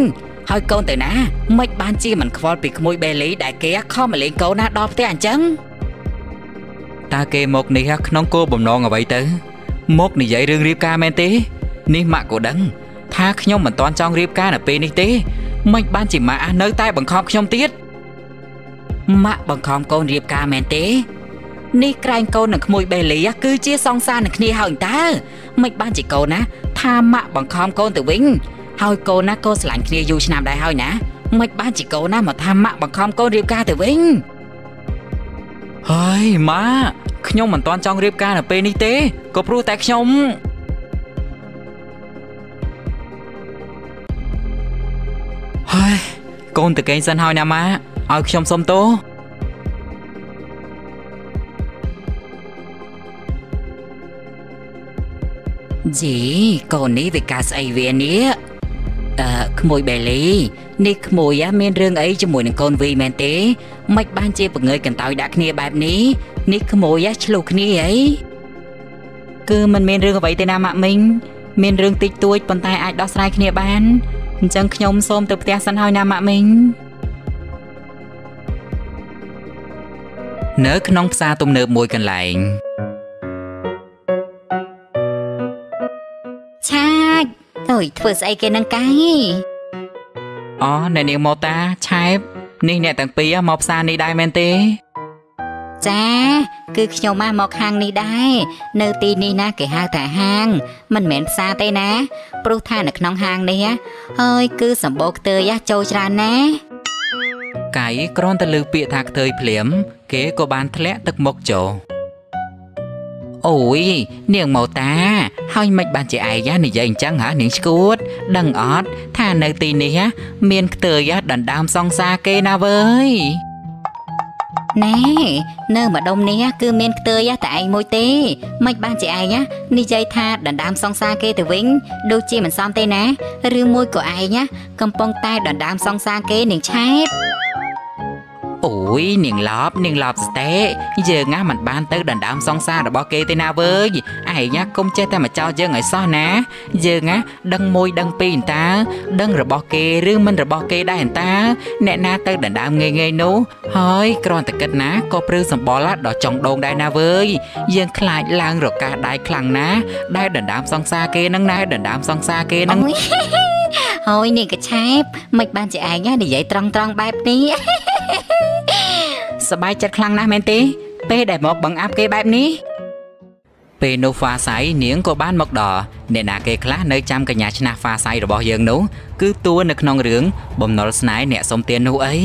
ហើយកូនទៅណាមិនបានជាមិនខ្វល់ពីក្មួយបេលីដែលគេខំមកលេងកូនណាដល់ផ្ទះអញ្ចឹងតើគេមកនេះក្នុងគោលបំណងអ្វីទៅ មកនិយាយរឿងរៀបការមែនទេ នេះម៉ាក់ក៏ដឹង ថាខ្ញុំមិនទាន់ចង់រៀបការនៅពេលនេះទេមិនបានជាម៉ាក់នៅតែបង្ខំខ្ញុំទៀតម៉ាក់បង្ខំកូនរៀបការមែនទេ នេះក្រែងកូននឹងក្មួយបេលីគឺជាសង្សារនឹងគ្នាហើយតើមិនបានជាកូនណាថាម៉ាក់បង្ខំកូនទៅវិញហើយកូនណាក៏ស្រឡាញ់គ្នាយូរឆ្នាំដែរហើយណាមិនបានជាកូនណាមកថាម៉ាក់បង្ខំកូនរៀបការទៅវិញហើយម៉ាក់ខ្ញុំមិនទាន់ចង់រៀបការនៅពេលនេះទេក៏ព្រោះតែខ្ញុំហើយកូនទៅកេងសិនហើយណាម៉ាក់ឲ្យខ្ញុំសុំទោស ជីកូននេះវាការស្អីវានេះអឺក្មួយបេលីនេះក្មួយយ៉ាមានរឿងអីជាមួយនឹងកូនវីមែនទេមិនបានជាបង្ងើយកន្តើយដាក់គ្នាបែបនេះនេះក្មួយយ៉ាឆ្លុះគ្នាអីគឺមិនមានរឿងអ្វីទេណាម៉ាក់មីងមានរឿងតិចតួចប៉ុន្តែអាចដោះស្រាយគ្នាបានអញ្ចឹងខ្ញុំសូមទៅផ្ទះសិនហើយណាម៉ាក់មីងនៅក្នុងផ្សារទំនើបមួយកន្លែង អើយធ្វើស្អីគេនឹងកៃអូអ្នកនាងម៉ូតាឆែបនេះអ្នកទាំងពីរមកផ្សារនេះដែរមែនទេចាគឺខ្ញុំមកមកហាងនេះដែរនៅទីនេះណាគេហៅថាហាង មិនមែនផ្សារទេណាព្រោះថានៅក្នុងហាងនេះហើយគឺសម្បូរខ្ទើយចូលច្រើនណាស់កៃគ្រាន់តែលើពាក្យថាខ្ទើយភ្លាម គេក៏បានធ្លាក់ទឹកមុខចូល អូយនាងម៉ូតាហើយមិនបានជាឯងនិយាយអញ្ចឹងហ៎នាងស្គួត ដឹងអត់ថានៅទីនេះណាមានខ្ទើយដណ្ដើមសង្សារគេណាវើយណែនៅម្ដុំនេះគឺមានខ្ទើយតែឯងមួយទេមិនបានជាឯងនិយាយថាដណ្ដើមសង្សារគេទៅវិញដូចជាមិនសមទេណាឬមួយក៏ឯងកំពុងតែដណ្ដើមសង្សារគេនឹងឆែប អូយនាងឡប់នាងឡប់ស្ទេយើងណាមិនបានទៅដណ្ដើមសង្សាររបស់គេទេណាវើយឯងណាកុំចេះតែមកចោទយើងឲ្យសោះណាយើងណាដឹងមួយដឹងពីរអន្តា ដឹងរបស់គេឬមិនរបស់គេដែរអន្តា អ្នកណាទៅដណ្ដើមងាយងាយនោះហើយគ្រាន់តែគិតណាក៏ព្រឺសម្បល់ដល់ចុងដងដែរណាវើយយើងខ្លាចឡើងរកាសដៃខ្លាំងណាដែលដណ្ដើមសង្សារគេនឹងណាដណ្ដើមសង្សារគេនឹងអូយហើយនេះក៏ឆែបមិនបានជាឯងនិយាយត្រង់ត្រង់ៗបែបនេះ សប្បាយចិត្តខ្លាំងណាស់មែនទេ ពេលដែលមកបង្អាប់គេបែបនេះពេលនោះហ្វាសៃនាងក៏បានមកដល់អ្នកណាគេខ្លះនៅចាំកញ្ញាឆ្នះហ្វាសៃរបស់យើងនោះគឺតួនៅក្នុងរឿងបំណុលស្នេហ៍អ្នកសុំទាននោះអី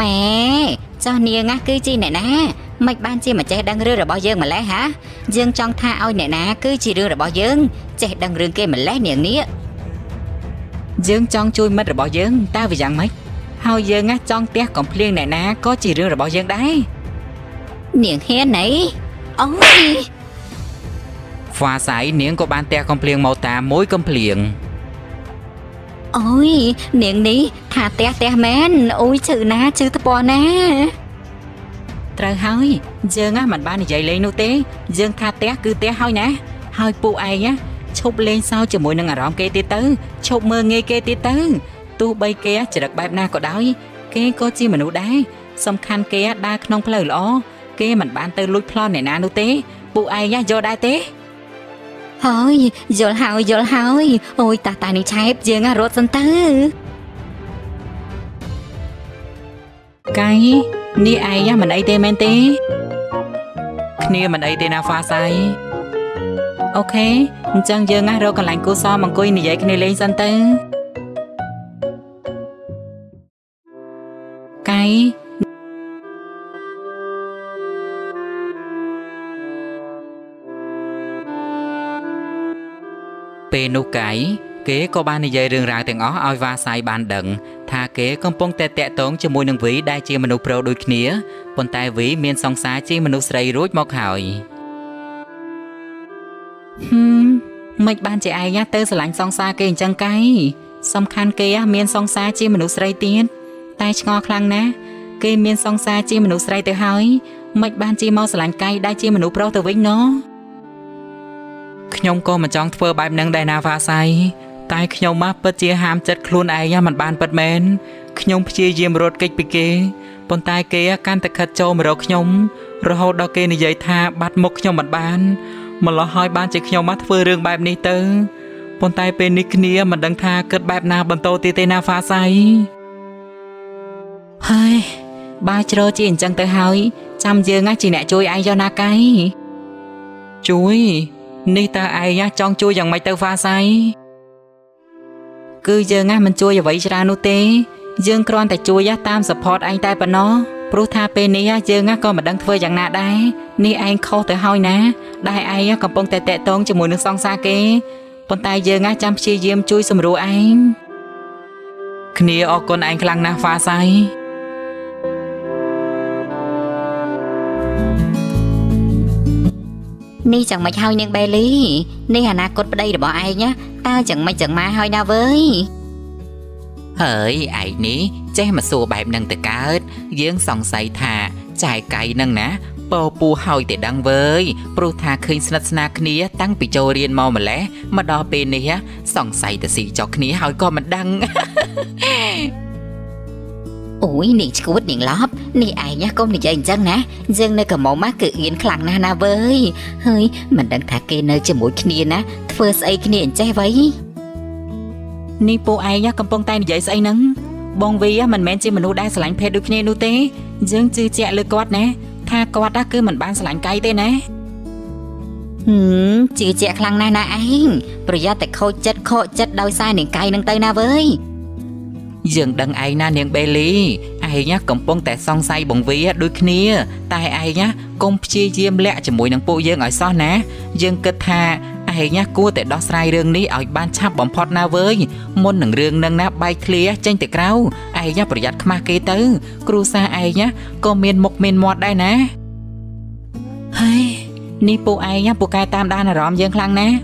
ម៉ែចោះនាងណាគឺជាអ្នកណាមិនបានជាមកចេះដឹងរឿងរបស់យើងម្លេះហាយើងចង់ថាឲ្យអ្នកណាគឺជារឿងរបស់យើង ចេះដឹងរឿងគេម្លេះនាងនេះយើងចង់ជួយមិត្តរបស់យើងតើវាយ៉ាងម៉េច ហើយយើងណាចង់ផ្ទះកំភ្លៀងអ្នកណាក៏ជារឿងរបស់យើងដែរនាងហ៊ានណីអូយហ្វាសៃនាងក៏បានផ្ទះកំភ្លៀងមកតាមមួយកំភ្លៀងអូយនាងនេះថាផ្ទះផ្ទះមែនអូយឈឺណាឈឺថ្ពាល់ណាត្រូវហើយយើងណាមិនបាននិយាយលេងនោះទេ យើងថាផ្ទះគឺផ្ទះហើយណា ហើយពួកឯងណាឈប់លេងសើចជាមួយនឹងអារម្មណ៍គេទៀតទៅឈប់មើងងាយគេទៀតទៅ ទោះបីគេចរិតបែបណាក៏ដោយ គេក៏ជាមនុស្សដែរសំខាន់គេដើរក្នុងផ្លូវល្អគេមិនបានទៅលួចប្លន់អ្នកណានោះទេពួកឯងណាយកដែរទេហើយយល់ហើយយល់ហើយអូយតាតានេះឆែបយើងណារត់សិនទៅកៃនេះឯងណាមិនអីទេមែនទេ គ្នាមិនអីទេណាហ្វាសៃអូខេអញ្ចឹងយើងណារកកន្លែងគូសមអង្គុយនិយាយគ្នាលេងសិនទៅ កៃពេលនោះកៃគេក៏បាននិយាយរឿងរ៉ាវទាំងអស់ឲ្យវ៉ាសៃបានដឹង ថាគេកំពុងតែតាក់ទងជាមួយនឹងវីដែលជាមនុស្សប្រុសដូចគ្នាប៉ុន្តែវីមានសង្សារជាមនុស្សស្រីរួចមកហើយហឹមមិនបានជាឯងណាទៅស្រឡាញ់សង្សារគេអញ្ចឹងកៃសំខាន់គេណាមានសង្សារជាមនុស្សស្រីទៀត តែឆ្ងល់ខ្លាំងណាស់គេមានសង្សារជាមនុស្សស្រីទៅហើយមិនបានជាមកស្រឡាញ់កៃដែលជាមនុស្សប្រុសទៅវិញណោះខ្ញុំក៏មិនចង់ធ្វើបែបហ្នឹងដែរណាវ៉ាសៃតែខ្ញុំមកពិតជាហាមចិត្តខ្លួនឯងមិនបានពិតមែនខ្ញុំព្យាយាមរត់គេចពីគេប៉ុន្តែគេកាន់តែខិតចូលមករកខ្ញុំ រហូតដល់គេនិយាយថាបាត់មុខខ្ញុំមិនបានម្ល៉េះហើយបានជាខ្ញុំមកធ្វើរឿងបែបនេះទៅប៉ុន្តែពេលនេះគ្នាមិនដឹងថាគិតបែបណាបន្តទៀតទេណាវ៉ាសៃ ហើយបើជ្រោជាអញ្ចឹងទៅហើយចាំយើងណាជាអ្នកជួយឯងយកណាកៃជួយនេះតើឯងណាចង់ជួយយ៉ាងម៉េចទៅហ្វាសៃគឺយើងណាមិនជួយអ្វីច្រើននោះទេ យើងគ្រាន់តែជួយណាតាម support ឯងតែប៉ុណ្ណោះព្រោះថាពេលនេះណាយើងណាក៏មិនដឹងធ្វើយ៉ាងណាដែរនេះឯងខុសទៅហើយណា ដែលឯងណាកំពុងតែតាក់ទងជាមួយនឹងសង្សារគេប៉ុន្តែយើងណាចាំព្យាយាមជួយសម្រួលឯងគ្នាអរគុណឯងខ្លាំងណាស់ហ្វាសៃ នេះ chẳng មិនហើយនាងបេលីនេះអនាគតប្តីរបស់ឯងណាតើ chẳng មិន chẳng ម៉ាហើយណាវើយហើយឯងនេះចេះមកសួរបែបហ្នឹងទៅកើត យើងសង្ស័យថាចាយកៃហ្នឹងណាពពូហើយតែដឹងវើយព្រោះថាឃើញស្និទ្ធស្នាលគ្នា តាំងពីចូលរៀនមកម្លេះមកដល់ពេលនេះហ៎សង្ស័យតែស៊ីចុះគ្នាហើយក៏មិនដឹង អូយនាងឈួតនាងឡប់នេះឯងណាកុំនិយាយអញ្ចឹងណាយើងនៅកំមុំមកគឺអៀនខ្លាំងណាស់ណាវើយហើយមិនដឹងថាគេនៅជាមួយគ្នាណាធ្វើស្អីគ្នាអញ្ចេះវៃនេះពូឯងកំពុងតែនិយាយស្អីហ្នឹងបងវីមិនមែនជាមនុស្សដែលស្រឡាញ់ភេទដូចគ្នានោះទេយើងជឿជាក់លើគាត់ណាថាគាត់ណាគឺមិនបានស្រឡាញ់កៃទេណាហឹមជឿជាក់ខ្លាំងណាស់ណាឯងប្រយ័ត្នតែខូចចិត្តខកចិត្តដោយសារនាងកៃនឹងទៅណាវើយ យើងដឹងឯងណានាងបេលីឯងណាកំពុងតែសង្ស័យបងវីដូចគ្នា តែឯងណាកុំព្យាយាមលាក់ជាមួយនឹងពួកយើងឲ្យសោះណា យើងគិតថាឯងណាគួរតែដោះស្រាយរឿងនេះឲ្យបានឆាប់បំផុតណាវើយមុននឹងរឿងនឹងណាបែកធ្លាចេញទៅក្រៅឯងណាប្រយ័ត្នខ្មាស់គេទៅ គ្រូសាឯងណាក៏មានមុខមានមាត់ដែរណាហើយនេះពួកឯងណាពួកកែតាមដានអារម្មណ៍យើងខ្លាំងណាស់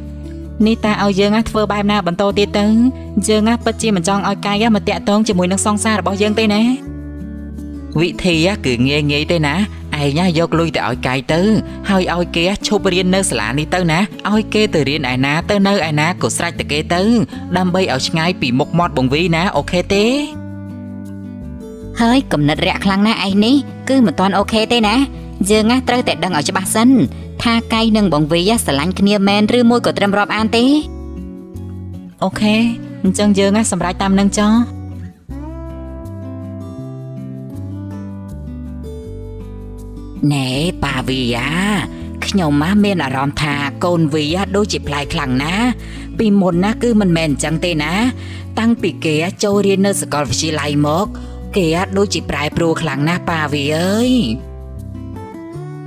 នេះតាឲ្យយើងណាធ្វើបែបណាបន្តទៀតទៅយើងណាពិតជាមិនចង់ឲ្យកាយណាមកតាក់ទងជាមួយនឹងសង្សាររបស់យើងទេណាវិធីគឺងាយងាយទេណាឯងណាយកលុយទៅឲ្យកាយទៅ ហើយឲ្យគេឈប់រៀននៅសាលានេះទៅណាឲ្យគេទៅរៀនឯណាទៅនៅឯណាក៏ស្រេចតែគេទៅ ដើម្បីឲ្យឆ្ងាយពីមុខមាត់បងវីណា OK ទេហើយកំណត់រាក់ខ្លាំងណាស់ឯនេះគឺមិនទាន់ OK ទេណាយើងណាត្រូវតែដឹងឲ្យច្បាស់សិន ថាកៃនិងបងវីស្រឡាញ់គ្នាមែនឬមួយក៏ត្រឹមរាប់អានទេ OK អញ្ចឹងយើងណាសម្រេចតាមនឹងចុះណែប៉ាវីយ៉ាខ្ញុំម៉ាមានអារម្មណ៍ថាកូនវីយ៉ាដូចជាប្លែកខ្លាំងណាស់ពីមុនណាគឺមិនមែនអញ្ចឹងទេណា តាំងពីគេចូលរៀននៅសាកលវិទ្យាល័យមក គេដូចជាប្រែប្រួលខ្លាំងណាស់ប៉ាវីអើយ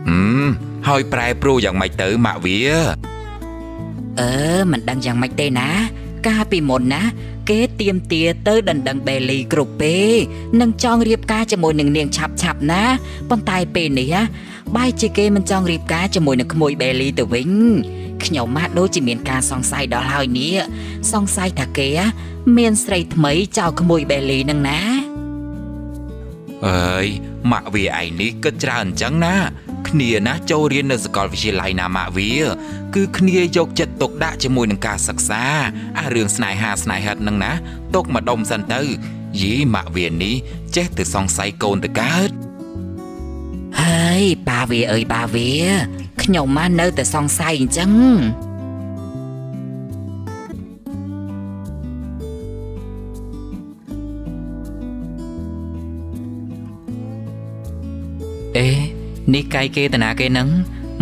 ហឹម ហើយប្រែប្រួលយ៉ាងម៉េចទៅម៉ាក់វាអឺមិនដឹងយ៉ាងម៉េចទេណា កាលពីមុនណាគេទៀមទាទៅដណ្ដឹងបេលីគ្រប់ពេលនឹងចង់រៀបការជាមួយនឹងនាងឆាប់ឆាប់ណាប៉ុន្តែពេលនេះណាបែរជាគេមិនចង់រៀបការជាមួយនឹងក្មួយបេលីទៅវិញខ្ញុំមកដូចជាមានការសង្ស័យដល់ហើយនេះសង្ស័យថាគេណាមានស្រីថ្មីចៅក្មួយបេលីនឹងណាអើយម៉ាក់វាឯងនេះគិតច្រើនអញ្ចឹងណា គ្នាណាចូលរៀននៅសាកលវិទ្យាល័យណាម៉ាក់វា គឺគ្នាយកចិត្តទុកដាក់ជាមួយនឹងការសិក្សាអារឿងស្នេហាស្នេហិតនឹងណាទុកមកដុំសិនទៅយីម៉ាក់វានេះចេះទៅសង្ស័យកូនទៅកើតហើយប៉ាវាអើយប៉ាវា ខ្ញុំមកនៅតែសង្ស័យអញ្ចឹង នេះកាយគេតាណាគេនឹង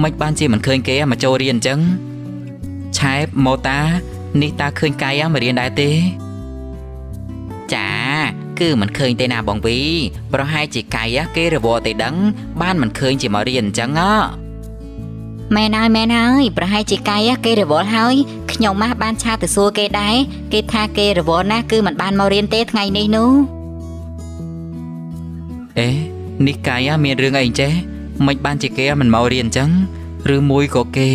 មិនបានជាមិនឃើញគេមកចូលរៀនអញ្ចឹងឆែបម៉ូតានេះតាឃើញកាយមករៀនដែរទេ ចាគឺមិនឃើញទេណាបងវីប្រហែលជាកាយគេរវល់ទេដឹង បានមិនឃើញជាមករៀនអញ្ចឹងហ៎មែនហើយមែនហើយប្រហែលជាកៃគេរវល់ហើយខ្ញុំម៉ាស់បានឆាទៅសួរគេដែរគេថាគេរវល់ណាស់គឺមិនបានមករៀនទេថ្ងៃនេះនោះអេនេះកាយមានរឿងអីអញ្ចេះ មិនបានជាគេមិនមករៀនអញ្ចឹងឬមួយក៏គេ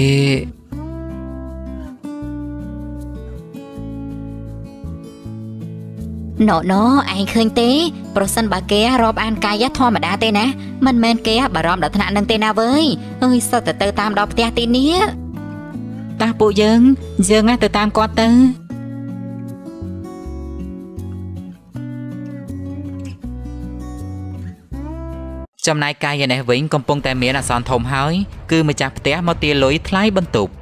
ណូណូឯងឃើញទេ ប្រសិនបើគេរាប់អានកាយធម្មតាទេណាមិនមែនគេបារម្ភដល់ថ្នាក់នឹងទេណាវើយអើយសុទ្ធតែទៅតាមដល់ផ្ទះទីនេះតាពួកយើងយើងណាទៅតាមគាត់ទៅ ចំណែកកាយឯនេះវិញកំពុងតែមានអាសន្នធំហើយ គឺម្ចាស់ផ្ទះមកទាលុយថ្លៃបន្ទប់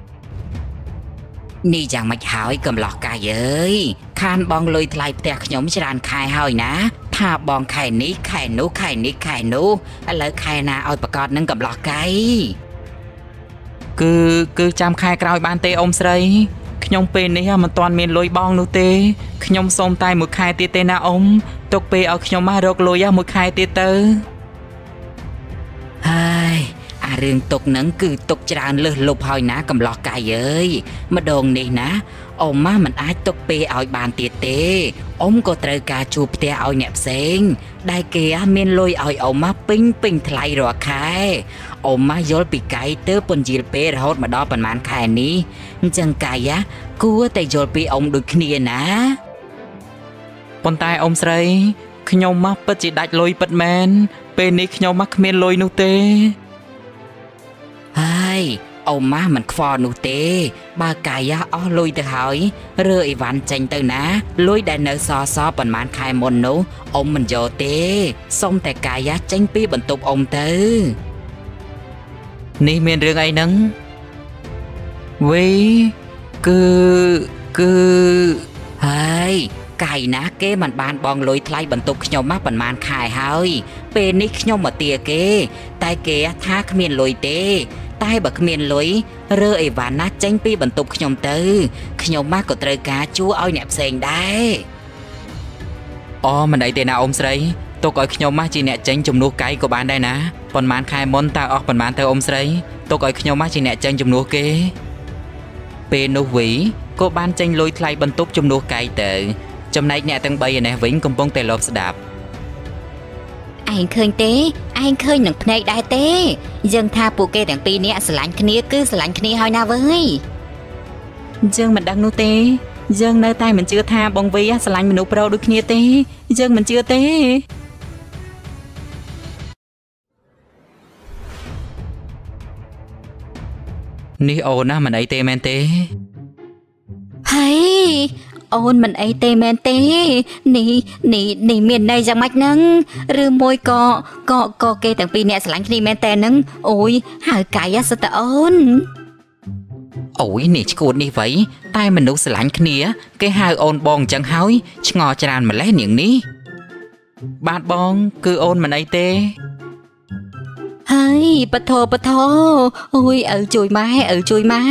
នេះយ៉ាងម៉េចហើយកំឡោះកាយអើយខានបងលុយថ្លៃផ្ទះខ្ញុំច្រើនខែហើយណា ថាបងខែនេះខែនោះខែនេះខែនោះឥឡូវខែណាឲ្យប្រកាសនឹងកំឡោះកាយគឺគឺចាំខែក្រោយបានទេអ៊ំស្រីខ្ញុំពេលនេះមិនទាន់មានលុយបងនោះទេខ្ញុំសូមតែមួយខែទៀតទេណាអ៊ំទុកពេលឲ្យខ្ញុំមករកលុយមួយខែទៀតទៅហើយអា រឿងទុកហ្នឹងគឺទុកច្រើនលើសលប់ហើយណាកំឡោះកាយអើយម្ដងនេះណាអ៊ំម៉ាមិនអាចទុកពេលឲ្យបានទៀតទេអ៊ំក៏ត្រូវការជួបផ្ទះឲ្យអ្នកផ្សេង ដែលគេមានលុយឲ្យអ៊ំម៉ាពេញពេញថ្លៃរាល់ខែអ៊ំម៉ាយល់ពីកាយទៅពន្យាលពេលរហូតមកដល់ប្រហែលខែនេះអញ្ចឹងកាយគួរតែយល់ពីអ៊ំដូចគ្នាណាប៉ុន្តែអ៊ំស្រីខ្ញុំមកពិតជាដាច់លុយពិតមែនពេលនេះខ្ញុំមកគ្មានលុយនោះទេ ហើយអ៊ំម៉ាមិនខ្វល់នោះទេ បើកាយអស់លុយទៅហើយរើអីវ៉ាន់ចេញទៅណាលុយដែលនៅសល់សល់ប៉ុន្មានខែមុននោះអ៊ំមិនយកទេសុំតែកាយចេញពីបន្ទប់អ៊ំទៅនេះមានរឿងអីហ្នឹងវីគឺគឺហើយ កាយណាគេមិនបានបងលុយថ្លៃបន្ទប់ខ្ញុំមកប៉ុន្មានខែហើយ ពេលនេះខ្ញុំមកទាគេ តែគេថាគ្មានលុយទេ តែបើគ្មានលុយរើអីវ៉ាន់ណាចេញពីបន្ទប់ខ្ញុំទៅ ខ្ញុំមកក៏ត្រូវការជួឲ្យអ្នកផ្សេងដែរអូមិនអីទេណាអ៊ំស្រីទុកឲ្យខ្ញុំមកជាអ្នកចេញជំនួសកាយក៏បានដែរណាប៉ុន្មានខែមុនតើអស់ប៉ុន្មានទៅអ៊ំស្រីទុកឲ្យខ្ញុំមកជាអ្នកចេញជំនួសគេពេលនោះវីក៏បានចេញលុយថ្លៃបន្ទប់ជំនួសកាយទៅ ចំណែកអ្នកទាំង3ឯនេះវិញកំពុងតែលបស្ដាប់ឯងឃើញទេឯងឃើញនឹងភ្នែកដែរទេយើងថាពួកគេទាំងពីរនាក់ស្រឡាញ់គ្នាគឺស្រឡាញ់គ្នាហើយណាវើយយើងមិនដឹងនោះទេយើងនៅតែមិនជឿថាបងវីស្រឡាញ់មនុស្សប្រុសដូចគ្នាទេ យើងមិនជឿទេនេះអូនណាមិនអីទេមែនទេហើយ អូនមិនអីទេមែនទេនេះនេះនេះមានន័យយ៉ាងម៉េចហ្នឹងឬមួយក៏ក៏ក៏គេទាំងពីរនាក់ស្រឡាញ់គ្នាមែនតែហ្នឹងអូយហៅកាយសិតតអូនអូយនេះឈួតនេះវៃតែមនុស្សស្រឡាញ់គ្នា គេហៅអូនបងអញ្ចឹងហើយឆ្ងល់ច្រើនម្លេះនាងនេះបាទបង គឺអូនមិនអីទេ ហើយបធោបធោអូយឪជួយម៉ែឪជួយម៉ែ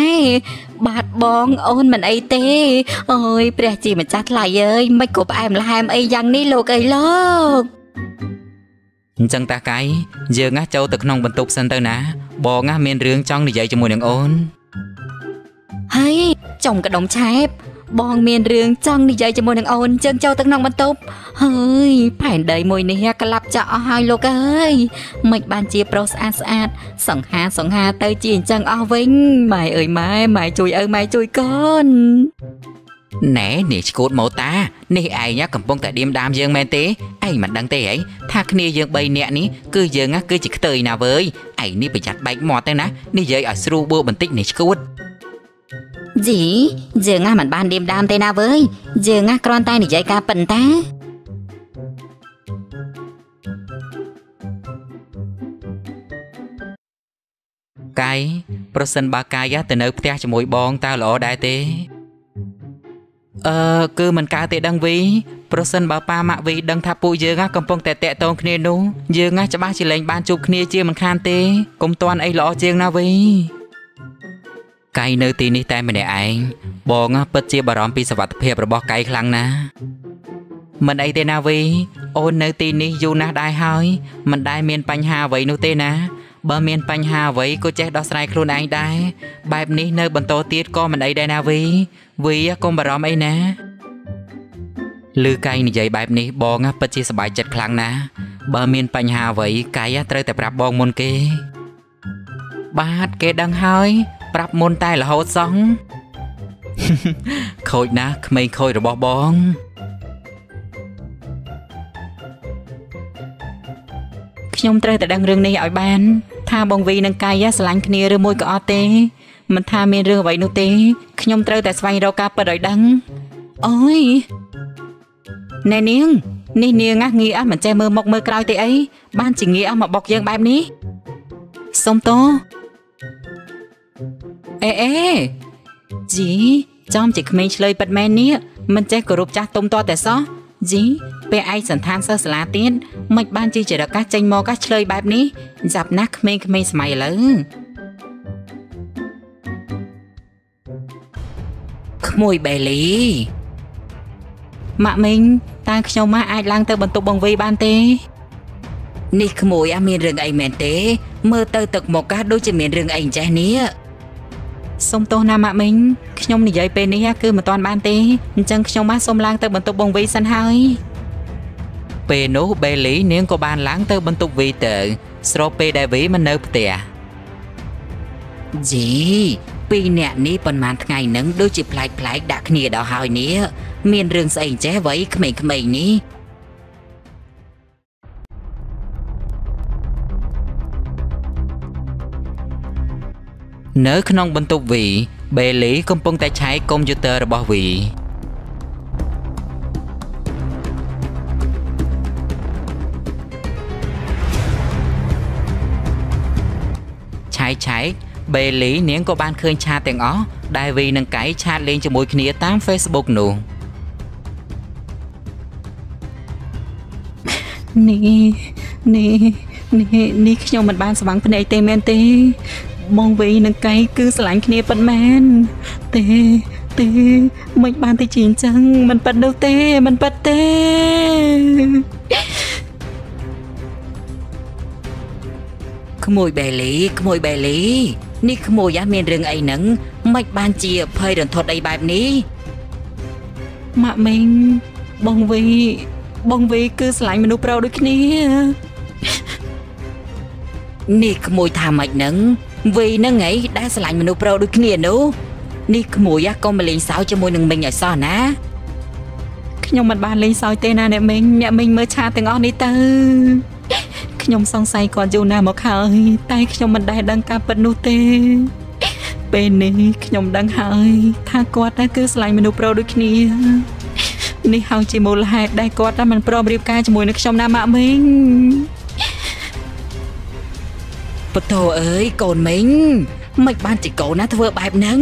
បាទបងអូនមិនអីទេអូយព្រះជាម្ចាស់ថ្លៃអើយមិនក៏ផ្អែមល្ហែមអីយ៉ាងនេះលោកអីលោកអញ្ចឹងតាកៃយើងណាចូលទៅក្នុងបន្ទប់សិនទៅណា បងណាមានរឿងចង់និយាយជាមួយនឹងអូនហើយចំកដុំឆែប បងមានរឿងចង់និយាយជាមួយនឹងអូនជើងចូលទៅក្នុងបន្ទប់ហើយផែនដីមួយនេះក្លាប់ចាក់អស់ហើយលោកអើយមិនបានជាប្រុសស្អាតស្អាត សង្ហាសង្ហាទៅជាអញ្ចឹងអស់វិញម៉ែអើយម៉ែម៉ែជួយឪម៉ែជួយកូនណែនេះឈួតម៉ូតានេះឯងណាកំពុងតែឌៀមដាមយើងមែនទេឯងមិនដឹងទេហីថាគ្នាយើង3នាក់នេះគឺយើងណាគឺជាខ្ទើយណាវើយឯងនេះប្រយ័ត្នបែកមាត់ទៅណានិយាយឲ្យស្រួលបួបន្តិចនេះឈួត ជីយើងណាមិនបានឌៀមដាមទេណាវើយយើងណាគ្រាន់តែនិយាយការប៉ុន្តែកាយប្រសិនបើកាយទៅនៅផ្ទះជាមួយបងតើល្អដែរទេអឺគឺមិនកើតទេដឹងវីប្រសិនបើប៉ាម៉ាក់វីដឹងថាពួកយើងណាកំពុងតែតាក់ទងគ្នានោះយើងណាច្បាស់ជាលែងបានជួបគ្នាជាមិនខានទេកុំតាន់អីល្អជាងណាវី កាយនៅទីនេះតែម្នាក់ឯងបងណាពិតជាបារម្ភពីសុវត្ថិភាពរបស់កាយខ្លាំងណាស់មិនអីទេណាវីអូននៅទីនេះយូរណាស់ដែរហើយមិនដែលមានបញ្ហាអ្វីនោះទេណាបើមានបញ្ហាអ្វីក៏ចេះដោះស្រាយខ្លួនឯងដែរបែបនេះនៅបន្តទៀតក៏មិនអីដែរណាវីវីកុំបារម្ភអីណាលឺកៃនិយាយបែបនេះបងណាពិតជាសប្បាយចិត្តខ្លាំងណាស់បើមានបញ្ហាអ្វីកៃត្រូវតែប្រាប់បងមុនគេ បាទគេដឹងហើយ ប្រាប់មុនតែរហូតសោះខូចណាស់ក្មេងខូចរបស់បងខ្ញុំត្រូវតែដឹងរឿងនេះឲ្យបាន ថាបងវីនិងកាយស្រឡាញ់គ្នាឬមួយក៏អត់ទេមិនថាមានរឿងអ្វីនោះទេខ្ញុំត្រូវតែស្វែងរកការពិតឲ្យដឹងអូយណែនាងនេះនាងណាងាកអស់មិនចេះមើលមុខមើលក្រោយទេអីបានជាងាកអស់មកបុកយើងបែបនេះសុំតោ អេអេជីចំជាក្មេងឆ្លើយប៉ិតមែននេះមិនចេះគោរពចាស់ទុំតតែសោះជីពេលឯងសន្តានសិស្សសាលាទៀតមិនបានជាចរកាសចេញមកកាសឆ្លើយបែបនេះចាប់ណាស់ក្មេងៗសម័យឥឡូវក្មួយបេលីម៉ាក់មីងតើខ្ញុំម៉ាក់អាចឡើងទៅបន្ទប់បងវីបានទេនេះក្មួយអាមានរឿងអីមែនទេ មើលទៅទឹកមកកាសដូចជាមានរឿងអីចេះនេះ សុំទោសណាម៉ាក់មីងខ្ញុំនិយាយពេលនេះគឺមិនទាន់បានទេអញ្ចឹងខ្ញុំម៉ាក់សូមឡើងទៅបន្ទប់បងវីសិនហើយពេលនោះបេលីនាងក៏បានឡើងទៅបន្ទប់វីទៅស្របពេលដែលវីមិននៅផ្ទះជីពីរអ្នកនេះប៉ុន្មានថ្ងៃហ្នឹងដូចជាប្លែកប្លែកៗដាក់គ្នាដល់ហើយនេះមានរឿងស្អីចេះវៃក្មេងៗនេះ នៅក្នុងបន្ទប់វីបេលីកំពុងតែឆែកកុំព្យូទ័ររបស់វីឆែកឆែកបេលីនាងក៏បានឃើញឆាតទាំងអស់ដែលវីនិងកៃឆាតលេងជាមួយគ្នាតាម Facebook នោះនេះនេះនេះនេះខ្ញុំមិនបានស្វាំងភ្នែកទេមែនទេ បងវីនិងកៃគឺស្រឡាញ់គ្នាប៉ុន្មានទេទេមិនបានទៅជាអញ្ចឹងមិនប៉ិតនោះទេមិនប៉ិតទេក្មួយបេលីក្មួយបេលីនេះក្មួយអាមានរឿងអីហ្នឹងមិនបានជាភ័យរន្ធត់អីបែបនេះម៉ាក់មីងបងវីបងវីគឺស្រឡាញ់មនុស្សប្រុសដូចគ្នានេះក្មួយថាម៉េចហ្នឹង វីហ្នឹងឯងដែលស្រឡាញ់មនុស្សប្រុសដូចគ្នានោះនេះក្មួយហ่ะក៏មកលេងសើចជាមួយនឹងមីងឲ្យសោះណាខ្ញុំមិនបានលេងសើចទេណាអ្នកមីងអ្នកមីងមើលឆាតទាំងអស់នេះទៅខ្ញុំសង្ស័យគាត់យូរណាស់មកហើយតែខ្ញុំមិនដែលដឹងការពិតនោះទេ ពេលនេះខ្ញុំដឹងហើយ ថាគាត់ណាគឺស្រឡាញ់មនុស្សប្រុសដូចគ្នានេះហើយជាមូលហេតុដែលគាត់ណាមិនព្រមរៀបការជាមួយនឹងខ្ញុំណាម៉ាក់មីង ពតោអើយកូនមីងមិនបានជាកូនណាធ្វើបែបហ្នឹង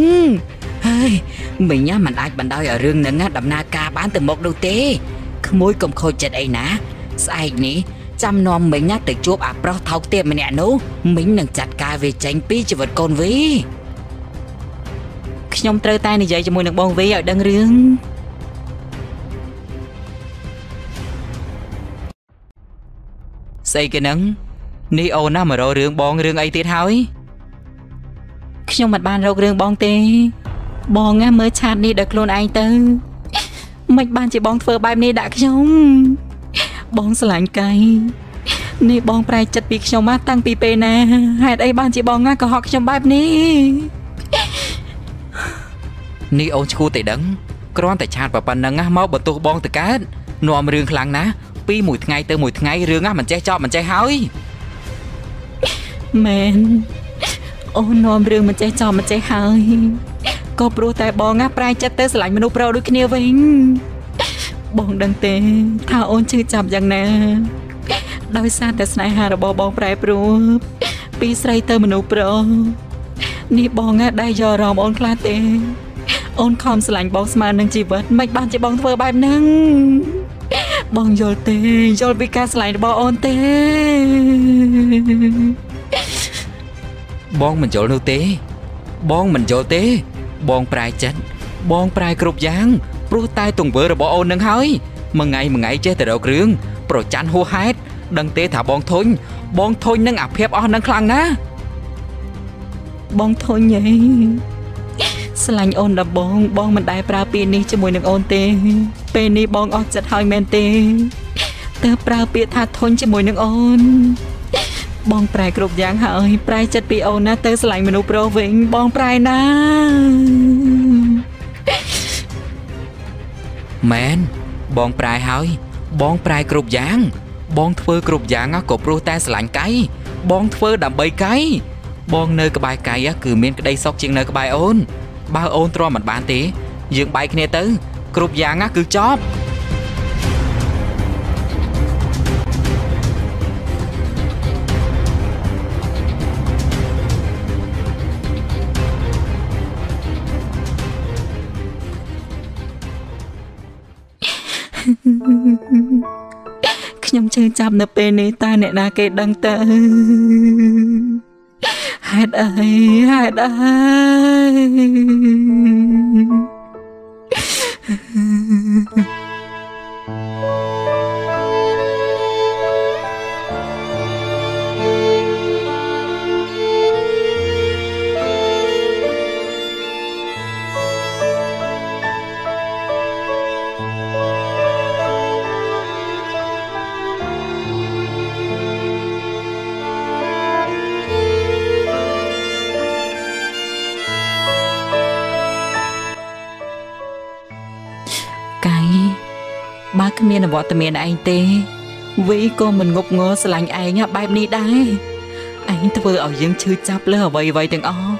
ហើយមីងណាមិនអាចបណ្ដោយឲ្យរឿងហ្នឹងណាដំណើរការបានទៅមុខនោះទេក្មួយកុំខូចចិត្តអីណា ស្អែកនេះចាំនាំមីងណាទៅជួបអាប្រុសថោកទាបម្នាក់នោះមីងនឹងចាត់ការវាចេញពីជីវិតកូនវីខ្ញុំត្រូវតែនិយាយជាមួយនឹងបងវីឲ្យដឹងរឿងស្អីគេហ្នឹង នេះអូនណាមករករឿងបងរឿងអីទៀតហើយខ្ញុំមិនបានរករឿងបងទេ បងណាមើលឆាតនេះដល់ខ្លួនឯងទៅមិនបានជាបងធ្វើបែបនេះដាក់ខ្ញុំ បងស្រឡាញ់កៃនេះបងប្រែចិត្តពីខ្ញុំមកតាំងពីពេលណាហេតុអីបានជាបងណាកុហកខ្ញុំបែបនេះនេះអូនឈ្គូតែដឹងគ្រាន់តែឆាតប៉ុណ្ណឹងណាមកបន្ទោសបងទៅកើតនាំរឿងខ្លាំងណាស់ពីមួយថ្ងៃទៅមួយថ្ងៃរឿងណាមិនចេះចប់មិនចេះហើយ មែនអូននាំរឿងមិនចេះចំមិនចេះហើយក៏ព្រោះតែបងណាប្រែចិត្តទៅស្រឡាញ់មនុស្សប្រុសដូចគ្នាវិញបងដឹងទេថាអូនឈឺចាប់យ៉ាងណាដោយសារតែស្នេហារបស់បងប្រែប្រួលពីស្រីទៅមនុស្សប្រុសនេះបងណាដែលយកអារម្មណ៍អូនខ្លះទេ អូនខំស្រឡាញ់បងស្មើនឹងជីវិតមិនបានជាបងធ្វើបែបហ្នឹងបងយល់ទេយល់ពីការស្រឡាញ់របស់អូនទេ បងមិនយល់នោះទេ បងមិនយល់ទេ បងប្រែចិត្តបងប្រែគ្រប់យ៉ាងព្រោះតែទង្វើរបស់អូននឹងហើយមួយថ្ងៃមួយថ្ងៃចេះតែរករឿងប្រច័នហួសហេតុដឹងទេថាបងធុញបងធុញនឹងអាភិបអស់នឹងខ្លាំងណាស់បងធុញហីស្រឡាញ់អូនដល់បង បងមិនដែលប្រើពាក្យនេះជាមួយនឹងអូនទេ ពេលនេះបងអស់ចិត្តហើយមែនទេតើប្រើពាក្យថាធុញជាមួយនឹងអូន បងប្រែគ្រប់យ៉ាងហើយប្រែចិត្តពីអូនណាទៅស្រឡាញ់មនុស្សប្រុសវិញបងប្រែណាមែនបងប្រែហើយ បងប្រែគ្រប់យ៉ាង បងធ្វើគ្រប់យ៉ាងក៏ព្រោះតែស្រឡាញ់កៃបងធ្វើដើម្បីកៃបងនៅក្បែរកៃគឺមានក្តីសុខជាងនៅក្បែរអូន បើអូនទ្រាំមិនបានទេ យើងបែកគ្នាទៅ គ្រប់យ៉ាងគឺចប់ ខ្ញុំជឿចាប់នៅពេលនេះតើអ្នកណាគេដឹងទៅហេតុអីហេតុអី គ្មានអវត្តមានឯងទេវីក៏មិនងប់ងល់ស្រឡាញ់ឯងបែបនេះដែរឯងធ្វើឲ្យយើងឈឺចាប់លើអ្វីអ្វីទាំងអស់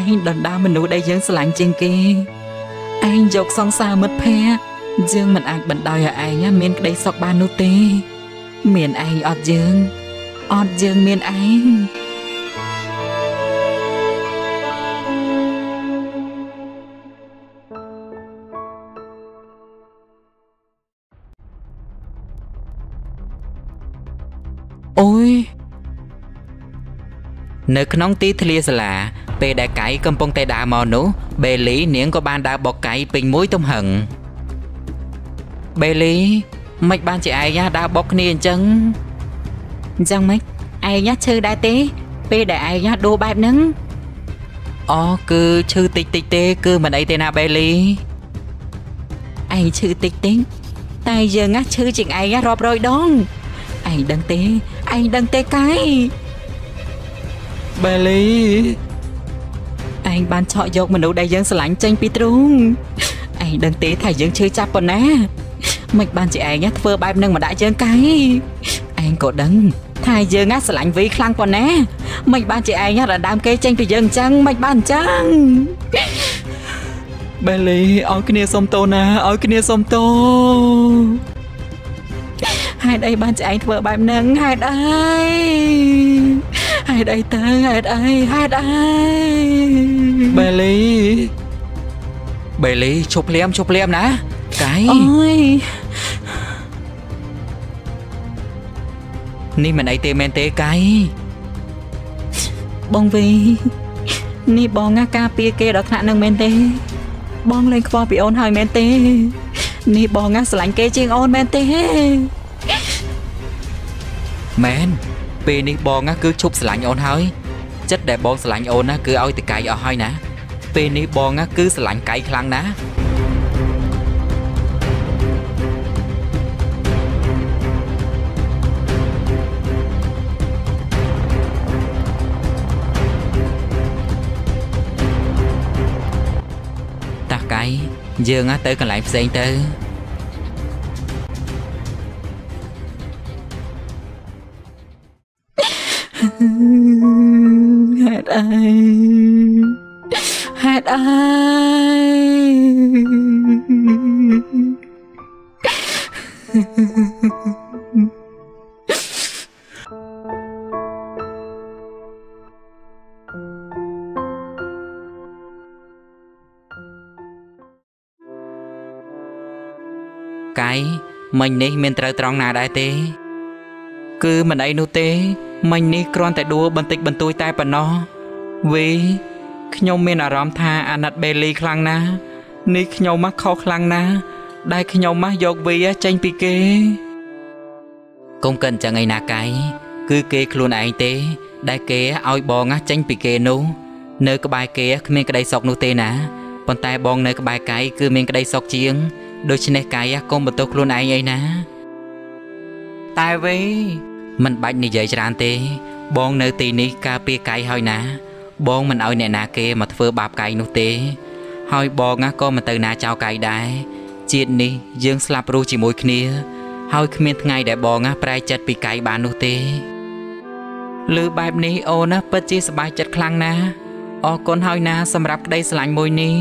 ឯងដណ្ដើមមនុស្សដែលយើងស្រឡាញ់ជាងគេឯងយកសង្សារមិត្តភ័ក្តិយើងមិនអាចបណ្ដោយឲ្យឯងមានក្តីសុខបាននោះទេ មានឯងអត់យើងអត់យើងមានឯង នៅក្នុងទីធ្លាសាលាពេលដែលកៃកំពុងតែដើរមកនោះបេលីនាងក៏បានដើរបកកៃពេញមួយទំហឹងបេលីមិនបានជាឯងណាដើរបកគ្នាអញ្ចឹងអញ្ចឹងម៉េចឯងញ៉ាឈឺដែរទេ ពេលដែលឯងញ៉ាដួលបែបហ្នឹងអូគឺឈឺតិចតិចទេ គឺមិនអីទេណាបេលីឯងឈឺតិចតិចតែយើងណាឈឺជាងឯងណារាប់រយដងឯងដឹងទេឯងដឹងទេកាយ បេលីឯងបានឆក់យកមនុស្សដែលយើងស្រឡាញ់ចេញពីទ្រូងឯងដឹងទេថាយើងឈឺចាប់ប៉ុណ្ណាមិនបានជាឯងណាធ្វើបែបនឹងមកដាក់យើងកាយឯងក៏ដឹងថាយើងណាស្រឡាញ់វីខ្លាំងប៉ុណ្ណាមិនបានជាឯងណាដណ្ដើមគេចេញពីយើងអញ្ចឹងមិនបានអញ្ចឹងបេលីឲ្យគ្នាសុំទោសណាឲ្យគ្នាសុំទោសហេតុអីបានជាឯងធ្វើបែបហ្នឹងហេតុអី ហេតុអីទៅហេតុអីហេតុអីបេលីបេលីឈប់ភ្លាមឈប់ភ្លាមណាកាយអូយនេះមិនអីទេមែនទេកាយបងវីនេះបងណាការពារគេដល់ថ្នាក់នឹងមែនទេ បងលែងខ្វល់ពីអូនហើយមែនទេ នេះបងណាស្រឡាញ់គេជាងអូនមែនទេមែន ពេលនេះបងណាគឺឈប់ស្រឡាញ់អូនហើយចិត្តដែលបងស្រឡាញ់អូនណាគឺឲ្យតកាយអស់ហើយណា ពេលនេះបងណាគឺស្រឡាញ់កាយខ្លាំងណាស់តាកៃយើងណាទៅកន្លែងផ្សេងទៅ អីហេតុអីកៃមិញនេះមានត្រូវត្រង់ណាដែរទេ គឺមិនអីនោះទេមិញនេះគ្រាន់តែដួលបន្តិចបន្តួចតែប៉ុណ្ណោះ វីខ្ញុំមានអារម្មណ៍ថាអាណិតបេលីខ្លាំងណាស់នេះខ្ញុំមកខុសខ្លាំងណាស់ដែលខ្ញុំមកយកវីចេញពីគេកុំកិនចឹងឯណាកៃគឺគេខ្លួនឯងទេ ដែលគេឲ្យបងចេញពីគេនោះ នៅក្បែរគេគ្មានក្តីសុខនោះទេណាប៉ុន្តែបងនៅក្បែរកៃគឺមានក្តីសុខជាងដូច្នេះកាយកុំបន្ទោសខ្លួនឯងអីណា តែវេមិនបាច់និយាយច្រើនទេ បងនៅទីនេះការពារកាយហើយណា បងមិនឲ្យអ្នកណាគេមកធ្វើបាបកាយនោះទេ ហើយបងណាក៏មិនទៅណាចោលកាយដែរជាតិនេះយើងស្លាប់រស់ជាមួយគ្នា ហើយគ្មានថ្ងៃដែលបងណាប្រែចិត្តពីកាយបាននោះទេលើបែបនេះអូនណាពិតជាសប្បាយចិត្តខ្លាំងណាស់អរគុណហើយណាសម្រាប់ក្តីស្រឡាញ់មួយនេះ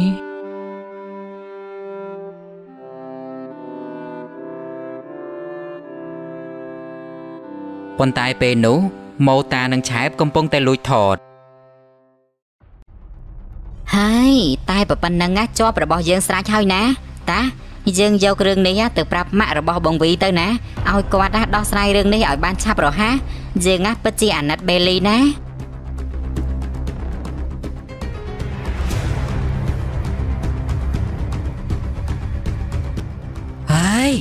ប៉ុន្តែពេលនោះម៉ូតានិងឆែបកំពុងតែលួចថត ហើយតែប៉ុណ្ណឹងណាជាប់របស់យើងស្រេចហើយណា តាយើងយករឿងនេះណាទៅប្រាប់ម៉ាក់របស់បងវីទៅណាឲ្យគាត់ណាដោះស្រាយរឿងនេះឲ្យបានឆាប់រហ័សយើងណាពិតជាអាណិតបេលីណាហើយ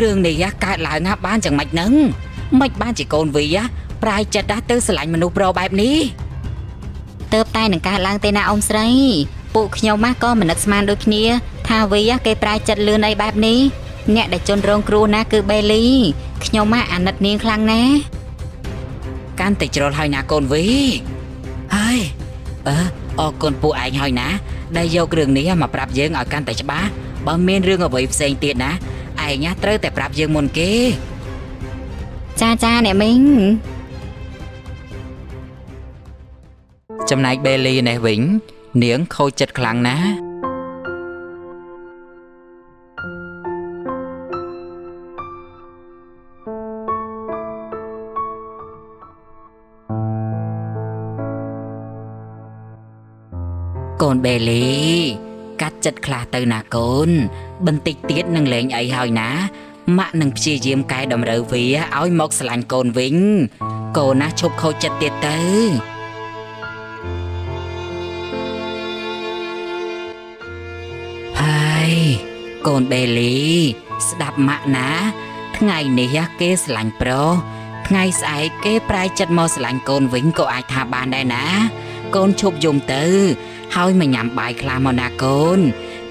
រឿងនេះយ៉ាកើតឡើងណាបានយ៉ាងម៉េចហ្នឹងមិនបានជាកូនវីយ៉ាប្រែចិត្តណាទៅស្រឡាញ់មនុស្សប្រុសបែបនេះ ទៅតែនឹងកើតឡើងទេណាអ៊ំស្រីពួកខ្ញុំណាក៏មិននឹកស្មានដូចគ្នា ថាវីណាគេប្រែចិត្តលឿនអីបែបនេះអ្នកដែលជន់រងគ្រោះណាគឺបេលីខ្ញុំណាអាណិតនាងខ្លាំងណាស់កាន់តែជ្រុលហើយណាកូនវីហើយអឺអរគុណពួកឯងហើយណា ដែលយករឿងនេះមកប្រាប់យើងឲ្យកាន់តែច្បាស់បើមានរឿងអ្វីផ្សេងទៀតណាឯងណាត្រូវតែប្រាប់យើងមុនគេ ចាចាអ្នកមីង ចំណែកបេលីនេះវិញ នាងខូចចិត្តខ្លាំងណាស់កូនបេលីកាត់ចិត្តខ្លះទៅណាកូន បន្តិចទៀតនឹងលែងអីហើយណាម៉ាក់នឹងព្យាយាមកែតម្រូវវាឲ្យមកស្រឡាញ់កូនវិញ កូនណាឈប់ខូចចិត្តទៀតទៅ កូនបេលី ស្ដាប់ម៉ាក់ណា ថ្ងៃនេះគេស្រឡាញ់ប្រុសថ្ងៃស្អែកគេប្រែចិត្តមកស្រឡាញ់កូនវិញក៏អាចថាបានដែរណា កូនឈប់យំទៅ ហើយមកញ៉ាំបាយខ្លះមកណាកូន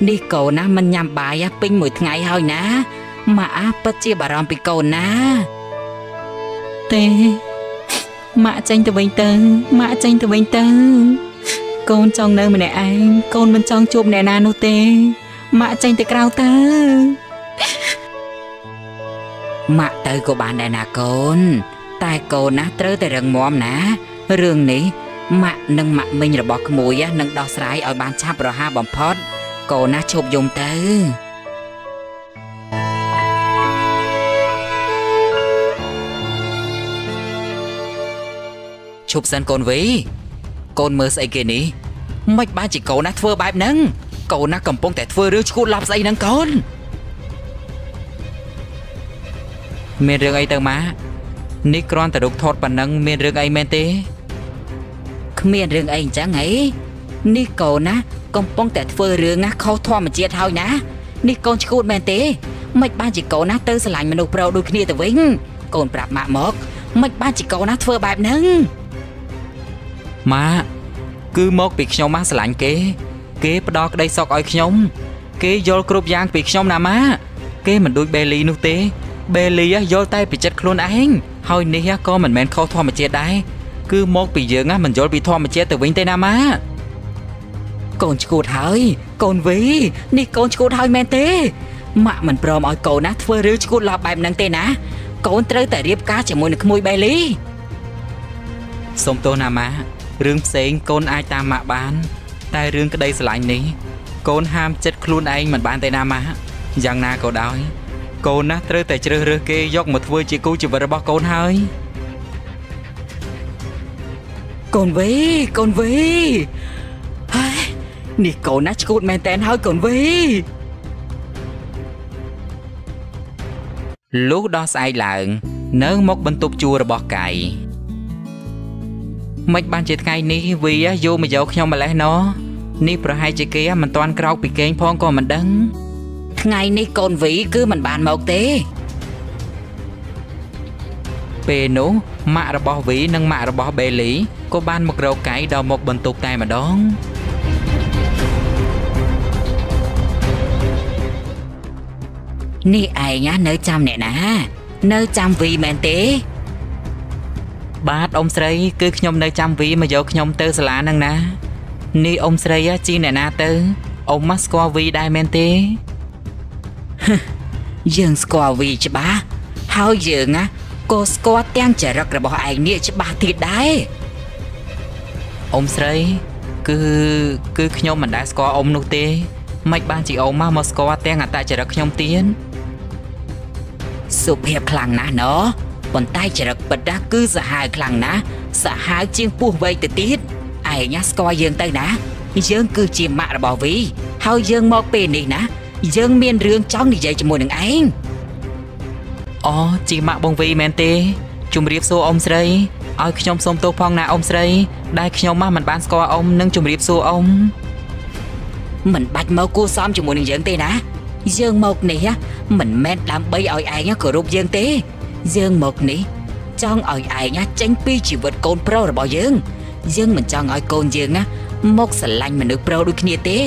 នេះកូនណាមិនញ៉ាំបាយហ่ะពេញមួយថ្ងៃហើយណាម៉ាក់អាពិតជាបារម្ភពីកូនណា ទេម៉ាក់ចេញទៅវិញទៅម៉ាក់ចេញទៅវិញទៅ កូនចង់នៅម្នាក់ឯងកូនមិនចង់ជួបអ្នកណានោះទេ ម៉ាក់ចេញទៅក្រៅទៅម៉ាក់ទៅក៏បានដែរណាកូន តែកូនណាត្រូវតែរឹងមាំណារឿងនេះម៉ាក់និងម៉ាក់មិញរបស់ក្មួយណានឹងដោះស្រាយឲ្យបានឆាប់រហ័សបំផុតកូនណាឈប់យំទៅឈប់សិនកូនវីកូនមើលស្អីគេនេះមិនបានជាកូនណាធ្វើបែបហ្នឹង កូនណាកំពុងតែធ្វើរឿងឈួតឡប់ស្អីហ្នឹងកូនមានរឿងអីទៅម៉ានេះគ្រាន់តែរុកថតប៉ុណ្ណឹងមានរឿងអីមែនទេគ្មានរឿងអីអញ្ចឹងហីនេះកូនណាកំពុងតែធ្វើរឿងណាខុសធម្មជាតិហើយណានេះកូនឈួតមែនទេមិនបានជាកូនណាទៅស្រឡាញ់មនុស្សប្រុសដូចគ្នាទៅវិញ កូនប្រាប់ម៉ាក់មកមិនបានជាកូនណាធ្វើបែបហ្នឹងម៉ាគឺមកពីខ្ញុំម៉ាស្រឡាញ់គេ គេផ្ដល់ក្តីសុខឲ្យខ្ញុំ គេយល់គ្រប់យ៉ាងពីខ្ញុំណាម៉ាគេមិនដូចបេលីនោះទេបេលីយល់តែពីចិត្តខ្លួនឯងហើយនេះក៏មិនមែនខុសធម្មជាតិដែរគឺមកពីយើងមិនយល់ពីធម្មជាតិទៅវិញទេណាម៉ាកូនឈួតហើយកូនវីនេះកូនឈួតហើយមែនទេម៉ាក់មិនព្រមឲ្យកូនណាធ្វើរឿងឈួតឡប់បែបហ្នឹងទេណា កូនត្រូវតែរៀបការជាមួយនឹងក្មួយបេលីសុំទោសណាម៉ារឿងផ្សេងកូនអាចតាមម៉ាក់បាន តែរឿងក្តីស្រឡាញ់នេះកូនហាមចិត្តខ្លួនឯងមិនបានទេណាម៉ាយ៉ាងណាក៏ដោយកូនណាត្រូវតែជ្រើសរើសគេយកមកធ្វើជាគូជីវិតរបស់កូនហើយកូនវីកូនវីហើយនេះកូនណាឈួតមែនតែនហើយកូនវីលុះដល់ស្អែកឡើង នៅមកបន្ទប់ជួលរបស់កៃមិនបានជាថ្ងៃនេះវីយកមកយកខ្ញុំម្លេះណោះ នេះប្រហែលជាគេមិនតាន់ក្រោកពីគេងផងក៏មិនដឹង ថ្ងៃនេះកូនវីគឺមិនបានមកទេ ពេលនោះម៉ាក់របស់វីនិងម៉ាក់របស់បេលីក៏បានមករកកៃដល់មុខបន្ទប់តែម្ដងនេះឯងណានៅចាំអ្នកណា នៅចាំវីមែនទេ បាទអ៊ំស្រី គឺខ្ញុំនៅចាំវីមកយកខ្ញុំទៅសាលាហ្នឹងណា នេះអ៊ំស្រីជីអ្នកណាទៅអ៊ំមកស្គាល់វីដែរមែនទេយើងស្គាល់វីច្បាស់ហើយយើងណាក៏ស្គាល់ទាំងចរិតរបស់ឯងនេះច្បាស់ទៀតដែរអ៊ំស្រី គឺគឺខ្ញុំមិនដែលស្គាល់អ៊ំនោះទេមិនបានជាអ៊ំមកមកស្គាល់ទាំងអត្តចរិតខ្ញុំទៀតសុភាពខ្លាំងណាស់ណោះប៉ុន្តែចរិតពិតណាគឺសាហាវខ្លាំងណាស់សាហាវជាងពស់វែកទៅទៀត ឯងណាស្គាល់យើងទៅណាយើងគឺជាម៉ាក់របស់វីហើយយើងមកពេលនេះណា យើងមានរឿងចង់និយាយជាមួយនឹងឯងអូជីម៉ាក់បងវីមែនទេជម្រាបសួរអ៊ំស្រីឲ្យខ្ញុំសូមទោសផងណាអ៊ំស្រីដែលខ្ញុំមកមិនបានស្គាល់អ៊ំនិងជម្រាបសួរអ៊ំមិនបាច់មកគួសមជាមួយនឹងយើងទេណា យើងមកនេះណាមិនមែនដើម្បីឲ្យឯងគោរពយើងទេ យើងមកនេះចង់ឲ្យឯងណាចេញពីជីវិតកូនប្រុសរបស់យើង យើងមិនចង់ឲ្យកូនយើងណាមកស្រឡាញ់មនុស្សប្រុសដូចគ្នាទេ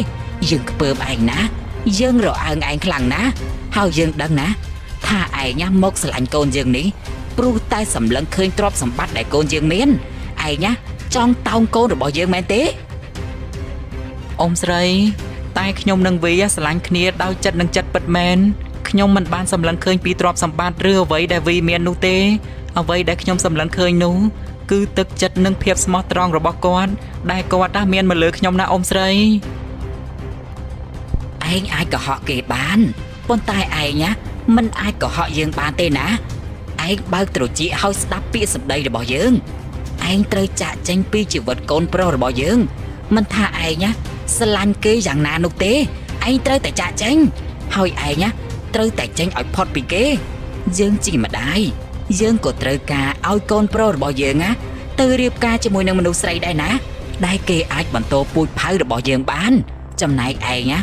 យើងខ្ពើមឯងណា យើងរអើងឯងខ្លាំងណាស់ហើយយើងដឹងណា ថាឯងណាមកស្រឡាញ់កូនយើងនេះព្រោះតែសម្លឹងឃើញទ្រព្យសម្បត្តិដែលកូនយើងមានឯងណាចង់តោងកូនរបស់យើងមែនទេអ៊ំស្រី តែខ្ញុំនឹងវីស្រឡាញ់គ្នាដោយចិត្តនិងចិត្តពិតមែនខ្ញុំមិនបានសម្លឹងឃើញពីទ្រព្យសម្បត្តិឬអ្វីដែលវីមាននោះទេអ្វីដែលខ្ញុំសម្លឹងឃើញនោះ គឺទឹកចិត្តនិងភាពស្មោះត្រង់របស់គាត់ដែលគាត់ណាមានមកលើខ្ញុំណាអ៊ំស្រីឯងអាចកុហកគេបានប៉ុន្តែឯងណាមិនអាចកុហកយើងបានទេណាឯងបើកត្រចៀកឲ្យស្ដាប់ពាក្យសម្ដីរបស់យើងឯងត្រូវចាក់ចេញពីជីវិតកូនប្រុសរបស់យើង មិនថាឯងណាស្រឡាញ់គេយ៉ាងណានោះទេឯងត្រូវតែចាក់ចេញហើយឯងណាត្រូវតែចេញឲ្យផុតពីគេ យើងជាម្ដាយ យើងក៏ត្រូវការឲ្យកូនប្រុសរបស់យើងណាទៅរៀបការជាមួយនឹងមនុស្សស្រីដែរណាដែលគេអាចបន្តពូជផៅរបស់យើងបាន ចំណែកឯងណា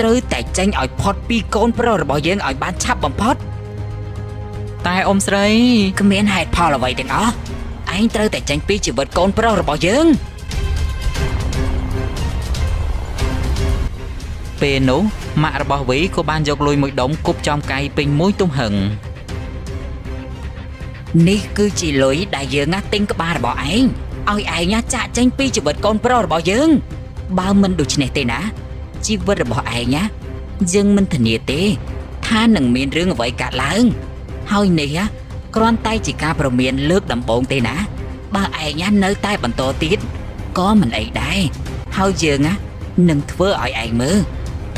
ត្រូវតែចេញឲ្យផុតពីកូនប្រុសរបស់យើងឲ្យបានឆាប់បំផុតតែអ៊ំស្រីគ្មានហេតុផលអ្វីទាំងអស់ឯងត្រូវតែចេញពីជីវិតកូនប្រុសរបស់យើងពេលនោះម៉ាក់របស់វីក៏បានយកលុយមួយដុំគប់ចំកាយពេញមួយទំហឹង នេះគឺជាលុយដែលយើងណាទិញក្បាលរបស់ឯងឲ្យឯងណាចាក់ចេញពីជីវិតកូនប្រុសរបស់យើង បើមិនដូច្នេះទេណាជីវិតរបស់ឯងណាយើងមិនធានាទេ ថានឹងមានរឿងអ្វីកើតឡើង ហើយនេះណាគ្រាន់តែជាការប្រមានលើកដំបូងទេណា បើឯងណានៅតែបន្តទៀតក៏មិនអីដែរហើយយើងណានឹងធ្វើឲ្យឯងមើល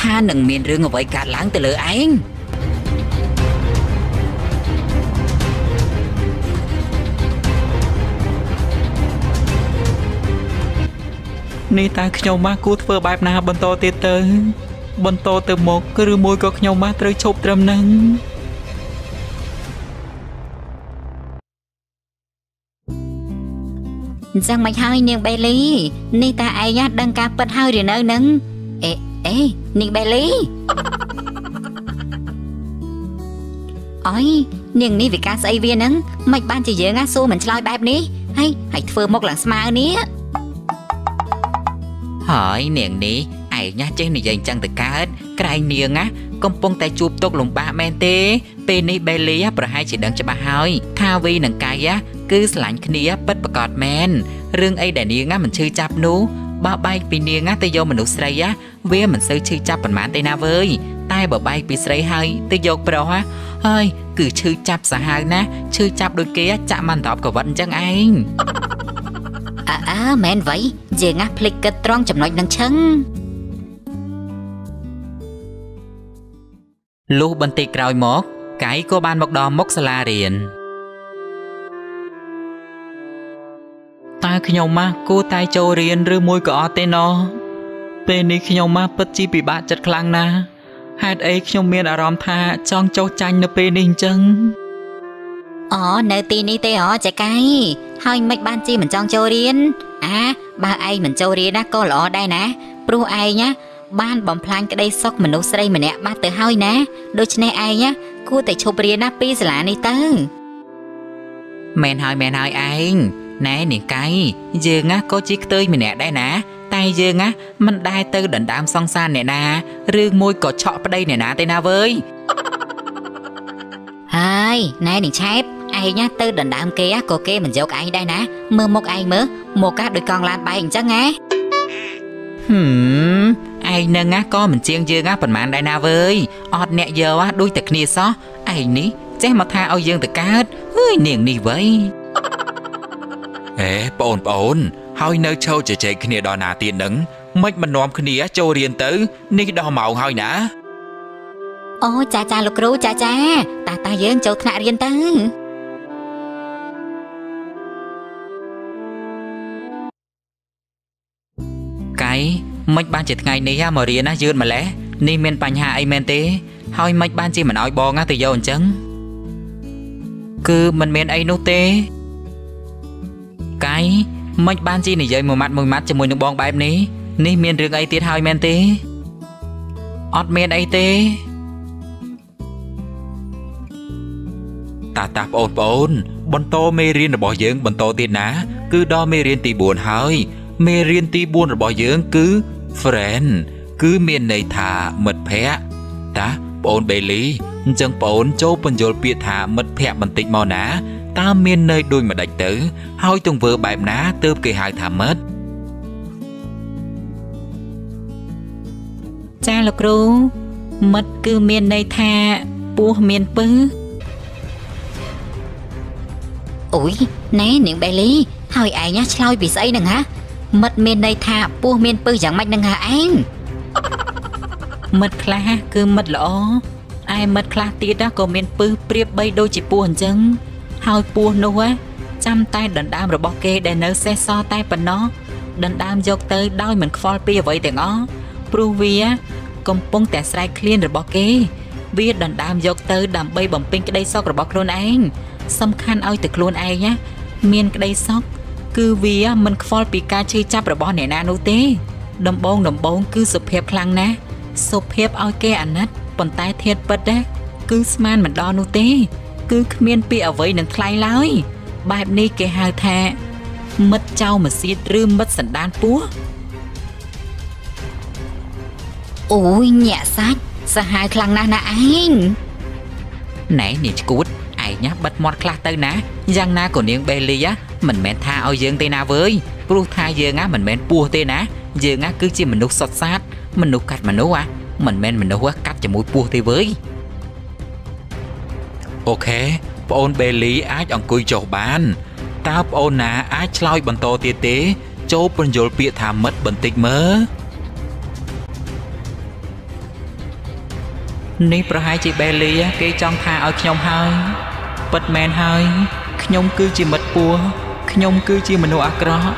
ថានឹងមានរឿងអ្វីកើតឡើងទៅលើឯង នេះតើខ្ញុំម៉ាគួរធ្វើបែបណាបន្តទៀតទៅ បន្តទៅមុខឬមួយក៏ខ្ញុំម៉ាត្រូវឈប់ត្រឹមហ្នឹងអញ្ចឹងមិនហើយនាងបេលីនេះតាឯងណាដឹងការពិតហើយឬនៅនឹងអេអេនាងបេលីអយនាងនេះវាការស្អីវាហ្នឹងមិនបានជាយើងណាសួរមិនឆ្លើយបែបនេះហើយហើយធ្វើមុខឡើងស្មើនេះ ហើយនាងនេះឯងណាចេះនិយាយអញ្ចឹងទៅកើតក្រែងនាងណាកំពុងតែជួបទុកលំបាកមែនទេ ពេលនេះបេលីប្រហែលជាដឹងច្បាស់ហើយថាវីនិងកាយគឺស្រឡាញ់គ្នាពិតប្រាកដមែនរឿងអីដែលនាងណាមិនឈឺចាប់នោះបើបែកពីនាងណាទៅយកមនុស្សស្រីណាវាមិនសូវឈឺចាប់ប៉ុន្មានទេណាវើយតែបើបែកពីស្រីហើយទៅយកប្រុសណាហើយគឺឈឺចាប់សាហាវណាឈឺចាប់ដូចគេចាក់មិនតបកវិតអញ្ចឹងឯង អើអើមែនវៃយើងណាភ្លេចគិតត្រង់ចំណុចនឹងឈឹងលុះបន្តិចក្រោយមកកៃក៏បានមកដល់មុខសាលារៀនតើខ្ញុំម៉ាស់គួរតែចូលរៀនឬមួយក៏អត់ទេណោះពេលនេះខ្ញុំម៉ាស់ពិតជាពិបាកចិត្តខ្លាំងណាស់ហេតុអីខ្ញុំមានអារម្មណ៍ថាចង់ចុះចាញ់នៅពេលនេះអញ្ចឹង អូនៅទីនេះទេអូចែកៃហើយមិនបានជីមិនចង់ចូលរៀនអាបើឯងមិនចូលរៀនណាក៏ល្អដែរណា ព្រោះឯងណាបានបំផ្លាញក្តីសុខមនុស្សស្រីម្នាក់បាត់ទៅហើយណាដូច្នេះឯងណាគួរតែឈប់រៀនណាពីសាលានេះទៅមែនហើយមែនហើយឯងណែនាងកៃយើងណាក៏ជាខ្ទើយម្នាក់ដែរណា តែយើងណាមិនដែលទៅដណ្ដើមសង្សារអ្នកណាឬមួយក៏ឆក់ប្តីអ្នកណាទេណាវើយហើយណែនាងឆែប ឯងណាទៅដណ្ដើមគេណាក៏គេមិនយកឯងដែរណាមើលមុខឯងមើលមកកាដូចកង់ឡានបែកអញ្ចឹងណាហឹមឯងនឹងណាក៏មិនជាងយើងណាប៉ុន្មានដែរណាវើយអត់អ្នកយកណាដូចតែគ្នាសោះឯងនេះចេះមកថាឲ្យយើងទៅកើតហឺយនាងនេះវៃអេបងប្អូនហើយនៅឈរជជែកគ្នាដល់ណាទៀតនឹងមិនមិននាំគ្នាចូលរៀនទៅនេះដល់ម៉ោងហើយណាអូចាចាលោកគ្រូចាចាតាតាយើងចូលថ្នាក់រៀនទៅ មិនបានជាថ្ងៃនេះណាមករៀនណាយឺតម្លេះនេះមានបញ្ហាអីមែនទេ ហើយមិនបានជាមិនអោយបងណាទៅយកអញ្ចឹងគឺមិនមានអីនោះទេកៃមិនបានជានិយាយមួយម៉ាត់មួយម៉ាត់ជាមួយនឹងបងបែបនេះនេះមានរឿងអីទៀតហើយមែនទេអត់មានអីទេតាតាបងប្អូនបន្តមេរៀនរបស់យើងបន្តទៀតណា គឺដល់មេរៀនទី4ហើយ មេរៀនទី4របស់យើងគឺ friend គឺមានន័យថាមិត្តភ័ក្តិតាបងអូនបេលីអញ្ចឹងបងអូនចូលបញ្យល់ពាក្យថាមិត្តភ័ក្តិបន្តិចមកណាតើមានន័យដូចម្ដេចទៅ ហើយទង្វើបែបណាទើបគេហៅថាមិត្តចាលោកគ្រូ មិត្តគឺមានន័យថាពស់មានពឹសអូយណែនាងបេលីហើយឯងណាឆ្លើយពីស្អីហ្នឹងហា មិត្តមានន័យថាពស់មានពឹសយ៉ាងម៉េចហ្នឹងហាឯងមិត្តខ្លះគឺមិត្តល្អឯមិត្តខ្លះទៀតក៏មានពឹសប្រៀបបីដូចជាពស់អញ្ចឹងហើយពស់នោះចាំតែដណ្ដើមរបស់គេដែលនៅសេសសល់តែប៉ុណ្ណោះដណ្ដើមយកទៅដោយមិនខ្វល់ពីអ្វីទាំងអស់ព្រោះវា កំពុងតែស្រែកឃ្លានរបស់គេ វាដណ្ដើមយកទៅដើម្បីបំពេញក្តីសុខរបស់ខ្លួនឯងសំខាន់ឲ្យតែខ្លួនឯងណាមានក្តីសុខ គឺវាមិនខ្វល់ពីការឈឺចាប់របស់អ្នកណានោះទេ ដំបងដំបងគឺសុភាពខ្លាំងណាស់សុភាពឲ្យគេអាណិតប៉ុន្តែធាតពិតណាគឺស្មានមិនដល់នោះទេ គឺគ្មានពីអ្វីនឹងថ្លៃឡើយបែបនេះគេហៅថា មិត្តចៅមកសៀតឬមិត្តសណ្ដានពោះអូយញាក់សាច់សាហាវខ្លាំងណាស់ណាឯងណែនាងឈួត ឯងណាបិទមាត់ខ្លះទៅណាយ៉ាងណាក៏នាងបេលីណាមិនមែនថាឲ្យយើងទេណាវើយព្រោះថាយើងណាមិនមែនពស់ទេណាយើងណាគឺជាមនុស្សសុតសាតមនុស្សកាត់មនុស្សអាមិនមែនមនុស្សកាត់ជាមួយពស់ទេវើយអូខេប្អូនបេលីអាចអង្គុយចុះបានតើប្អូនណាអាចឆ្លើយបន្តទៀតទេ ចូលពន្យល់ពាក្យថាមិត្តបន្តិចមើលនេះប្រហែលជាបេលីគេចង់ថាឲ្យខ្ញុំហើយ ពិតមែនហើយខ្ញុំគឺជាមិត្តពស់ខ្ញុំគឺជាមនុស្សអាក្រក់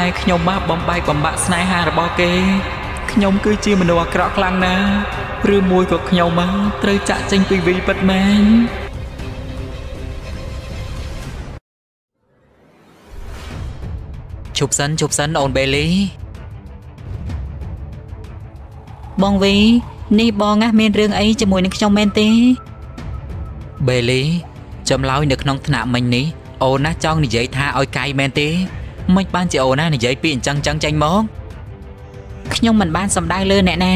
ដែលខ្ញុំបានបំបែកបំបាក់ស្នេហារបស់គេខ្ញុំគឺជាមនុស្សអាក្រក់ខ្លាំងណាស់ឬមួយក៏ខ្ញុំមកត្រូវចាក់ចេញពីវីពិតមែនជប់សិនជប់សិនអូនបេលីបងវីនេះបងណាមានរឿងអីជាមួយនឹងខ្ញុំមែនទេបេលី ចម្លើយនៅក្នុងថ្នាក់មិញនេះអូនណាចង់និយាយថាឲ្យកៃមែនទេមិនបានជាអូនណានិយាយពីអញ្ចឹងចឹងចេញមកខ្ញុំមិនបានសំដៅលើអ្នកណា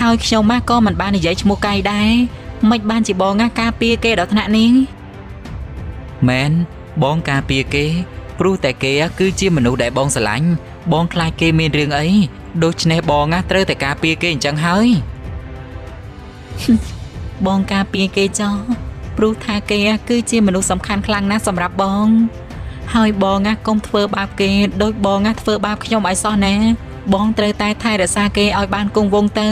ហើយខ្ញុំម៉ាក៏មិនបាននិយាយឈ្មោះកៃដែរមិនបានជាបងណាការពារគេដល់ថ្នាក់នេះមែនបងការពារគេព្រោះតែគេគឺជាមនុស្សដែលបងស្រឡាញ់បងខ្លាចគេមានរឿងអីដូច្នេះបងណាត្រូវតែការពារគេអញ្ចឹងហើយបងការពារគេចោះ ព្រោះថាគេគឺជាមនុស្សសំខាន់ខ្លាំងណាស់សម្រាប់បង ហើយបងណាកុំធ្វើបាបគេដូចបងណាធ្វើបាបខ្ញុំឲ្យសោះណាបងត្រូវតែថែរក្សាគេឲ្យបានគង់វង្សទៅ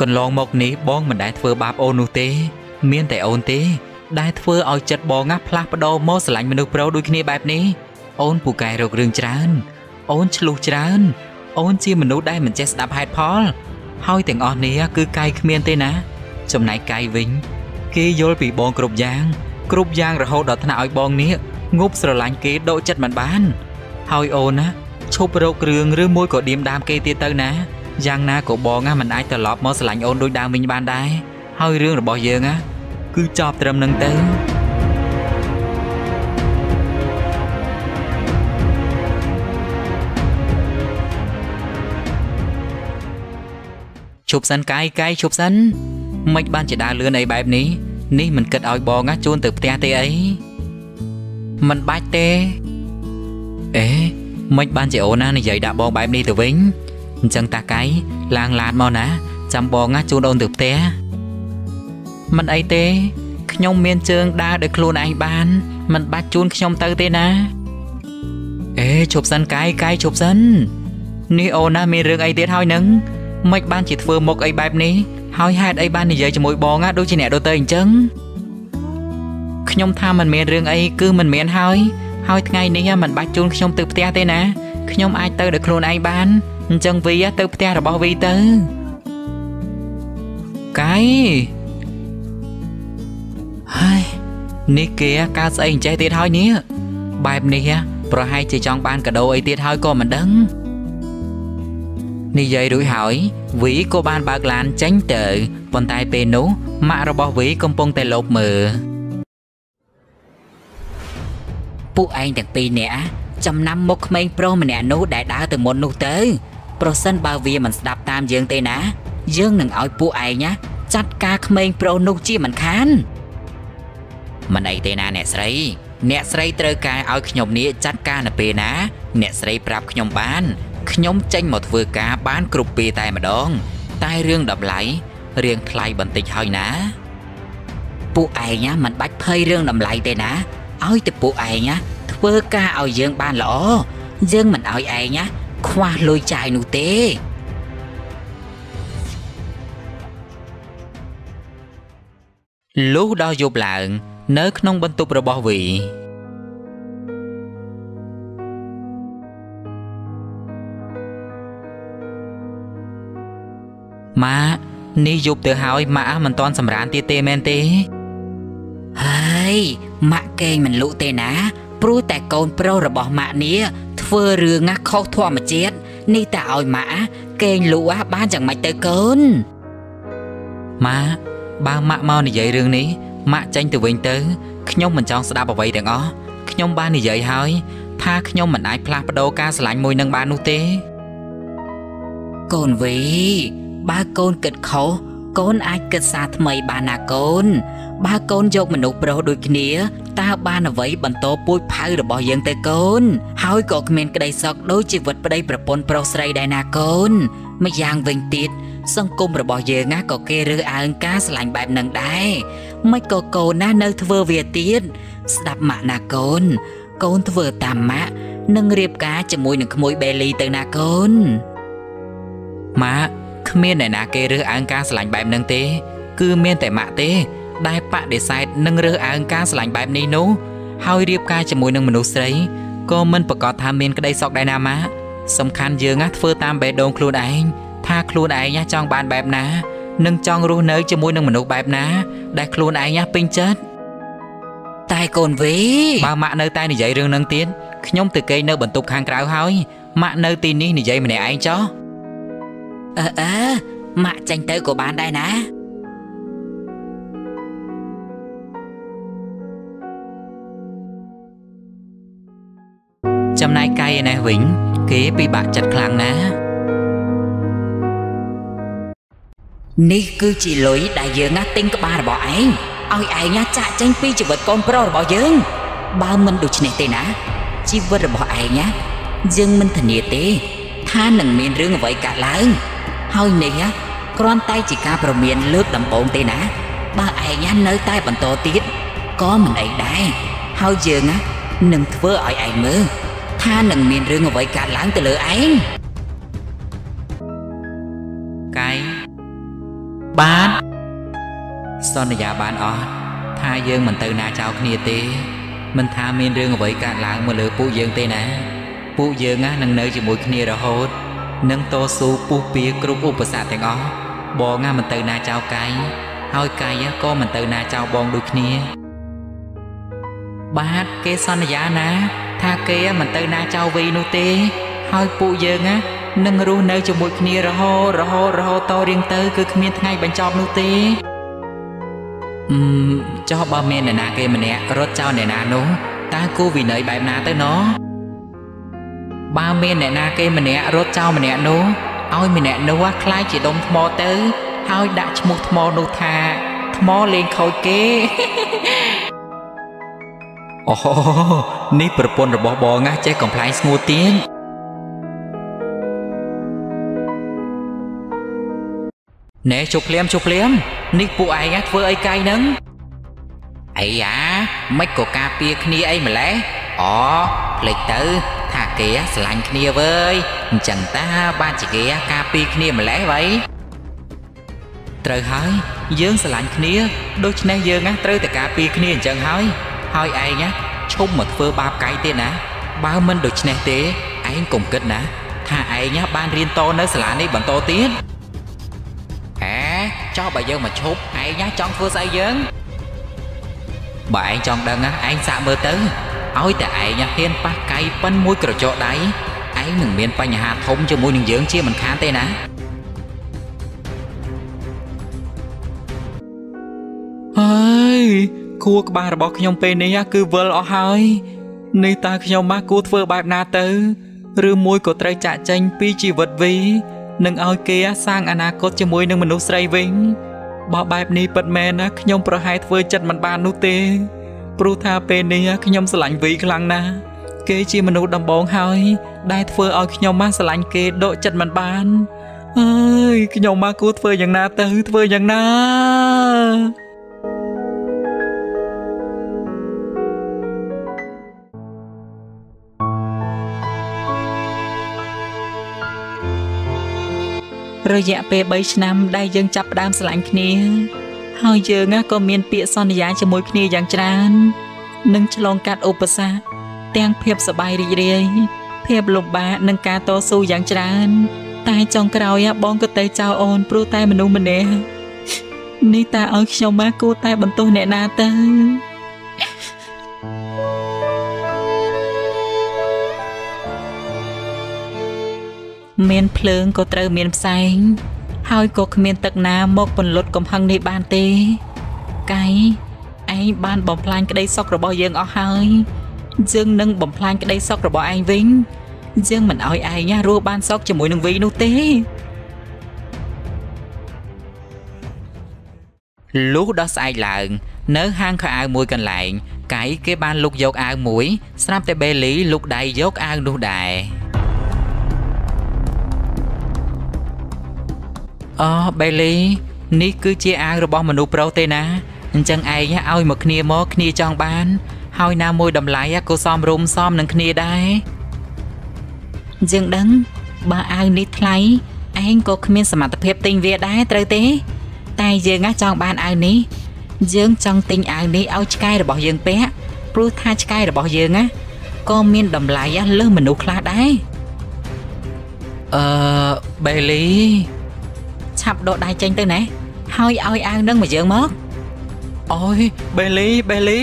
កន្លងមកនេះបងមិនដែលធ្វើបាបអូននោះទេ មានតែអូនទេ ដែលធ្វើឲ្យចិត្តបងណាផ្លាស់ប្ដូរមកស្រឡាញ់មនុស្សប្រុសដូចគ្នាបែបនេះអូនពូកែរករឿងច្រើន អូនឆ្លុះច្រើន អូនជាមនុស្សដែលមិនចេះស្ដាប់ហេតុផល ហើយទាំងអស់នេះគឺកាយគ្មានទេណា ចំណែកកាយវិញ គេយល់ពីបងគ្រប់យ៉ាង គ្រប់យ៉ាងរហូតដល់ថ្នាក់ឲ្យបងនេះងប់ស្រឡាញ់គេដកចិត្តមិនបាន ហើយអូនណាឈប់រករឿងឬមួយក៏ឌៀមដាមគេទៀតទៅណាយ៉ាងណាក៏បងណាមិនអាចត្រឡប់មកស្រឡាញ់អូនដូចដើមវិញបានដែរហើយរឿងរបស់យើងណាគឺចប់ត្រឹមនឹងទៅជប់សិនកាយកាយជប់សិន មិនបានជាដើរលឿនអីបែបនេះនេះមិនគិតឲ្យបងណាជូនទៅផ្ទះទេអីមិនបាច់ទេអេមិនបានជាអូនណានិយាយដាក់បងបែបនេះទៅវិញអញ្ចឹងតាកៃឡើងឡានមកណា ចាំបងណាជូនអូនទៅផ្ទះមិនអីទេខ្ញុំមានជើងដើរដោយខ្លួនឯងបានមិនបាច់ជូនខ្ញុំទៅទេណាអេជប់សិនកាយកាយជប់សិននេះអូនណាមានរឿងអីទៀតហើយនឹងមិនបានជាធ្វើមុខអីបែបនេះ ហើយហេតុអីបាននិយាយជាមួយបងណាដូចជាអ្នកដទៃអញ្ចឹងខ្ញុំថាมันមានរឿងអីគឺมันមានហើយ ហើយថ្ងៃនេះมันបាច់ជូនខ្ញុំទៅផ្ទះទេណាខ្ញុំអាចទៅដោយខ្លួនឯងបានអញ្ចឹងវីទៅផ្ទះរបស់វីទៅកៃហើយនេះគេការស្អីអញ្ចេះទៀតហើយនេះបែបនេះប្រហែលជាចង់បានកដោអីទៀតហើយក៏មិនដឹង និយាយរួចហើយវីក៏បានបើកឡានចេញទៅប៉ុន្តែពេលនោះម៉ាក់របស់វីកំពុងតែលបមើលពួកឯងទាំងពីរនាក់ចំណាំមុខក្មេងប្រុសម្នាក់នោះដែលដើរទៅមុននោះទៅប្រសិនបើវាមិនស្ដាប់តាមយើងទេណា យើងនឹងឲ្យពួកឯងណាចាត់ការក្មេងប្រុសនោះជាមិនខានមិនអីទេណាអ្នកស្រី អ្នកស្រីត្រូវការឲ្យខ្ញុំនេះចាត់ការនៅពេលណា អ្នកស្រីប្រាប់ខ្ញុំបាន ខ្ញុំចេញមកធ្វើការបានគ្រប់ពេលតែម្ដង តែរឿងតម្លៃរៀងថ្លៃបន្តិចហើយណា ពួកឯងណាមិនបាច់ភ័យរឿងតម្លៃទេណាឲ្យតែពួកឯងណាធ្វើការឲ្យយើងបានល្អយើងមិនឲ្យឯងណាខ្វះលុយចាយនោះទេលុះដល់យប់ឡើង នៅក្នុងបន្ទប់របស់វី ម៉ាក់នេះយប់ទៅហើយម៉ាក់មិនទាន់សម្រានទៀតទេមែនទេហើយម៉ាក់កេងមិនលក់ទេណា ព្រោះតែកូនប្រុសរបស់ម៉ាក់នេះធ្វើរឿងណាខុសធម្មជាតិនេះតែឲ្យម៉ាក់កេងលក់បានយ៉ាងម៉េចទៅកូនម៉ាក់បើម៉ាក់មកនិយាយរឿងនេះម៉ាក់ចេញទៅវិញទៅខ្ញុំមិនចង់ស្ដាប់អ្វីទាំងអស់ខ្ញុំបាននិយាយហើយ ថាខ្ញុំមិនអាចផ្លាស់ប្ដូរការស្រឡាញ់មួយនឹងបាននោះទេកូនវី បើកូនគិតខុសកូនអាចគិតសារថ្មីបានណាកូន បើកូនយកមនុស្សប្រុសដូចគ្នាតើបានអ្វីបន្តពូជផៅរបស់យើងទៅកូន ហើយក៏គ្មានក្តីសុខដូចជីវិតប្តីប្រពន្ធប្រុសស្រីដែរណាកូនម្យ៉ាងវិញទៀតសង្គមរបស់យើងណាក៏គេរើសអើងការស្រឡាញ់បែបនឹងដែរមិនក៏កូនណានៅធ្វើវាទៀតស្ដាប់ម៉ាក់ណាកូនកូនធ្វើតាមម៉ាក់និងរៀបការជាមួយនឹងក្មួយបេលីទៅណាកូនម៉ាក់ គ្មានអ្នកណាគេរើសអើងការស្រឡាញ់បែបហ្នឹងទេ គឺមានតែម៉ាក់ទេ ដែលបដិសេធនឹងរើសអើងការស្រឡាញ់បែបនេះនោះហើយរៀបការជាមួយនឹងមនុស្សស្រីក៏មិនប្រកាសថាមានក្តីសុខដែរណាម៉ាក់សំខាន់យើងណាធ្វើតាមបេះដូងខ្លួនឯងថាខ្លួនឯងណាចង់បានបែបណានិងចង់រស់នៅជាមួយនឹងមនុស្សបែបណាដែលខ្លួនឯងណាពេញចិត្តតែកូនវីបើម៉ាក់នៅតែនិយាយរឿងនឹងទៀតខ្ញុំទៅគេងនៅបន្ទប់ខាងក្រៅហើយម៉ាក់នៅទីនេះនិយាយម្នាក់ឯងចុះ អឺអឺម៉ាក់ចេញទៅក៏បានដែរណាចំណែកកាយឯនេះវិញ គេពិបាកចិត្តខ្លាំងណាស់នេះគឺជាលុយដែលយើងណាទិញក្បាលរបស់ឯងឲ្យឯងណាចាក់ចេញពីជីវិតកូនប្រុសរបស់យើង បើមិនដូច្នេះទេណាជីវិតរបស់ឯងណាយើងមិនធានាទេ ថានឹងមានរឿងអ្វីកើតឡើង ហើយនេះណាគ្រាន់តែជាការប្រមានលើកដំបូងទេណា បើឯងណានៅតែបន្តទៀតក៏មិនអីដែរហើយយើងណានឹងធ្វើឲ្យឯងមើលថានឹងមានរឿងអ្វីកើតឡើងទៅលើឯងកាយបានសន្យាបានអស់ថាយើងមិនទៅណាចោលគ្នាទេមិនថាមានរឿងអ្វីកើតឡើងមកលើពួកយើងទេណា ពួកយើងណានឹងនៅជាមួយគ្នារហូត នឹងតស៊ូពុះពៀគ្រប់ឧបសគ្គទាំងអស់បងណាមិនទៅណាចោលកាយហើយកាយក៏មិនទៅណាចោលបងដូចគ្នា បាទគេសន្យាណា ថាគេមិនទៅណាចោលវីនោះទេ ហើយពួកយើងណានឹងរស់នៅជាមួយគ្នារហូតរហូតរហូតតរៀងទៅគឺគ្មានថ្ងៃបញ្ចប់នោះទេអឺចុះបើមានអ្នកណាគេម្នាក់រត់ចោលអ្នកណានោះតើគូវិន័យបែបណាទៅណោះ បើមានអ្នកណាគេម្នាក់រត់ចោលម្នាក់នោះឲ្យម្នាក់នោះខ្លាយជាដុំថ្មទៅ ហើយដាក់ឈ្មោះថ្មនោះថាថ្មលេងខូចគេអូនេះប្រពន្ធរបស់បងណាចេះកំ pl ែងស្ងួតទៀតណែជប់ភ្លាមជប់ភ្លាមនេះពួកឯងធ្វើអីកាយនឹងអីយ៉ាមិនក៏ការពារគ្នាអីម្លេះអូភ្លេចទៅ ថាគេស្រឡាញ់គ្នាវើយអញ្ចឹងតាបានជាគេការពារគ្នាម្លេះវ៉ៃត្រូវហើយយើងស្រឡាញ់គ្នាដូច្នេះយើងណាត្រូវតែការពារគ្នាអញ្ចឹងហើយហើយឯងណាឈុំមកធ្វើបាបកាយទៀតណា បើមិនដូច្នេះទេឯងកុំគិតណា ថាឯងណាបានរៀនតនៅសាលានេះបន្តទៀតចោះបើយើងមកឈប់ឯងណាចង់ធ្វើស្អីយើងបើឯងចង់ដឹងណាឯងសាកមើលទៅ ឲ្យតែឯងណាហ៊ានប៉ះកៃប៉ិនមួយក្រចកដៃឯងនឹងមានបញ្ហាធំជាមួយនឹងយើងជាមិនខានទេណាហើយគួរក្បាលរបស់ខ្ញុំពេលនេះគឺវិលអស់ហើយនេះតើខ្ញុំមកគួរធ្វើបែបណាទៅឬមួយក៏ត្រូវចាក់ចេញពីជីវិតវីនឹងឲ្យគេសាងអនាគតជាមួយនឹងមនុស្សស្រីវិញបើបែបនេះពិតមែនណាខ្ញុំប្រហែលធ្វើចិត្តមិនបាននោះទេ ព្រោះថាពេលនេះខ្ញុំស្រឡាញ់វីខ្លាំងណាស់គេជាមនុស្សដំបងហើយ ដែលធ្វើឲ្យខ្ញុំមកស្រឡាញ់គេដកចិត្តមិនបានអើយខ្ញុំមកគួរធ្វើយ៉ាងណាទៅធ្វើយ៉ាងណារយៈពេល3ឆ្នាំដែលយើងចាប់ផ្ដើមស្រឡាញ់គ្នា ហើយយើងក៏មានពាក្យសន្យាជាមួយគ្នាយ៉ាងច្រើននឹងឆ្លងកាត់ឧបសគ្គទាំងភាពសប្បាយរីករាយភាពលំបាកនិងការតស៊ូយ៉ាងច្រើន តែចុងក្រោយបងក៏ទៅចោលអូនព្រោះតែមនុស្សម្នាក់នេះតើឲ្យខ្ញុំមកគួរតែបន្ទោសអ្នកណាទៅមានភ្លើងក៏ត្រូវមានផ្សែង ហើយក៏គ្មានទឹកណាមកពន្លត់កំហឹងនេះបានទេកៃឯងបានបំផ្លាញក្តីសុខរបស់យើងអស់ហើយយើងនឹងបំផ្លាញក្តីសុខរបស់ឯងវិញយើងមិនអោយឯងរស់បានសុខជាមួយនឹងវីនោះទេលុះដល់ស្អែកឡើងនៅហាងខោអាវមួយកន្លែងកៃគេបានលុកយកអាវមួយស្រាប់តែបេលីលុកដៃយកអាវនោះដែរ អូបេលីនេះគឺជាអាវរបស់មនុស្សប្រុសទេណាអញ្ចឹងឯងឲ្យមកគ្នាមកគ្នាចង់បាន ហើយណាមួយតម្លៃក៏សមរម្យសមនឹងគ្នាដែរយើងដឹងបើអាវនេះថ្លៃឯងក៏គ្មានសមត្ថភាពទិញវាដែរត្រូវទេ តែយើងចង់បានអាវនេះយើងចង់ទិញអាវនេះឲ្យឆ្កែរបស់យើងពាក់ព្រោះថាឆ្កែរបស់យើងណាក៏មានតម្លៃលើសមនុស្សខ្លះដែរអឺបេលី ឆាប់ដកដៃចេញទៅណាហើយឲ្យអាវនឹងមកយើងមកអូយបេលីបេលី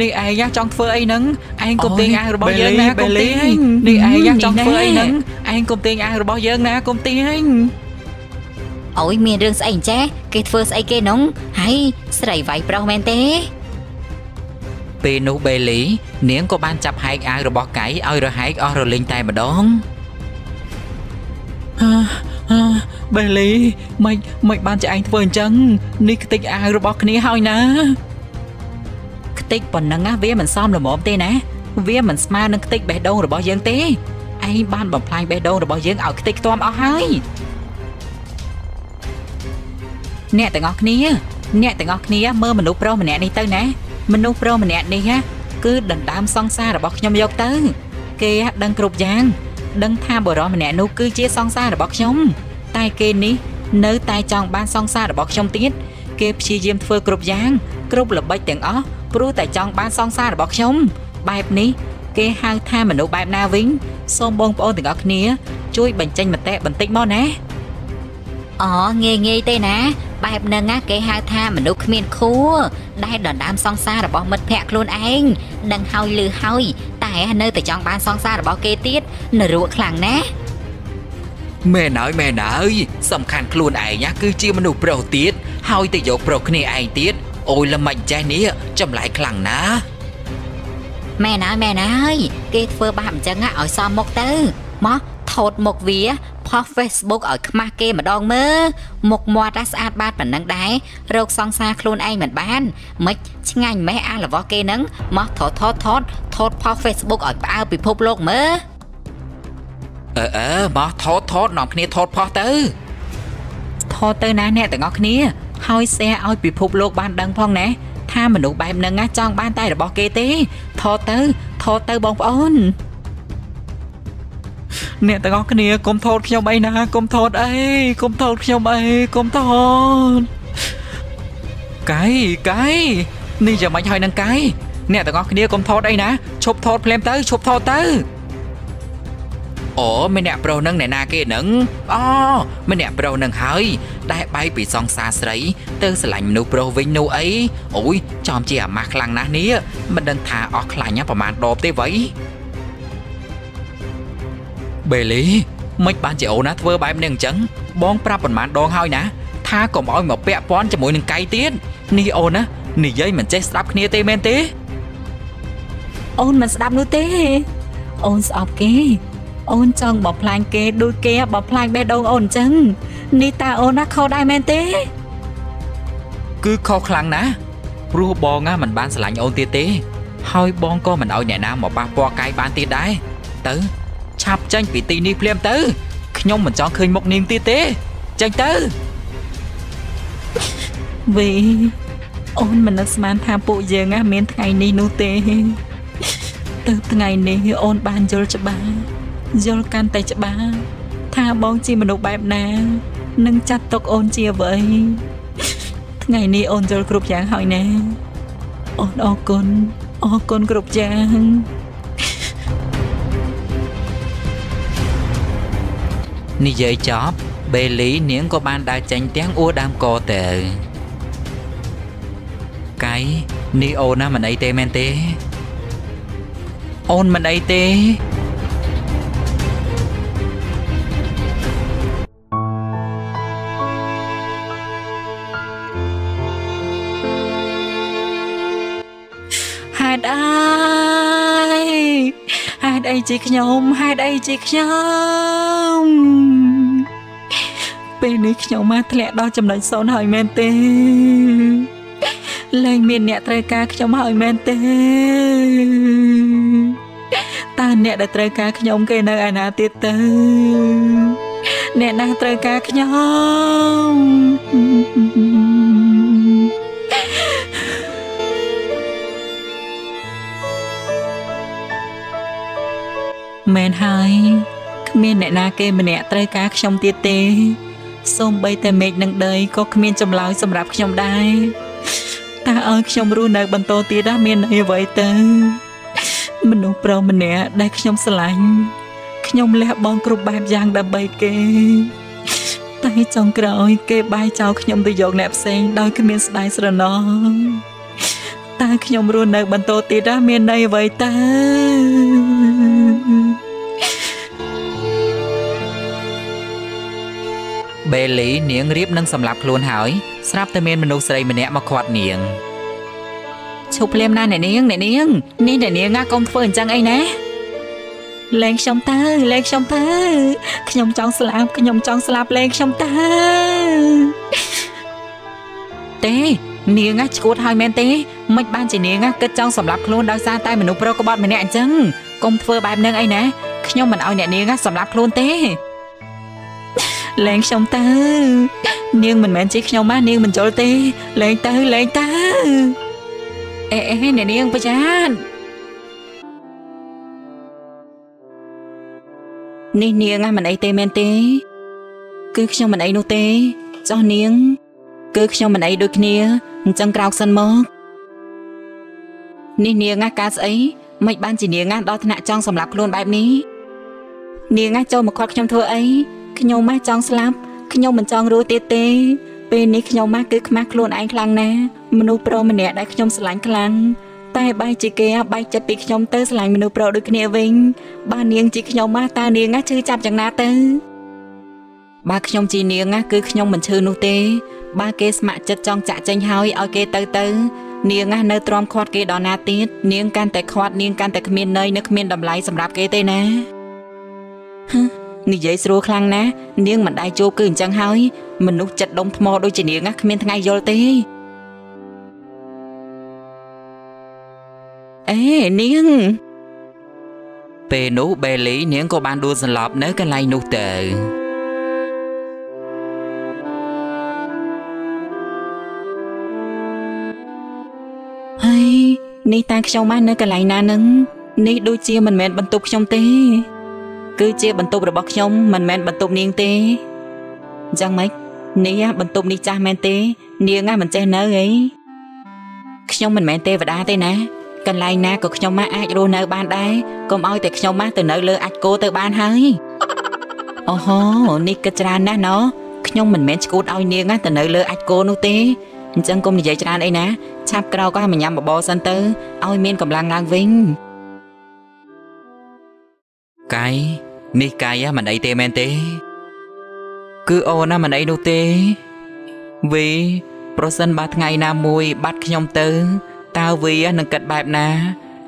នេះឯងចង់ធ្វើអីហ្នឹងឯងកុំទាញអាវរបស់យើងណាកុំទាញនេះឯងចង់ធ្វើអីហ្នឹងឯងកុំទាញអាវរបស់យើងណាកុំទាញអូយមានរឿងស្អីអញ្ចេះគេធ្វើស្អីគេនោះហើយស្រីវាយប្រុសមែនទេពេលនោះបេលី នាងក៏បានចាប់ហែកអាវរបស់កៃឲ្យរហែកអស់រលីងតែម្ដងអឺ បេលីមិនមិនបានជាឯងធ្វើអញ្ចឹងនេះខ្ទេចអាវរបស់គ្នាហើយណាខ្ទេចប៉ុណ្ណឹងណាវាមិនសមល្មមទេណាវាមិនស្មើនឹងខ្ទេចបេះដូងរបស់យើងទេឯងបានបំផ្លាញបេះដូងរបស់យើងឲ្យខ្ទេចខ្ទាំអស់ហើយអ្នកទាំងអស់គ្នាអ្នកទាំងអស់គ្នាមើលមនុស្សប្រុសម្នាក់នេះទៅណាមនុស្សប្រុសម្នាក់នេះគឺដណ្ដើមសង្សាររបស់ខ្ញុំយកទៅ គេដឹងគ្រប់យ៉ាង ដឹងថាបរិសម្នាក់នោះគឺជាសង្សាររបស់ខ្ញុំ តែគេនេះនៅតែចង់បានសង្សាររបស់ខ្ញុំទៀតគេព្យាយាមធ្វើគ្រប់យ៉ាង គ្រប់ល្បិចទាំងអស់ព្រោះតែចង់បានសង្សាររបស់ខ្ញុំ បែបនេះ គេហៅថាមនុស្សបែបណាវិញសូមបងប្អូនទាំងអស់គ្នា ជួយបញ្ចេញមតិបន្តិចមកណាអូងាយងាយទេណា បែបហ្នឹងណាគេហៅថាមនុស្សគ្មានខួរដែលដណ្ដើមសង្សាររបស់មិត្តភ័ក្តិខ្លួនឯងដឹងហើយលឺហើយ តែនៅតែចង់បានសង្សាររបស់គេទៀតនរកខ្លាំងណាស់ មែនហើយមែនហើយសំខាន់ខ្លួនឯងគឺជាមនុស្សប្រុសទៀតហើយទៅយកប្រុសគ្នាឯងទៀតអូយល្មិចចេះនេះចម្លែកខ្លាំងណាស់មែនហើយមែនហើយគេធ្វើបាបអញ្ចឹងឲ្យសមមុខទៅមកថតមុខវាផុស Facebook ឲ្យខ្មាស់គេម្ដងមើលមុខមាត់ស្អាតបាតប៉ុណ្ណឹងដែររោគសង្សារខ្លួនឯងមិនបានមិនឆ្ងាញ់ម៉េះអារបស់គេនឹងមកថតថតថតថតផុស Facebook ឲ្យផ្អើពិភពលោកមើល អឺអឺមកថតថតនាំគ្នាថតផុសទៅថតទៅណាអ្នកទាំងអស់គ្នាហើយ share ឲ្យពិភពលោកបានដឹងផងណាថាមនុស្សបែបហ្នឹងចង់បានតែរបស់គេទេថតទៅថតទៅបងប្អូនអ្នកទាំងអស់គ្នាកុំថតខ្ញុំអីណាកុំថតអីកុំថតខ្ញុំអីកុំថតកៃកៃនេះយ៉ាងម៉េចហើយនឹងកៃអ្នកទាំងអស់គ្នាកុំថតអីណាឈប់ថតភ្លាមទៅឈប់ថតទៅ អូម្នាក់ប្រុសនឹងអ្នកណាគេនឹងអូម្នាក់ប្រុសនឹងហើយដែលបែកពីសង្សារស្រីទៅស្រឡាញ់មនុស្សប្រុសវិញនោះអីអូយចំជាអាម៉ាស់ខ្លាំងណាស់នេះមិនដឹងថាអស់ខ្លាញ់ប្រហែលដបទេវ៉ៃបេលីមិនបានជាអូនណាធ្វើបែបនេះអញ្ចឹងបងប្រាប់ប្រហែលដងហើយណាថាកុំឲ្យមកពាក់ព័ន្ធជាមួយនឹងកៃទៀតនេះអូនណានិយាយមិនចេះស្ដាប់គ្នាទេមែនទេអូនមិនស្ដាប់នោះទេអូនស្អប់គេ អូនចង់បំផ្លាញគេដូចគេបំផ្លាញបេះដូងអូនអញ្ចឹងនេះតើអូនណាខុសដែរមែនទេ គឺខុសខ្លាំងណាស់ព្រោះបងណាមិនបានស្រឡាញ់អូនទៀតទេ ហើយបងក៏មិនឲ្យអ្នកណាមកប៉ះពាល់កាយបានទៀតដែរទៅឆាប់ចេញពីទីនេះភ្លាមទៅខ្ញុំមិនចង់ឃើញមុខនាងទៀតទេចេញទៅវីអូនមិននឹកស្មានថាពួកយើងណាមានថ្ងៃនេះនោះទេទៅថ្ងៃនេះអូនបានយល់ច្បាស់ យល់កាន់តែច្បាស់ថាបងជាមនុស្សបែបណានឹងចាត់ទុកអូនជាអ្វីថ្ងៃនេះអូនយល់គ្រប់យ៉ាងហើយណាអូនអរគុណអរគុណគ្រប់យ៉ាងនិយាយចប់បេលីនាងក៏បានដើរចេញទាំងអួរដើមកទៅកៃនេះអូនណាមិនអីទេមែនទេអូនមិនអីទេ ជាខ្ញុំហេតុអីជាខ្ញុំពេលនេះខ្ញុំមកធ្លាក់ដល់ចំណុចសូន្យហើយមែនទេលែងមានអ្នកត្រូវការខ្ញុំហើយមែនទេតើអ្នកដែលត្រូវការខ្ញុំគេនៅឯណាទៀតទៅអ្នកណាត្រូវការខ្ញុំ មែនហើយគ្មានអ្នកណាគេម្នាក់ត្រូវការខ្ញុំទៀតទេសូម្បីតែមេឃនិងដីក៏គ្មានចម្លើយសម្រាប់ខ្ញុំដែរតើឲ្យខ្ញុំរស់នៅបន្តទៀតណាមានន័យអ្វីទៅមនុស្សប្រុសម្នាក់ដែលខ្ញុំស្រឡាញ់ខ្ញុំលះបង់គ្រប់បែបយ៉ាងដើម្បីគេតែចុងក្រោយគេបាយចោលខ្ញុំទៅយកអ្នកផ្សេងដោយគ្មានស្ដាយស្រណោះ តើខ្ញុំរស់នៅបន្តទៀតណាមានន័យអ្វីតើបេលីនាងរៀបនឹងសម្លាប់ខ្លួនហើយស្រាប់តែមានមនុស្សស្រីម្នាក់មកខាត់នាងឈប់ភ្លាមណាអ្នកនាងអ្នកនាងនេះអ្នកនាងណាកុំធ្វើអញ្ចឹងអីណាលែងខ្ញុំទៅលែងខ្ញុំទៅខ្ញុំចង់ស្លាប់ខ្ញុំចង់ស្លាប់លែងខ្ញុំទៅទេ នាងណាឈួតហើយមែនទេមិនបានជានាងណាគិតចង់សម្លាប់ខ្លួនដោយសារតែមនុស្សប្រុសក្បត់ម្នាក់អញ្ចឹងកុំធ្វើបែបហ្នឹងអីណាខ្ញុំមិនឲ្យអ្នកនាងណាសម្លាប់ខ្លួនទេលែងខ្ញុំទៅនាងមិនមែនជាខ្ញុំណានាងមិនយល់ទេលែងទៅលែងទៅអេអេអ្នកនាងប្រយ័ត្ននេះនាងណាមិនអីទេមែនទេ គឺខ្ញុំមិនអីនោះទេចោះនាង គឺខ្ញុំមិនអីដូចគ្នា អញ្ចឹងក្រោកសិនមកនេះនាងណាការស្អីមិនបានជានាងណាដល់ថ្នាក់ចង់សម្លាប់ខ្លួនបែបនេះនាងណាចូលមកខាត់ខ្ញុំធ្វើអីខ្ញុំម៉ាស់ចង់ស្លាប់ខ្ញុំមិនចង់រស់ទៀតទេពេលនេះខ្ញុំម៉ាស់គឺខ្មាស់ខ្លួនឯងខ្លាំងណាស់មនុស្សប្រុសម្នាក់ដែលខ្ញុំស្រឡាញ់ខ្លាំងតែបែរជាគេបែកចិត្តពីខ្ញុំទៅស្រឡាញ់មនុស្សប្រុសដូចគ្នាវិញបើនាងជាខ្ញុំម៉ាស់តើនាងណាឈឺចាប់យ៉ាងណាទៅបើខ្ញុំជានាងណាគឺខ្ញុំមិនឈឺនោះទេ បើគេស្ម័គ្រចិត្តចង់ចាក់ចេញហើយឲ្យគេទៅទៅ នាងណានៅទ្រាំខាត់គេដល់ណាទៀតនាងកាន់តែខាត់នាងកាន់តែគ្មានន័យនិងគ្មានតម្លៃសម្រាប់គេទេណាហឹនិយាយស្រួលខ្លាំងណាស់នាងមិនដែលជួបគឺអញ្ចឹងហើយមនុស្សចិត្តដុំថ្មដូចជានាងណាគ្មានថ្ងៃយល់ទេអេនាងពេលនោះបេលីនាងក៏បានដួលសន្លប់នៅកន្លែងនោះទៅ នេះតាខ្ញុំមកនៅកន្លែងណានឹងនេះដូចជាមិនមែនបន្ទប់ខ្ញុំទេ គឺជាបន្ទប់របស់ខ្ញុំមិនមែនបន្ទប់នាងទេអញ្ចឹងម៉េចនេះបន្ទប់នេះចាស់មែនទេ នាងមិនចេះនៅអីខ្ញុំមិនមែនទេវតាទេណាកន្លែងណាក៏ខ្ញុំមកអាចរស់នៅបានដែរកុំឲ្យតែខ្ញុំមកទៅនៅលើអាចគោទៅបានហើយអូហូនេះគិតច្រើនណាស់ណោះខ្ញុំមិនមែនឈួតឲ្យនាងទៅនៅលើអាចគោនោះទេអញ្ចឹងកុំនិយាយច្រើនអីណា ឆាប់ក្រោកក៏មកញ៉ាំបបរសិនទៅឲ្យមានកម្លាំងឡើងវិញកាយនេះកាយមិនអីទេមែនទេ គឺអូនណាមិនអីនោះទេវីប្រសិនបើថ្ងៃណាមួយ បាត់ខ្ញុំទៅតើវីនឹងគិតបែបណា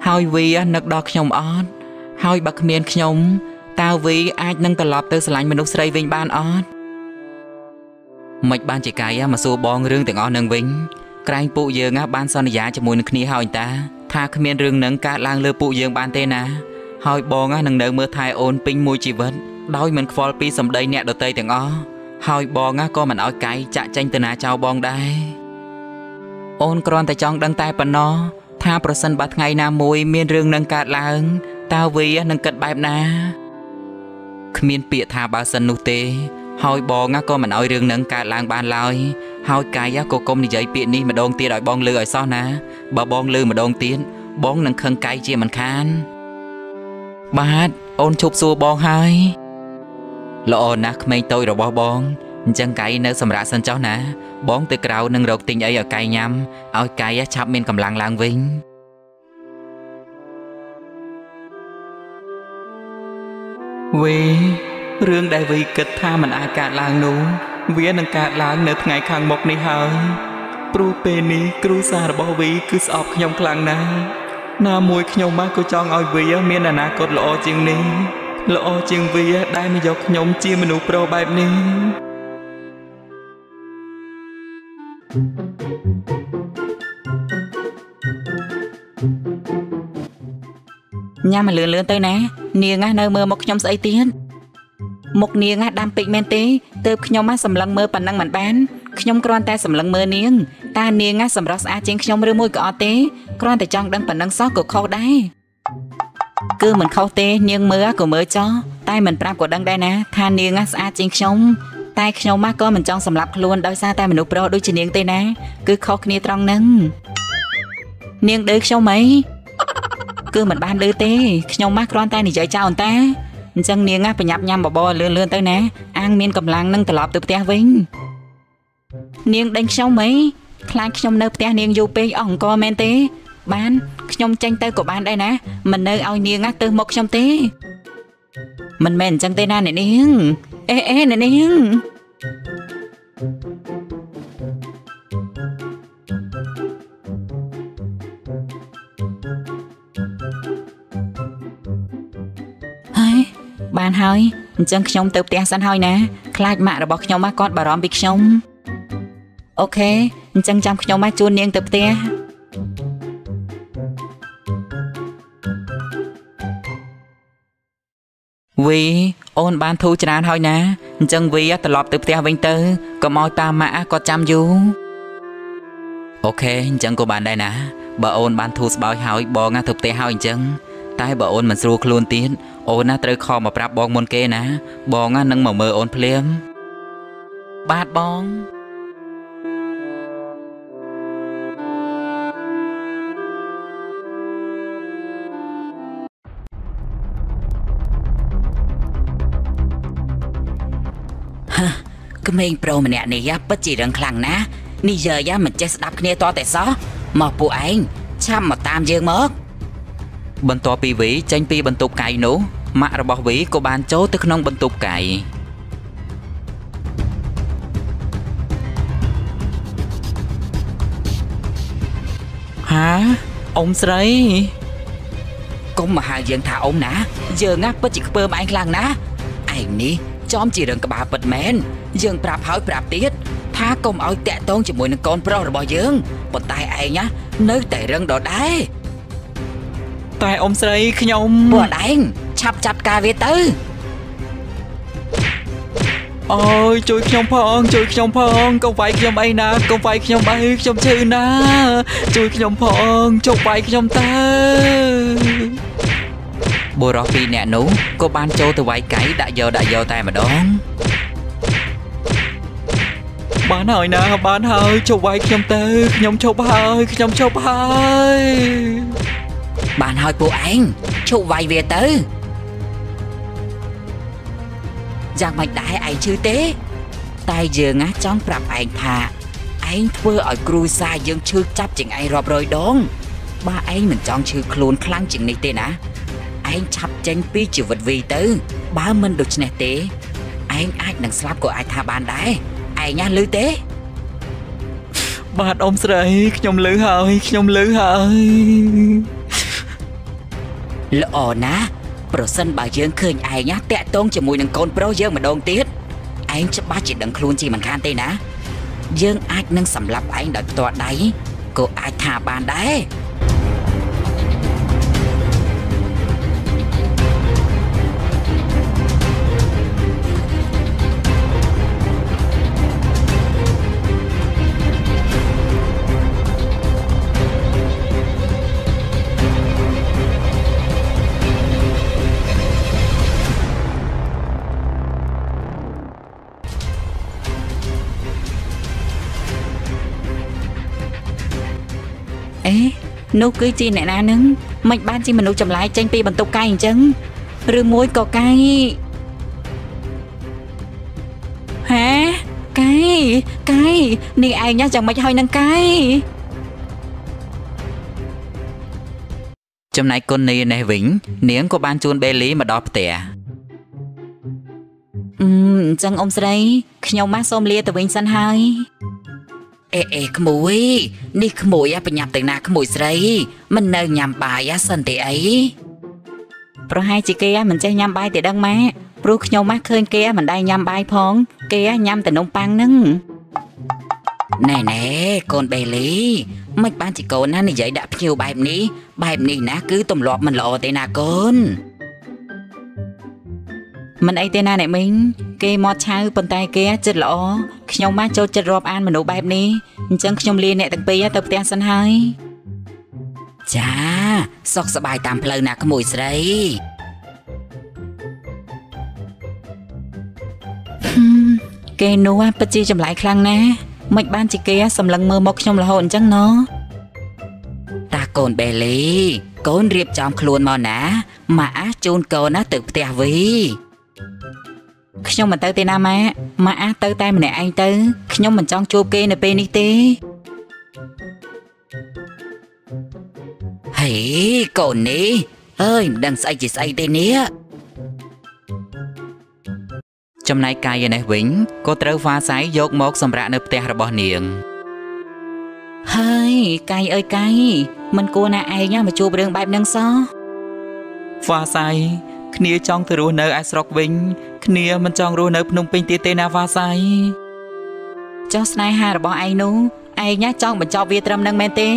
ហើយវីនឹកដល់ខ្ញុំអត់ហើយបើគ្មានខ្ញុំតើវីអាចនឹងត្រឡប់ទៅស្រឡាញ់មនុស្សស្រីវិញបានអត់មិនបានជាកាយមកសួរបងរឿងទាំងអស់នឹងវិញ ក្រែងពួកយើងបានសន្យាជាមួយនឹងគ្នាហើយតា ថាគ្មានរឿងនឹងកើតឡើងលើពួកយើងបានទេណា ហើយបងនឹងនៅមើលថែអូនពេញមួយជីវិតដោយមិនខ្វល់ពីសម្ដីអ្នកដតីទាំងអស់ហើយបងក៏មិនអោយកាយចាក់ចេញទៅណាចោលបងដែរអូនគ្រាន់តែចង់ដឹងតែប៉ុណ្ណោះថាប្រសិនបើថ្ងៃណាមួយមានរឿងនឹងកើតឡើងតើវីនឹងគិតបែបណាគ្មានពាក្យថាបើសិននោះទេ ហើយបងក៏មិនអោយរឿងនឹងកើតឡើងបានឡើយហើយកាយក៏កុំនិយាយពាក្យនេះម្ដងទៀតឲ្យបងលឺឲ្យសោះណាបើបងលឺម្ដងទៀតបងនឹងខឹងកាយជាមិនខាន បាទអូនឈប់សួរបងហើយល្អណាស់ក្មេងតូចរបស់បងអញ្ចឹងកៃនៅសម្រាប់សិនចុះណា បងទៅក្រៅនឹងរកទិញអីឲ្យកៃញ៉ាំឲ្យកៃឆាប់មានកម្លាំងឡើងវិញវី រឿងដែលវីគិតថាมันអាចកើតឡើងនោះវានឹងកើតឡើងនៅថ្ងៃខាងមុខនេះហើយព្រោះពេលនេះគ្រូសាស្ត្ររបស់វីគឺស្អប់ខ្ញុំខ្លាំងណាស់ណាមួយខ្ញុំមកក៏ចង់ឲ្យវាមានអនាគតល្អជាងនេះល្អជាងវាដែលមកយកខ្ញុំជាមនុស្សប្រុសបែបនេះញ៉ាំមកលឿនលឿនទៅណានាងណានៅមើលមកខ្ញុំស្អីទៀត មុខនាងណាដាំពេកមែនទេទើបខ្ញុំណាសម្លឹងមើលប៉ុណ្ណឹងមិនបានខ្ញុំគ្រាន់តែសម្លឹងមើលនាងតើនាងណាសម្រស់ស្អាតជាងខ្ញុំឬមួយក៏អត់ទេគ្រាន់តែចង់ដឹងប៉ុណ្ណឹងសោះក៏ខុសដែរគឺមិនខុសទេ នាងមើលក៏មើលចោះតែមិនប្រាប់ក៏ដឹងដែរណា ថានាងណាស្អាតជាងខ្ញុំតែខ្ញុំម៉ាក៏មិនចង់សម្លាប់ខ្លួនដោយសារតែមនុស្សប្រុសដូចជានាងទេណា គឺខុសគ្នាត្រង់ហ្នឹងនាងដេកខ្ញុំអីគឺមិនបានដេកទេខ្ញុំម៉ាគ្រាន់តែនិយាយចោលអន្តា អញ្ចឹងនាងណាប្រញាប់ញ៉ាំបបរលឿនលឿនទៅណាអាងមានកម្លាំងនឹងត្រឡប់ទៅផ្ទះវិញនាងដេញខ្ញុំអីខ្លាចខ្ញុំនៅផ្ទះនាងយូរពេកអស់អង្គមែនទេ បានខ្ញុំចេញទៅក៏បានដែរណាមិននៅឲ្យនាងណាទៅមកខ្ញុំទេមិនមែនអញ្ចឹងទេណាអ្នកនាងអេអេអ្នកនាងហើយ បានហើយអញ្ចឹងខ្ញុំទៅផ្ទះសិនហើយណាខ្លាចម៉ាក់របស់ខ្ញុំមកគាត់បារម្ភពីខ្ញុំអូខេអញ្ចឹងចាំខ្ញុំមកជួននាងទៅផ្ទះវីអូនបានធូរច្រើនហើយណាអញ្ចឹងវីត្រឡប់ទៅផ្ទះវិញទៅកុំឲ្យតាម៉ាក់គាត់ចាំយូរអូខេអញ្ចឹងក៏បានដែរណាបើអូនបានធូរស្បើយហើយបងណាទៅផ្ទះហើយអញ្ចឹង តែបើអូនមិនស្រួលខ្លួនទៀតអូនណាត្រូវខំមកប្រាប់បងមុនគេណា បងណានឹងមកមើលអូនភ្លាមបាទបងក្មេងប្រុសម្នាក់នេះពិតជារឿងខ្លាំងណាស់និយាយមិនចេះស្ដាប់គ្នាតតែសោះមកពួកឯងឆាប់មកតាមយើងមក បន្ទាប់ពីវីចេញពីបន្ទប់កាយនោះម៉ាក់របស់វីក៏បានចូលទៅក្នុងបន្ទប់កាយហាអ៊ំស្រីកុំមកហៅយើងថាអ៊ំណា យើងណាពិតជាខ្ពើមឯងខ្លាំងណាស់ឯងនេះចំជារឿងក្បាលពិតមែនយើងប្រាប់ហើយប្រាប់ទៀតថាកុំឲ្យតាក់ទងជាមួយនឹងកូនប្រុសរបស់យើងប៉ុន្តែឯងណានៅតែរឹងដដែល តែអ៊ំស្រីខ្ញុំពួកឯងឆាប់ចាត់ការវាទៅអូយជួយខ្ញុំផងជួយខ្ញុំផងកុំវាយខ្ញុំអីណាកុំវាយខ្ញុំអីខ្ញុំឈឺណា ជួយខ្ញុំផងជប់វាយខ្ញុំទៅបុរសពីរនាក់នោះក៏បានចូលទៅវាយកៃដាក់យកដាក់យកតែម្ដងបានហើយណាបានហើយជប់វាយខ្ញុំទៅខ្ញុំជប់ហើយខ្ញុំជប់ហើយ បានហើយពួកឯងឈប់វាយវាទៅយ៉ាងមិនដែរឯងឈឺទេ តែយើងណាចង់ប្រាប់ឯងថាឯងធ្វើឲ្យគ្រូសាយើងឈឺចាប់ជាងឯងរាប់រយដងបើឯងមិនចង់ឈឺខ្លួនខ្លាំងជាងនេះទេណាឯងឆាប់ចេញពីជីវិតវីទៅ បើមិនដូច្នេះទេឯងអាចនឹងស្លាប់ក៏អាចថាបានដែរឯងណាឮទេ បាទអ៊ំស្រីខ្ញុំឮហើយខ្ញុំឮហើយ ល្អណាស់ប្រសិនបើយើងឃើញឯងណាតាក់ទងជាមួយនឹងកូនប្រុសយើងម្ដងទៀតឯងច្បាស់ជាដឹងខ្លួនជាមិនខានទេណា យើងអាចនឹងសម្លាប់ឯងដោយផ្ទាល់ដៃក៏អាចថាបានដែរ នោះគឺជាអ្នកណានឹងមិនបានជាមនុស្សចម្លែកចេញពីបន្ទប់កាយអញ្ចឹងឬមួយក៏កាយហាកាយកាយនេះឯងញ៉ាំយ៉ាងម៉េចហើយនឹងកាយចំណែកគុណនីនេះវិញ នាងក៏បានជួនបេលីមកដល់ផ្ទះអឺអញ្ចឹងអ៊ំស្រីខ្ញុំមកសូមលាទៅវិញសិនហើយ អេអេក្មួយនេះក្មួយអាបញ្ញាប់ទៅណាក្មួយស្រី មិននៅញ៉ាំបាយអាសិនទេអីប្រហែលជាគេមិនចេះញ៉ាំបាយទេដឹងម៉ាព្រោះខ្ញុំមកឃើញគេមិនដែរញ៉ាំបាយផង គេញ៉ាំតែនំប៉័ងហ្នឹងណែណែកូនបេលីមិនបានជាកូនណានិយាយដាក់ភ្ញៀវបែបនេះបែបនេះណាគឺទម្លាប់មិនល្អទេណាកូនមិនអីទេណាអ្នកមីង គេមកឆៅប៉ុន្តែគេចិត្តល្អខ្ញុំមកចូលចិត្តរាប់អានមនុស្សបែបនេះអញ្ចឹងខ្ញុំលាអ្នកទាំងពីរទៅផ្ទះសិនហើយចាសុខសប្បាយតាមផ្លូវណាក្មួយស្រីគេនោះពិតជាចម្លែកខ្លាំងណាស់មិនបានជាគេសម្លឹងមើលមកខ្ញុំរហូតអញ្ចឹងណោះតាកូនបេលីកូនរៀបចំខ្លួនមកណាម៉ាក់អាជូនកូនណាទៅផ្ទះវី ខ្ញុំមិនទៅទេណាម៉ាក់ម៉ាក់អាទៅតែម្នាក់ឯងទៅខ្ញុំមិនចង់ជួបគេនៅពេលនេះទេហេកូននេះអើយមិនដឹងស្អីជាស្អីទេនេះចំណែកកាយឯនេះវិញក៏ត្រូវហ្វាសៃយកមកសម្រាកនៅផ្ទះរបស់នាងហើយកាយអើយកាយមិនគួរណាឯងណាមកជួបរឿងបែបហ្នឹងសោះហ្វាសៃគ្នាចង់ទៅរស់នៅឯស្រុកវិញ គ្នាមិនចង់រស់នៅភ្នំពេញទៀតទេណាហ្វាសៃចុះស្នេហារបស់ឯងនោះឯងណាចង់បញ្ចប់វាត្រឹមហ្នឹងមែនទេ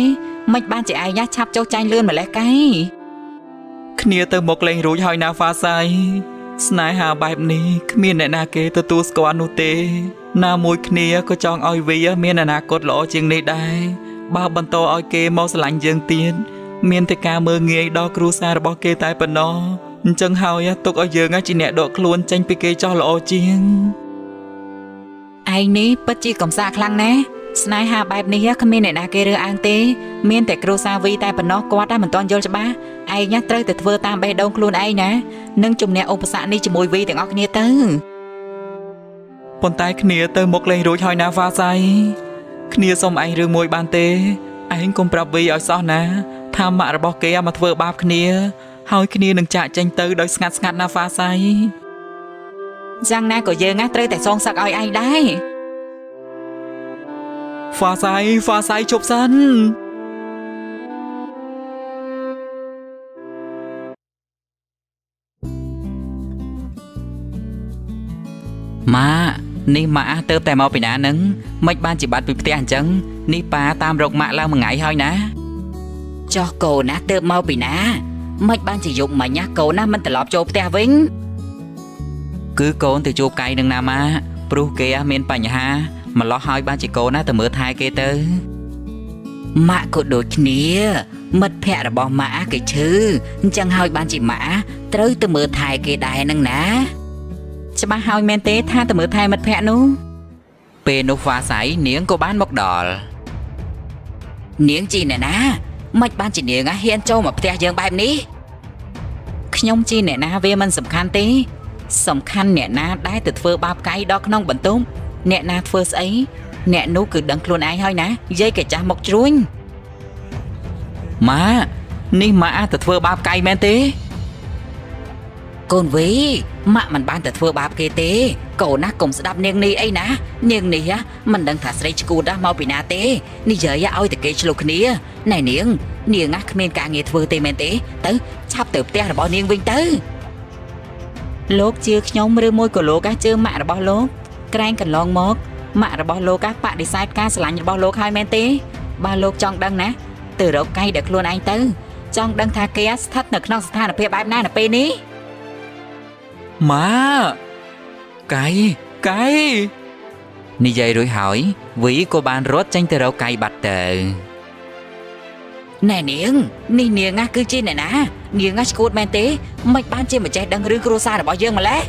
មិនបានជាឯងណាឆាប់ចុះចាញ់លឿនម្លេះកាយគ្នាទៅមកលេងរួចហើយណាហ្វាសៃស្នេហាបែបនេះគ្មានអ្នកណាគេទទួលស្គាល់នោះទេ ណាមួយគ្នាក៏ចង់ឲ្យវាមានអនាគតល្អជាងនេះដែរបើបន្តឲ្យគេមកស្រឡាញ់យើងទៀតមានតែការមើងងាយដល់គ្រួសាររបស់គេតែប៉ុណ្ណោះ អញ្ចឹងហើយទុកឲ្យយើងជាអ្នកដកខ្លួនចេញពីគេចោះល្អជាងឯងនេះពិតជាកំសាខ្លាំងណាស់ស្នេហាបែបនេះគ្មានអ្នកណាគេរើសអើងទេ មានតែគ្រូសាវីតែប៉ុណ្ណោះគាត់តែមិនទាន់យល់ច្បាស់ឯងណាត្រូវតែធ្វើតាមបេះដូងខ្លួនឯងណានិងជំនះឧបសគ្គនេះជាមួយវីទាំងអស់គ្នាទៅប៉ុន្តែគ្នាទៅមកលេងរួចហើយណាហ្វាសៃគ្នាសុំឯងរឿងមួយបានទេឯងកុំប្រាប់វីឲ្យសោះណាថាម៉ាក់របស់គេមកធ្វើបាបគ្នា ហើយគ្នានឹងចាក់ចេញទៅដោយស្ងាត់ស្ងាត់ណាហ្វាសៃយ៉ាងណាក៏យើងណាត្រូវតែសងសឹកឲ្យឯងដែរហ្វាសៃហ្វាសៃជប់សិនម៉ានេះម៉ាក់ទៅតែមកពីណានឹងមិនបានជាបាត់ពីផ្ទះអញ្ចឹងនេះប៉ាតាមរកម៉ាក់ឡើងមួយថ្ងៃហើយណាចោះកូនណាទៅមកពីណា មិនបានជាយប់មិញណាកូនណាមិនត្រឡប់ចូលផ្ទះវិញគឺកូនទៅជួបកាយនឹងណាម៉ាព្រោះគេមានបញ្ហា ម្លោះហើយបានជាកូនណាទៅមើលថែគេទៅម៉ាក់ក៏ដូចគ្នា មិត្តភ័ក្តិរបស់ម៉ាក់គេឈឺអញ្ចឹងហើយបានជាម៉ាក់ត្រូវទៅមើលថែគេដែរនឹងណា ច្បាស់ហើយមែនទេថាទៅមើលថែមិត្តភ័ក្តិនោះពេលនោះហ្វាសៃនាងក៏បានមកដល់នាងជីអ្នកណា មិនបានជានាងហ៊ានចូលមកផ្ទះយើងបែបនេះខ្ញុំជាអ្នកណាវាមិនសំខាន់ទេ សំខាន់អ្នកណាដែលទៅធ្វើបាបកាយដល់ក្នុងបន្ទប់អ្នកណាធ្វើស្អីអ្នកនោះគឺដឹងខ្លួនឯងហើយណាយាយកចាស់មកជ្រួញម៉ានេះម៉ាក់ទៅធ្វើបាបកាយមែនទេ កូនវីម៉ាក់មិនបានទៅធ្វើបាបគេទេកូនណាកុំស្ដាប់នាងនេះអីណានាងនេះមិនដឹងថាស្រីឈួតណាមកពីណាទេនិយាយឲ្យតែគេឆ្លុះគ្នាណែនាង នាងណាគ្មានការងារធ្វើទេមែនទេ ទៅឆាប់ទៅផ្ទះរបស់នាងវិញទៅលោកជឿខ្ញុំឬមួយក៏លោកអាជឿម៉ាក់របស់លោកក្រែងកន្លងមកម៉ាក់របស់លោកអាបដិសេធការស្រឡាញ់របស់លោកហើយមែនទេបើលោកចង់ដឹងណាទៅរកកៃដែលខ្លួនឯងទៅចង់ដឹងថាគេស្ថិតនៅក្នុងស្ថានភាពបែបណានៅពេលនេះ ម៉ាកៃកៃនិយាយរួចហើយវីក៏បានរត់ចេញទៅរកកាយបាត់ទៅណែនាងនេះនាងណាគឺជាអ្នកណានាងណាឈួតមែនទេមិនបានជាម្ចេះដឹងរឿងគ្រួសាររបស់យើងម្ល៉េះ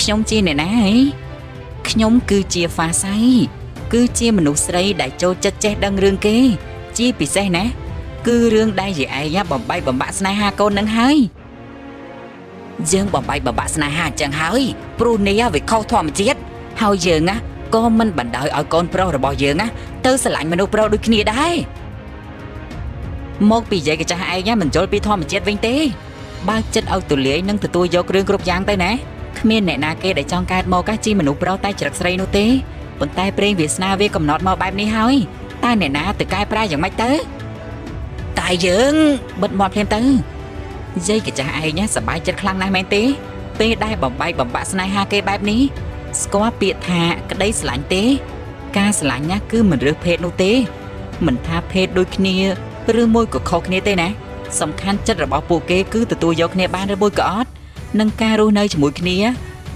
ខ្ញុំជាអ្នកណាហីខ្ញុំគឺជាហ្វាសៃគឺជាមនុស្សស្រីដែលចូលចិត្តចេះដឹងរឿងគេ ជាពិសេសណា គឺរឿងដែលយាយឯងបំបីបំបាក់ស្នេហាកូននឹងហើយ យើងបំបីបំបាក់ស្នេហាអញ្ចឹងហើយព្រោះនេះវាខុសធម្មជាតិហើយយើងណាក៏មិនបណ្ដោយឲ្យកូនប្រុសរបស់យើងណាទៅស្រឡាញ់មនុស្សប្រុសដូចគ្នាដែរមកពីយាយកចាស់ឯងមិនយល់ពីធម្មជាតិវិញទេបើកចិត្តឲ្យទូលាយនិងទទួលយករឿងគ្រប់យ៉ាងទៅណាគ្មានអ្នកណាគេដែលចង់កើតមកកាជាមនុស្សប្រុសតែច្រឹកស្រីនោះទេប៉ុន្តែព្រេងវាសនាវាកំណត់មកបែបនេះហើយតើអ្នកណាទៅកែប្រែយ៉ាងម៉េចទៅតែយើងបិទមាត់ភ្លាមទៅ យាយកចាស់ឯងណាសប្បាយចិត្តខ្លាំងណាស់មែនទេពេលដែលបំបីបំបាក់ស្នេហាគេបែបនេះស្គាល់ពាក្យថាក្តីស្រឡាញ់ទេ ការស្រឡាញ់ណាគឺមិនរើសភេទនោះទេ មិនថាភេទដូចគ្នាឬមួយក៏ខុសគ្នាទេណាសំខាន់ចិត្តរបស់ពួកគេគឺទទួលយកគ្នាបានឬមួយក៏អត់និងការរស់នៅជាមួយគ្នា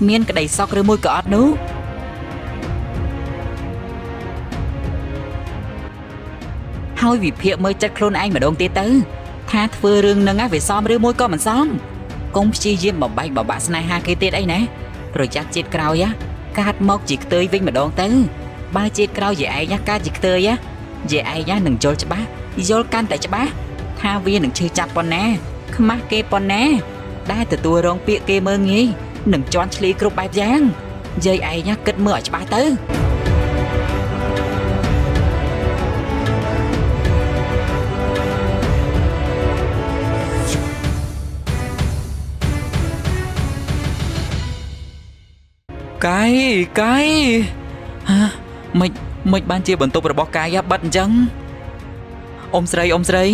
មានក្តីសុខឬមួយក៏អត់នោះហើយវិភាគមើលចិត្តខ្លួនឯងម្ដងទៀតទៅ ថាធ្វើរឿងហ្នឹងវាសមឬមួយក៏មិនសមកុំព្យាយាមបំបែកបបាក់ស្នេហាគេទៀតអីណាប្រយ័ត្នជាតិក្រោយកាត់មកជាខ្ទើយវិញម្ដងទៅបើជាតិក្រោយយាយឯងកាត់ជាខ្ទើយយាយឯងនឹងយល់ច្បាស់យល់កាន់តែច្បាស់ថាវានឹងឈឺចាប់ប៉ុណ្ណាខ្មាស់គេប៉ុណ្ណាដែលទទួលរងពាក្យគេមើងងាយនឹងជន់ឈ្លីគ្រប់បែបយ៉ាងយាយឯងគិតមើលឲ្យច្បាស់ទៅ កាយកាយហាមិនមិនបានជាបន្ទប់របស់កាយបាត់អញ្ចឹងអ៊ំស្រីអ៊ំស្រី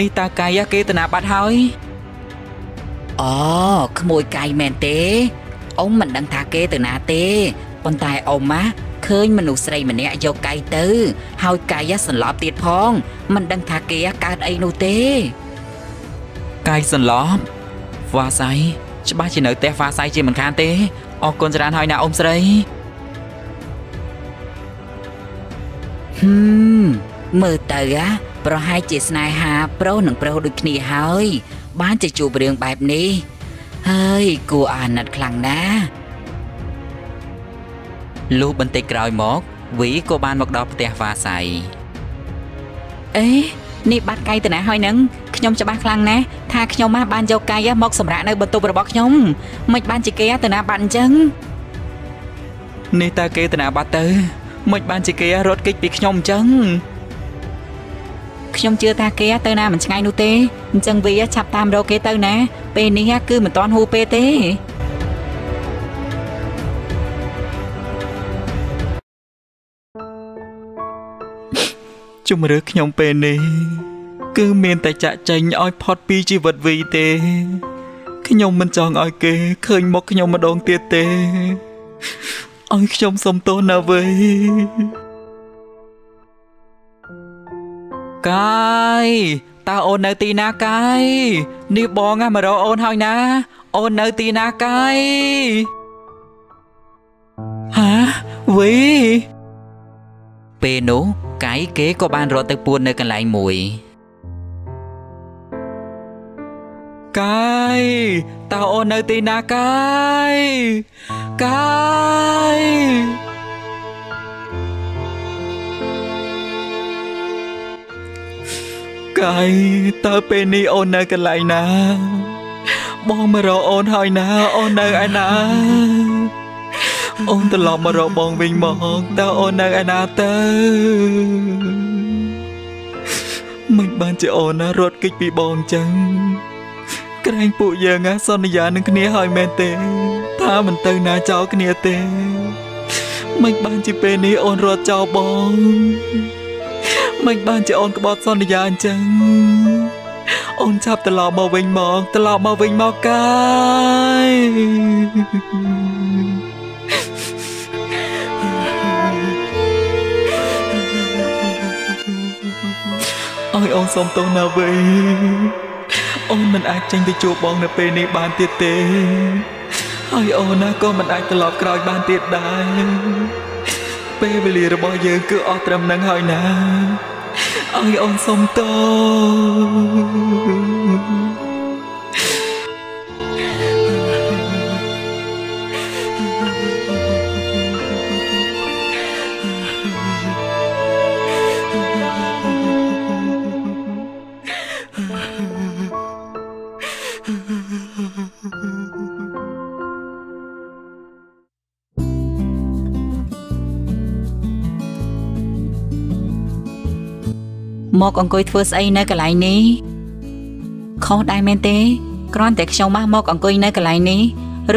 នេះតាកាយគេតាណាបាត់ហើយអូក្មួយកាយមែនទេអ៊ំមិនដឹងថាគេទៅណាទេប៉ុន្តែអ៊ំម៉ាឃើញមនុស្សស្រីម្នាក់យកកាយទៅ ហើយកាយសន្លប់ទៀតផងមិនដឹងថាគេកើតអីនោះទេកាយសន្លប់វ៉ាសៃច្បាស់ជានៅផ្ទះវ៉ាសៃជាមិនខានទេ អរគុណច្រើនហើយណាអ៊ំស្រីហឹមមើលទៅអាប្រហែលជាស្នេហាប្រុសនឹងប្រុសដូចគ្នាហើយ បានជាជួបរឿងបែបនេះហើយគួរអាណិតខ្លាំងណាស់លុះបន្តិចក្រោយមកវីក៏បានមកដល់ផ្ទះវ៉ាសៃអេ នេះបាត់កាយទៅណាហើយនឹងខ្ញុំច្បាស់ខ្លាំងណាស់ថាខ្ញុំមកបានយកកាយមកសម្រាប់នៅបន្ទប់របស់ខ្ញុំមិនបានជាគេទៅណាបាត់អញ្ចឹងនេះតើគេតាណាបាត់ទៅមិនបានជាគេរត់គេចពីខ្ញុំអញ្ចឹងខ្ញុំជឿថាគេទៅណាមិនឆ្ងាយនោះទេអញ្ចឹងវាឆាប់តាមរកគេទៅណាពេលនេះគឺមិនតាន់ហួពេលទេ ជំរឿខ្ញុំពេលនេះ គឺមានតែចាក់ចែងឲ្យផុតពីជីវិតវីទេខ្ញុំមិនចង់ឲ្យគេឃើញមុខខ្ញុំម្ដងទៀតទេឲ្យខ្ញុំសុំទោសណាវីកាយតើអូននៅទីណាកាយនេះបងណាមករកអូនហើយណា អូននៅទីណាកាយហាវី ពេលនោះកាយគេក៏បានរត់ទៅពួននៅកន្លែងមួយកាយតើអូននៅទីណាកាយកាយកាយតើពេលនេះអូននៅកន្លែងណា បងមករកអូនហើយណាអូននៅឯណា អូនត្រឡប់មករកបងវិញមកតើអូននៅឯណាទៅមិនបានជាអូនណារត់គេចពីបងអញ្ចឹងក្រែងពួកយើងណាសន្យានឹងគ្នាហើយមែនទេ ថាមិនទៅណាចោលគ្នាទេមិនបានជាពេលនេះអូនរត់ចោលបងមិនបានជាអូនក្បត់សន្យាអញ្ចឹងអូនចាប់ត្រឡប់មកវិញមកត្រឡប់មកវិញមកកាយ អើយអូនសុំទោសណាវិញអូនមិនអាចចេញទៅជួបបងនៅពេលនេះបានទៀតទេហើយអូនណាក៏មិនអាចត្រឡប់ក្រោយបានទៀតដែរពេលវេលារបស់យើងគឺអស់ត្រឹមនឹងហើយណាអើយអូនសុំទោស មកអង្គុយធ្វើស្អីនៅកន្លែងនេះខុសដែរមែនទេគ្រាន់តែខ្ញុំមកមកអង្គុយនៅកន្លែងនេះ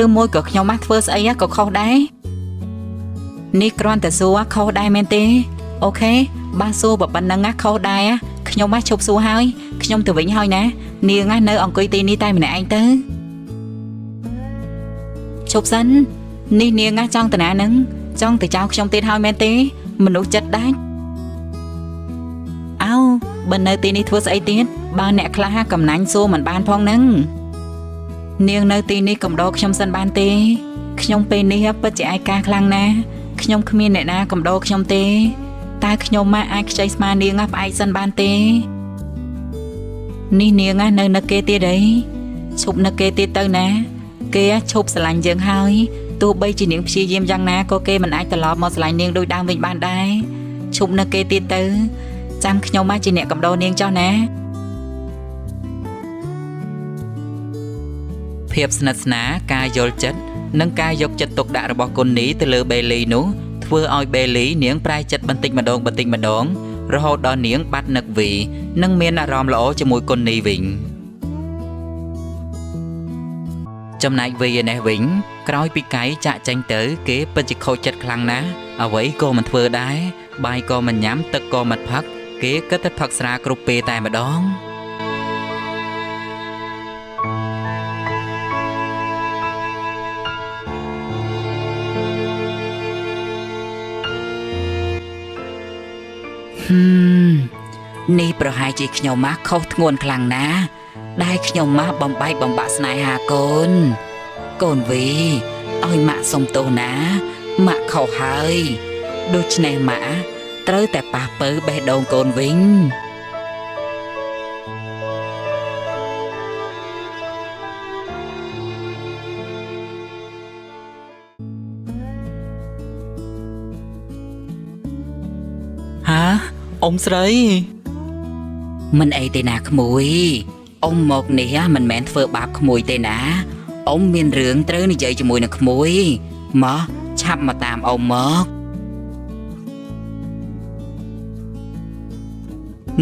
ឬមួយក៏ខ្ញុំមកធ្វើស្អីក៏ខុសដែរនេះគ្រាន់តែសួរខុសដែរមែនទេអូខេបើសួរបើប៉ុណ្ណឹងណាខុសដែរខ្ញុំមកឈប់សួរហើយខ្ញុំទៅវិញហើយណា នាងណានៅអង្គុយទីនេះតែម្នាក់ឯងទៅឈប់សិននេះនាងណាចង់តាណានឹងចង់ទៅចោលខ្ញុំទៀតហើយមែនទេ មនុស្សចិត្តដាច់ អើបិណ្ឌនៅទីនេះធ្វើស្អីទៀតបើអ្នកខ្លះកំណាញ់សួរមិនបានផងហ្នឹងនាងនៅទីនេះកំដរខ្ញុំសិនបានទេ ខ្ញុំពេលនេះពិតជាឯកាខ្លាំងណាស់ខ្ញុំគ្មានអ្នកណាកំដរខ្ញុំទេតើខ្ញុំមកអាចខ្ចីស្មានាងផ្អែកសិនបានទេនេះនាងនៅនឹកគេទៀតអីឈប់នឹកគេទៀតទៅណា គេឈប់ស្រឡាញ់យើងហើយទោះបីជានាងព្យាយាមយ៉ាងណាក៏គេមិនអាចត្រឡប់មកស្រឡាញ់នាងដូចដើមវិញបានដែរឈប់នឹកគេទៀតទៅ ចាំខ្ញុំមកជាអ្នកកំដរនាងចុះណាភាពស្និទ្ធស្នាលការយល់ចិត្តនិងការយកចិត្តទុកដាក់របស់គុននីទៅលើបេលីនោះធ្វើឲ្យបេលីនាងប្រែចិត្តបន្តិចម្ដងបន្តិចម្ដងរហូតដល់នាងបាត់នឹកវីនិងមានអារម្មណ៍ល្អជាមួយគុននីវិញចំណែកវីឯនេះវិញក្រោយពីកៃចាក់ចេញទៅគេពិតជាខូចចិត្តខ្លាំងណាស់អ្វីក៏មិនធ្វើដែរបាយក៏មិនញ៉ាំទឹកក៏មិនផឹក គេគិតតែផឹកស្រាគ្រប់ពេលតែម្ដងហឹមនេះប្រហែលជាខ្ញុំម៉ាស់ខុសធ្ងន់ខ្លាំងណាស់ដែលខ្ញុំម៉ាស់បំបែកបំបាក់ស្នេហាកូនកូនវីឲ្យម៉ាក់សុំទោសណាម៉ាក់ខុសហើយដូច្នេះម៉ាក់ ត្រូវតែប៉ះពើបេះដូងកូនវិញហាអ៊ំស្រី មិនអីទេណាក្មួយអ៊ំមកនេះមិនមែនធ្វើបាបក្មួយទេណាអ៊ំមានរឿងត្រូវនិយាយជាមួយនឹងក្មួយមកឆាប់មកតាមអ៊ំមក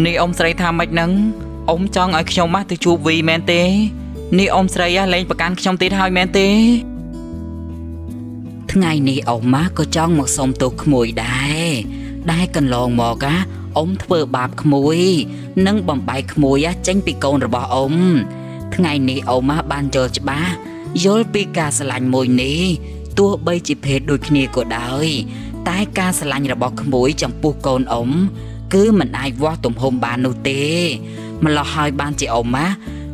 នេះអ៊ំស្រីថាម៉េចហ្នឹងអ៊ំចង់ឲ្យខ្ញុំមកទៅជួបវីមែនទេនេះអ៊ំស្រីហ่ะលែងប្រកាន់ខ្ញុំទៀតហើយមែនទេថ្ងៃនេះអ៊ំម៉ាក៏ចង់មកសុំទោសក្មួយដែរដែលកន្លងមកអាអ៊ំធ្វើបាបក្មួយ និងបំបែកក្មួយអាចេញពីកូនរបស់អ៊ំថ្ងៃនេះអ៊ំម៉ាបានយល់ច្បាស់យល់ពីការស្រឡាញ់មួយនេះទោះបីជាភេទដូចគ្នាក៏ដោយ តែការស្រឡាញ់របស់ក្មួយចំពោះកូនអ៊ំ គឺមិនអាចវាស់ទំហំបាននោះទេម្ល៉េះហើយបានជាអ៊ំម៉ា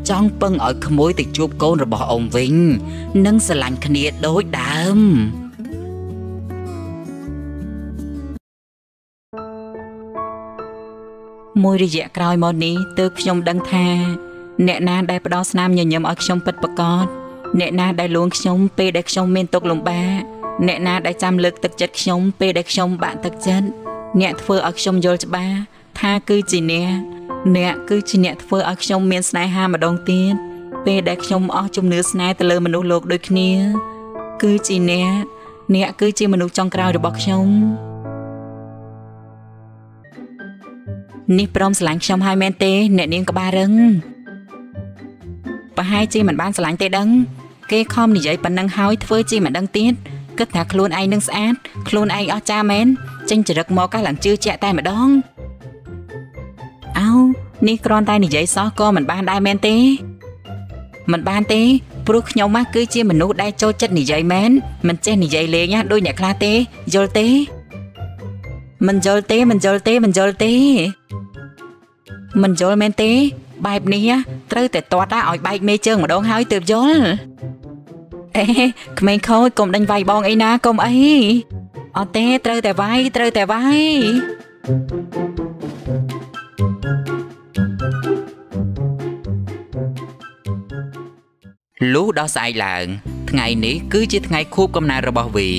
ចង់ពឹងឲ្យក្មួយទៅជួបកូនរបស់អ៊ំវិញ និងស្រឡាញ់គ្នាដូចដើមមួយរយៈក្រោយមកនេះទើបខ្ញុំដឹងថា អ្នកណាដែលផ្ដល់ស្នាមញញឹមឲ្យខ្ញុំពិតប្រាកដអ្នកណាដែលលួងខ្ញុំពេលដែលខ្ញុំមានទុក្ខលំបាកអ្នកណាដែលចាំលើកទឹកចិត្តខ្ញុំពេលដែលខ្ញុំបាក់ទឹកចិត្ត អ្នកធ្វើឲ្យខ្ញុំយល់ច្បាស់ថាគឺជាអ្នកអ្នកគឺជាអ្នកធ្វើឲ្យខ្ញុំមានស្នេហាម្ដងទៀតពេលដែលខ្ញុំអស់ជំនឿស្នេហ៍ទៅលើមនុស្សលោកដូចគ្នា គឺជាអ្នកអ្នកគឺជាមនុស្សចុងក្រោយរបស់ខ្ញុំនេះព្រមស្រឡាញ់ខ្ញុំហើយមែនទេ អ្នកនាងក្បាលរឹងប្រហែលជាមិនបានស្រឡាញ់ទេដឹង គេខំនិយាយប៉ុណ្ណឹងហើយធ្វើជាមិនដឹងទៀតគិតថាខ្លួនឯងនឹងស្អាតខ្លួនឯងអស់ចាមែន ចេញចរិតមកកាឡើងជឿជាក់តែម្ដងអោនេះគ្រាន់តែនិយាយសោះក៏មិនបានដែរមែនទេមិនបានទេព្រោះខ្ញុំមកគឺជាមនុស្សដែលចូលចិត្តនិយាយមែនមិនចេះនិយាយលេងណាដូចអ្នកខ្លះទេយល់ទេមិនយល់ទេមិនយល់ទេមិនយល់ទេមិនយល់មែនទេ បែបនេះត្រូវតែទាត់ដែរឲ្យបែកមេជើងម្ដងហើយទើបយល់អេក្មេងខូចកុំដេញវាយបងអីណាកុំអី អត់ទេត្រូវតែវាយត្រូវតែវាយលុះដល់ស្អែកឡើង ថ្ងៃនេះគឺជាថ្ងៃខួបកំណើតរបស់វី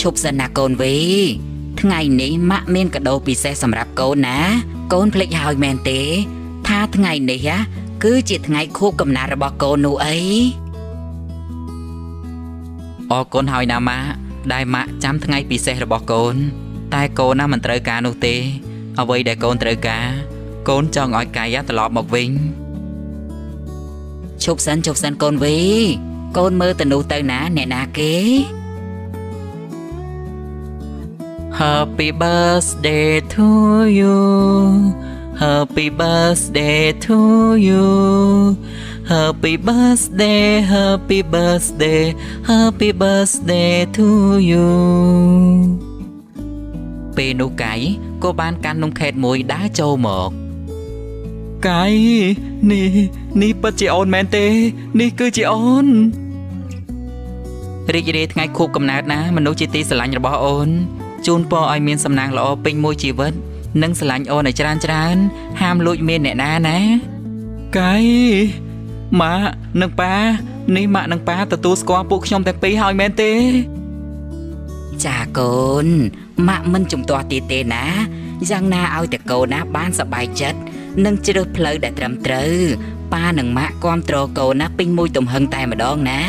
ឈប់សិនណាកូនវីថ្ងៃនេះម៉ាក់មានកាដូពិសេសសម្រាប់កូនណា កូនភ្លេចហើយមែនទេ ថាថ្ងៃនេះហ่ะគឺជាថ្ងៃខួបកំណើតរបស់កូននោះអី អរគុណហើយណាម៉ាក់ដែលម៉ាក់ចាំថ្ងៃពិសេសរបស់កូន តែកូនណាមិនត្រូវការនោះទេ អ្វីដែលកូនត្រូវការ កូនចង់ឲ្យកាយាត្រឡប់មកវិញជប់សិនជប់សិនកូនវីកូនមើលទៅនោះទៅណាអ្នកណាគេ Happy birthday to you Happy birthday to you Happy birthday Happy birthday Happy birthday to you ពេលនោះកៃក៏បានកាន់នំខេតមួយដើរចូលមកកាយនេះនេះពិតជាអូនមែនទេ នេះគឺជាអូនរីករាយថ្ងៃខួបកំណើតណាមនុស្សជាទីស្រឡាញ់របស់អូនជូនពរឲ្យមានសំណាងល្អពេញមួយជីវិត និងស្រឡាញ់អូនឲ្យច្រើនច្រើន ហាមលួចមានអ្នកណាណាកាយម៉ាក់និងប៉ានេះម៉ាក់និងប៉ាទទួលស្គាល់ពួកខ្ញុំទាំងពីរហើយមែនទេ ចាកូនម៉ាក់មិនជំទាស់ទៀតទេណាយ៉ាងណាឲ្យតែកូនណាបានសប្បាយចិត្តនិងជ្រើសផ្លូវដែលត្រឹមត្រូវប៉ានិងម៉ាក់គាំទ្រកូនណាពេញមួយទំហឹងតែម្ដងណា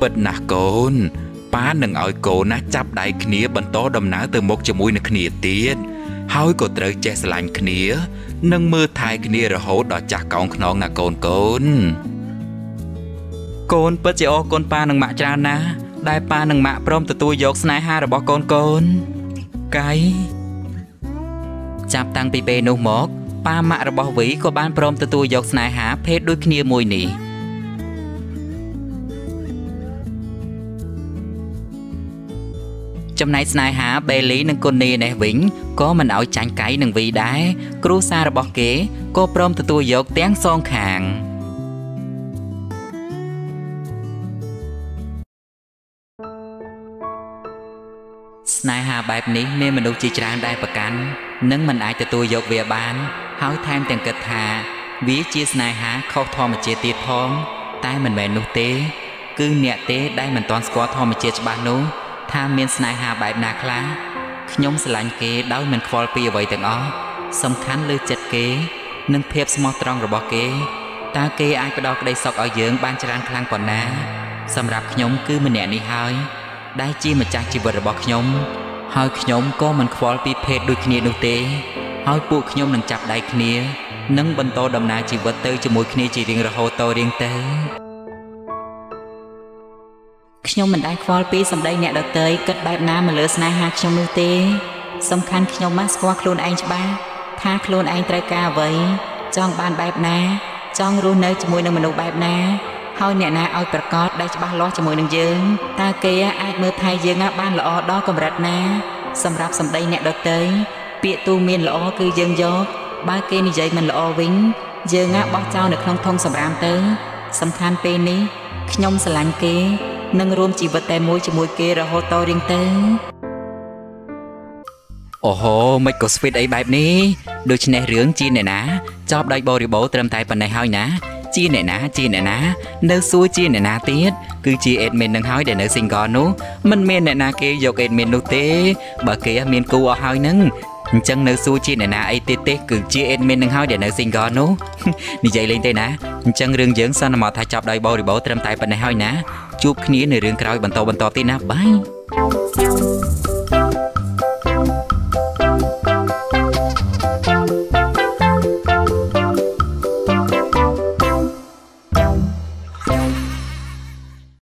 ពិតណាស់កូន ប៉ានឹងឲ្យកូនណាចាប់ដៃគ្នាបន្តដំណើរទៅមុខជាមួយនឹងគ្នាទៀតហើយក៏ត្រូវចេះស្រឡាញ់គ្នានិងមើលថែគ្នារហូតដល់ចាស់កោងខ្នងណាកូនកូនកូនពិតជាអរគុណប៉ានិងម៉ាក់ច្រើនណាស់ដែលប៉ានិងម៉ាក់ព្រមទទួលយកស្នេហារបស់កូនកូនកាយចាប់តាំងពីពេលនោះមកប៉ាម៉ាក់របស់វីក៏បានព្រមទទួលយកស្នេហាភេទដូចគ្នាមួយនេះ ចំណែកស្នេហាបេលីនិងគុននីនេះវិញក៏មិនឲ្យចាញ់កៃនិងវីដែរគ្រូសាររបស់គេក៏ព្រមទទួលយកទាំងសងខាងស្នេហាបែបនេះមានមនុស្សជាច្រើនដែលប្រកាន់និងមិនអាចទទួលយកវាបាន ហើយថែមទាំងគិតថា វាជាស្នេហាខុសធម្មជាតិទៀតផង តែមិនមែននោះទេ គឺអ្នកទេដែលមិនទាន់ស្គាល់ធម្មជាតិច្បាស់នោះ ថាមានស្នេហាបែបណាខ្លះខ្ញុំស្រឡាញ់គេដោយមិនខ្វល់ពីអ្វីទាំងអស់សំខាន់លើចិត្តគេ និងភាពស្មោះត្រង់របស់គេតើគេអាចផ្ដល់ក្តីសុខឲ្យយើងបានច្រើនខ្លាំងប៉ុណ្ណា សម្រាប់ខ្ញុំគឺម្នាក់នេះហើយ ដែលជាម្ចាស់ជីវិតរបស់ខ្ញុំ ហើយខ្ញុំក៏មិនខ្វល់ពីភេទដូចគ្នានោះទេ ហើយពួកខ្ញុំនឹងចាប់ដៃគ្នា និងបន្តដំណើរជីវិតទៅជាមួយគ្នាជារៀងរហូតតរៀងទៅ ខ្ញុំមិនដែលខ្វល់ពីសម្ដីអ្នកដទៃគិតបែបណាមកលើស្នេហាខ្ញុំនោះទេ សំខាន់ខ្ញុំមកស្គាល់ខ្លួនឯងច្បាស់ថាខ្លួនឯងត្រូវការអ្វី ចង់បានបែបណា ចង់រស់នៅជាមួយនឹងមនុស្សបែបណាហើយអ្នកណាឲ្យប្រកាសដែលច្បាស់លាស់ជាមួយនឹងយើងតើគេអាចមើលថែយើងបានល្អដល់កម្រិតណា សម្រាប់សម្ដីអ្នកដទៃពាក្យទូមានល្អគឺយើងយកបើគេនិយាយមិនល្អវិញ យើងបោះចោលនៅក្នុងធុងសម្រាមទៅ សំខាន់ពេលនេះខ្ញុំស្រឡាញ់គេ និងរួមជីវិតតែមួយជាមួយគេរហូតតរៀងទៅអូហូមិនក៏ស្វីតអីបែបនេះដូច្នេះរឿងជាអ្នកណាចប់ដោយបរិបូរត្រឹមតែប៉ុណ្ណេះហើយណាជាអ្នកណាជាអ្នកណា នៅសួរជាអ្នកណាទៀតគឺជាអេដមីននឹងហើយដែលនៅ single នោះមិនមានអ្នកណាគេយកអេដមីននោះទេ បើគេមានគូអស់ហើយនឹងអញ្ចឹងនៅសួរជាអ្នកណាអីទៀតទេគឺជាអេដមីននឹងហើយដែលនៅ single នោះនិយាយលេងទេណាអញ្ចឹងរឿងយើងសន្មតថាចប់ដោយបរិបូរត្រឹមតែប៉ុណ្ណេះហើយណា ជួបគ្នានៅរឿងក្រោយបន្តបន្តទៀតណាបាយ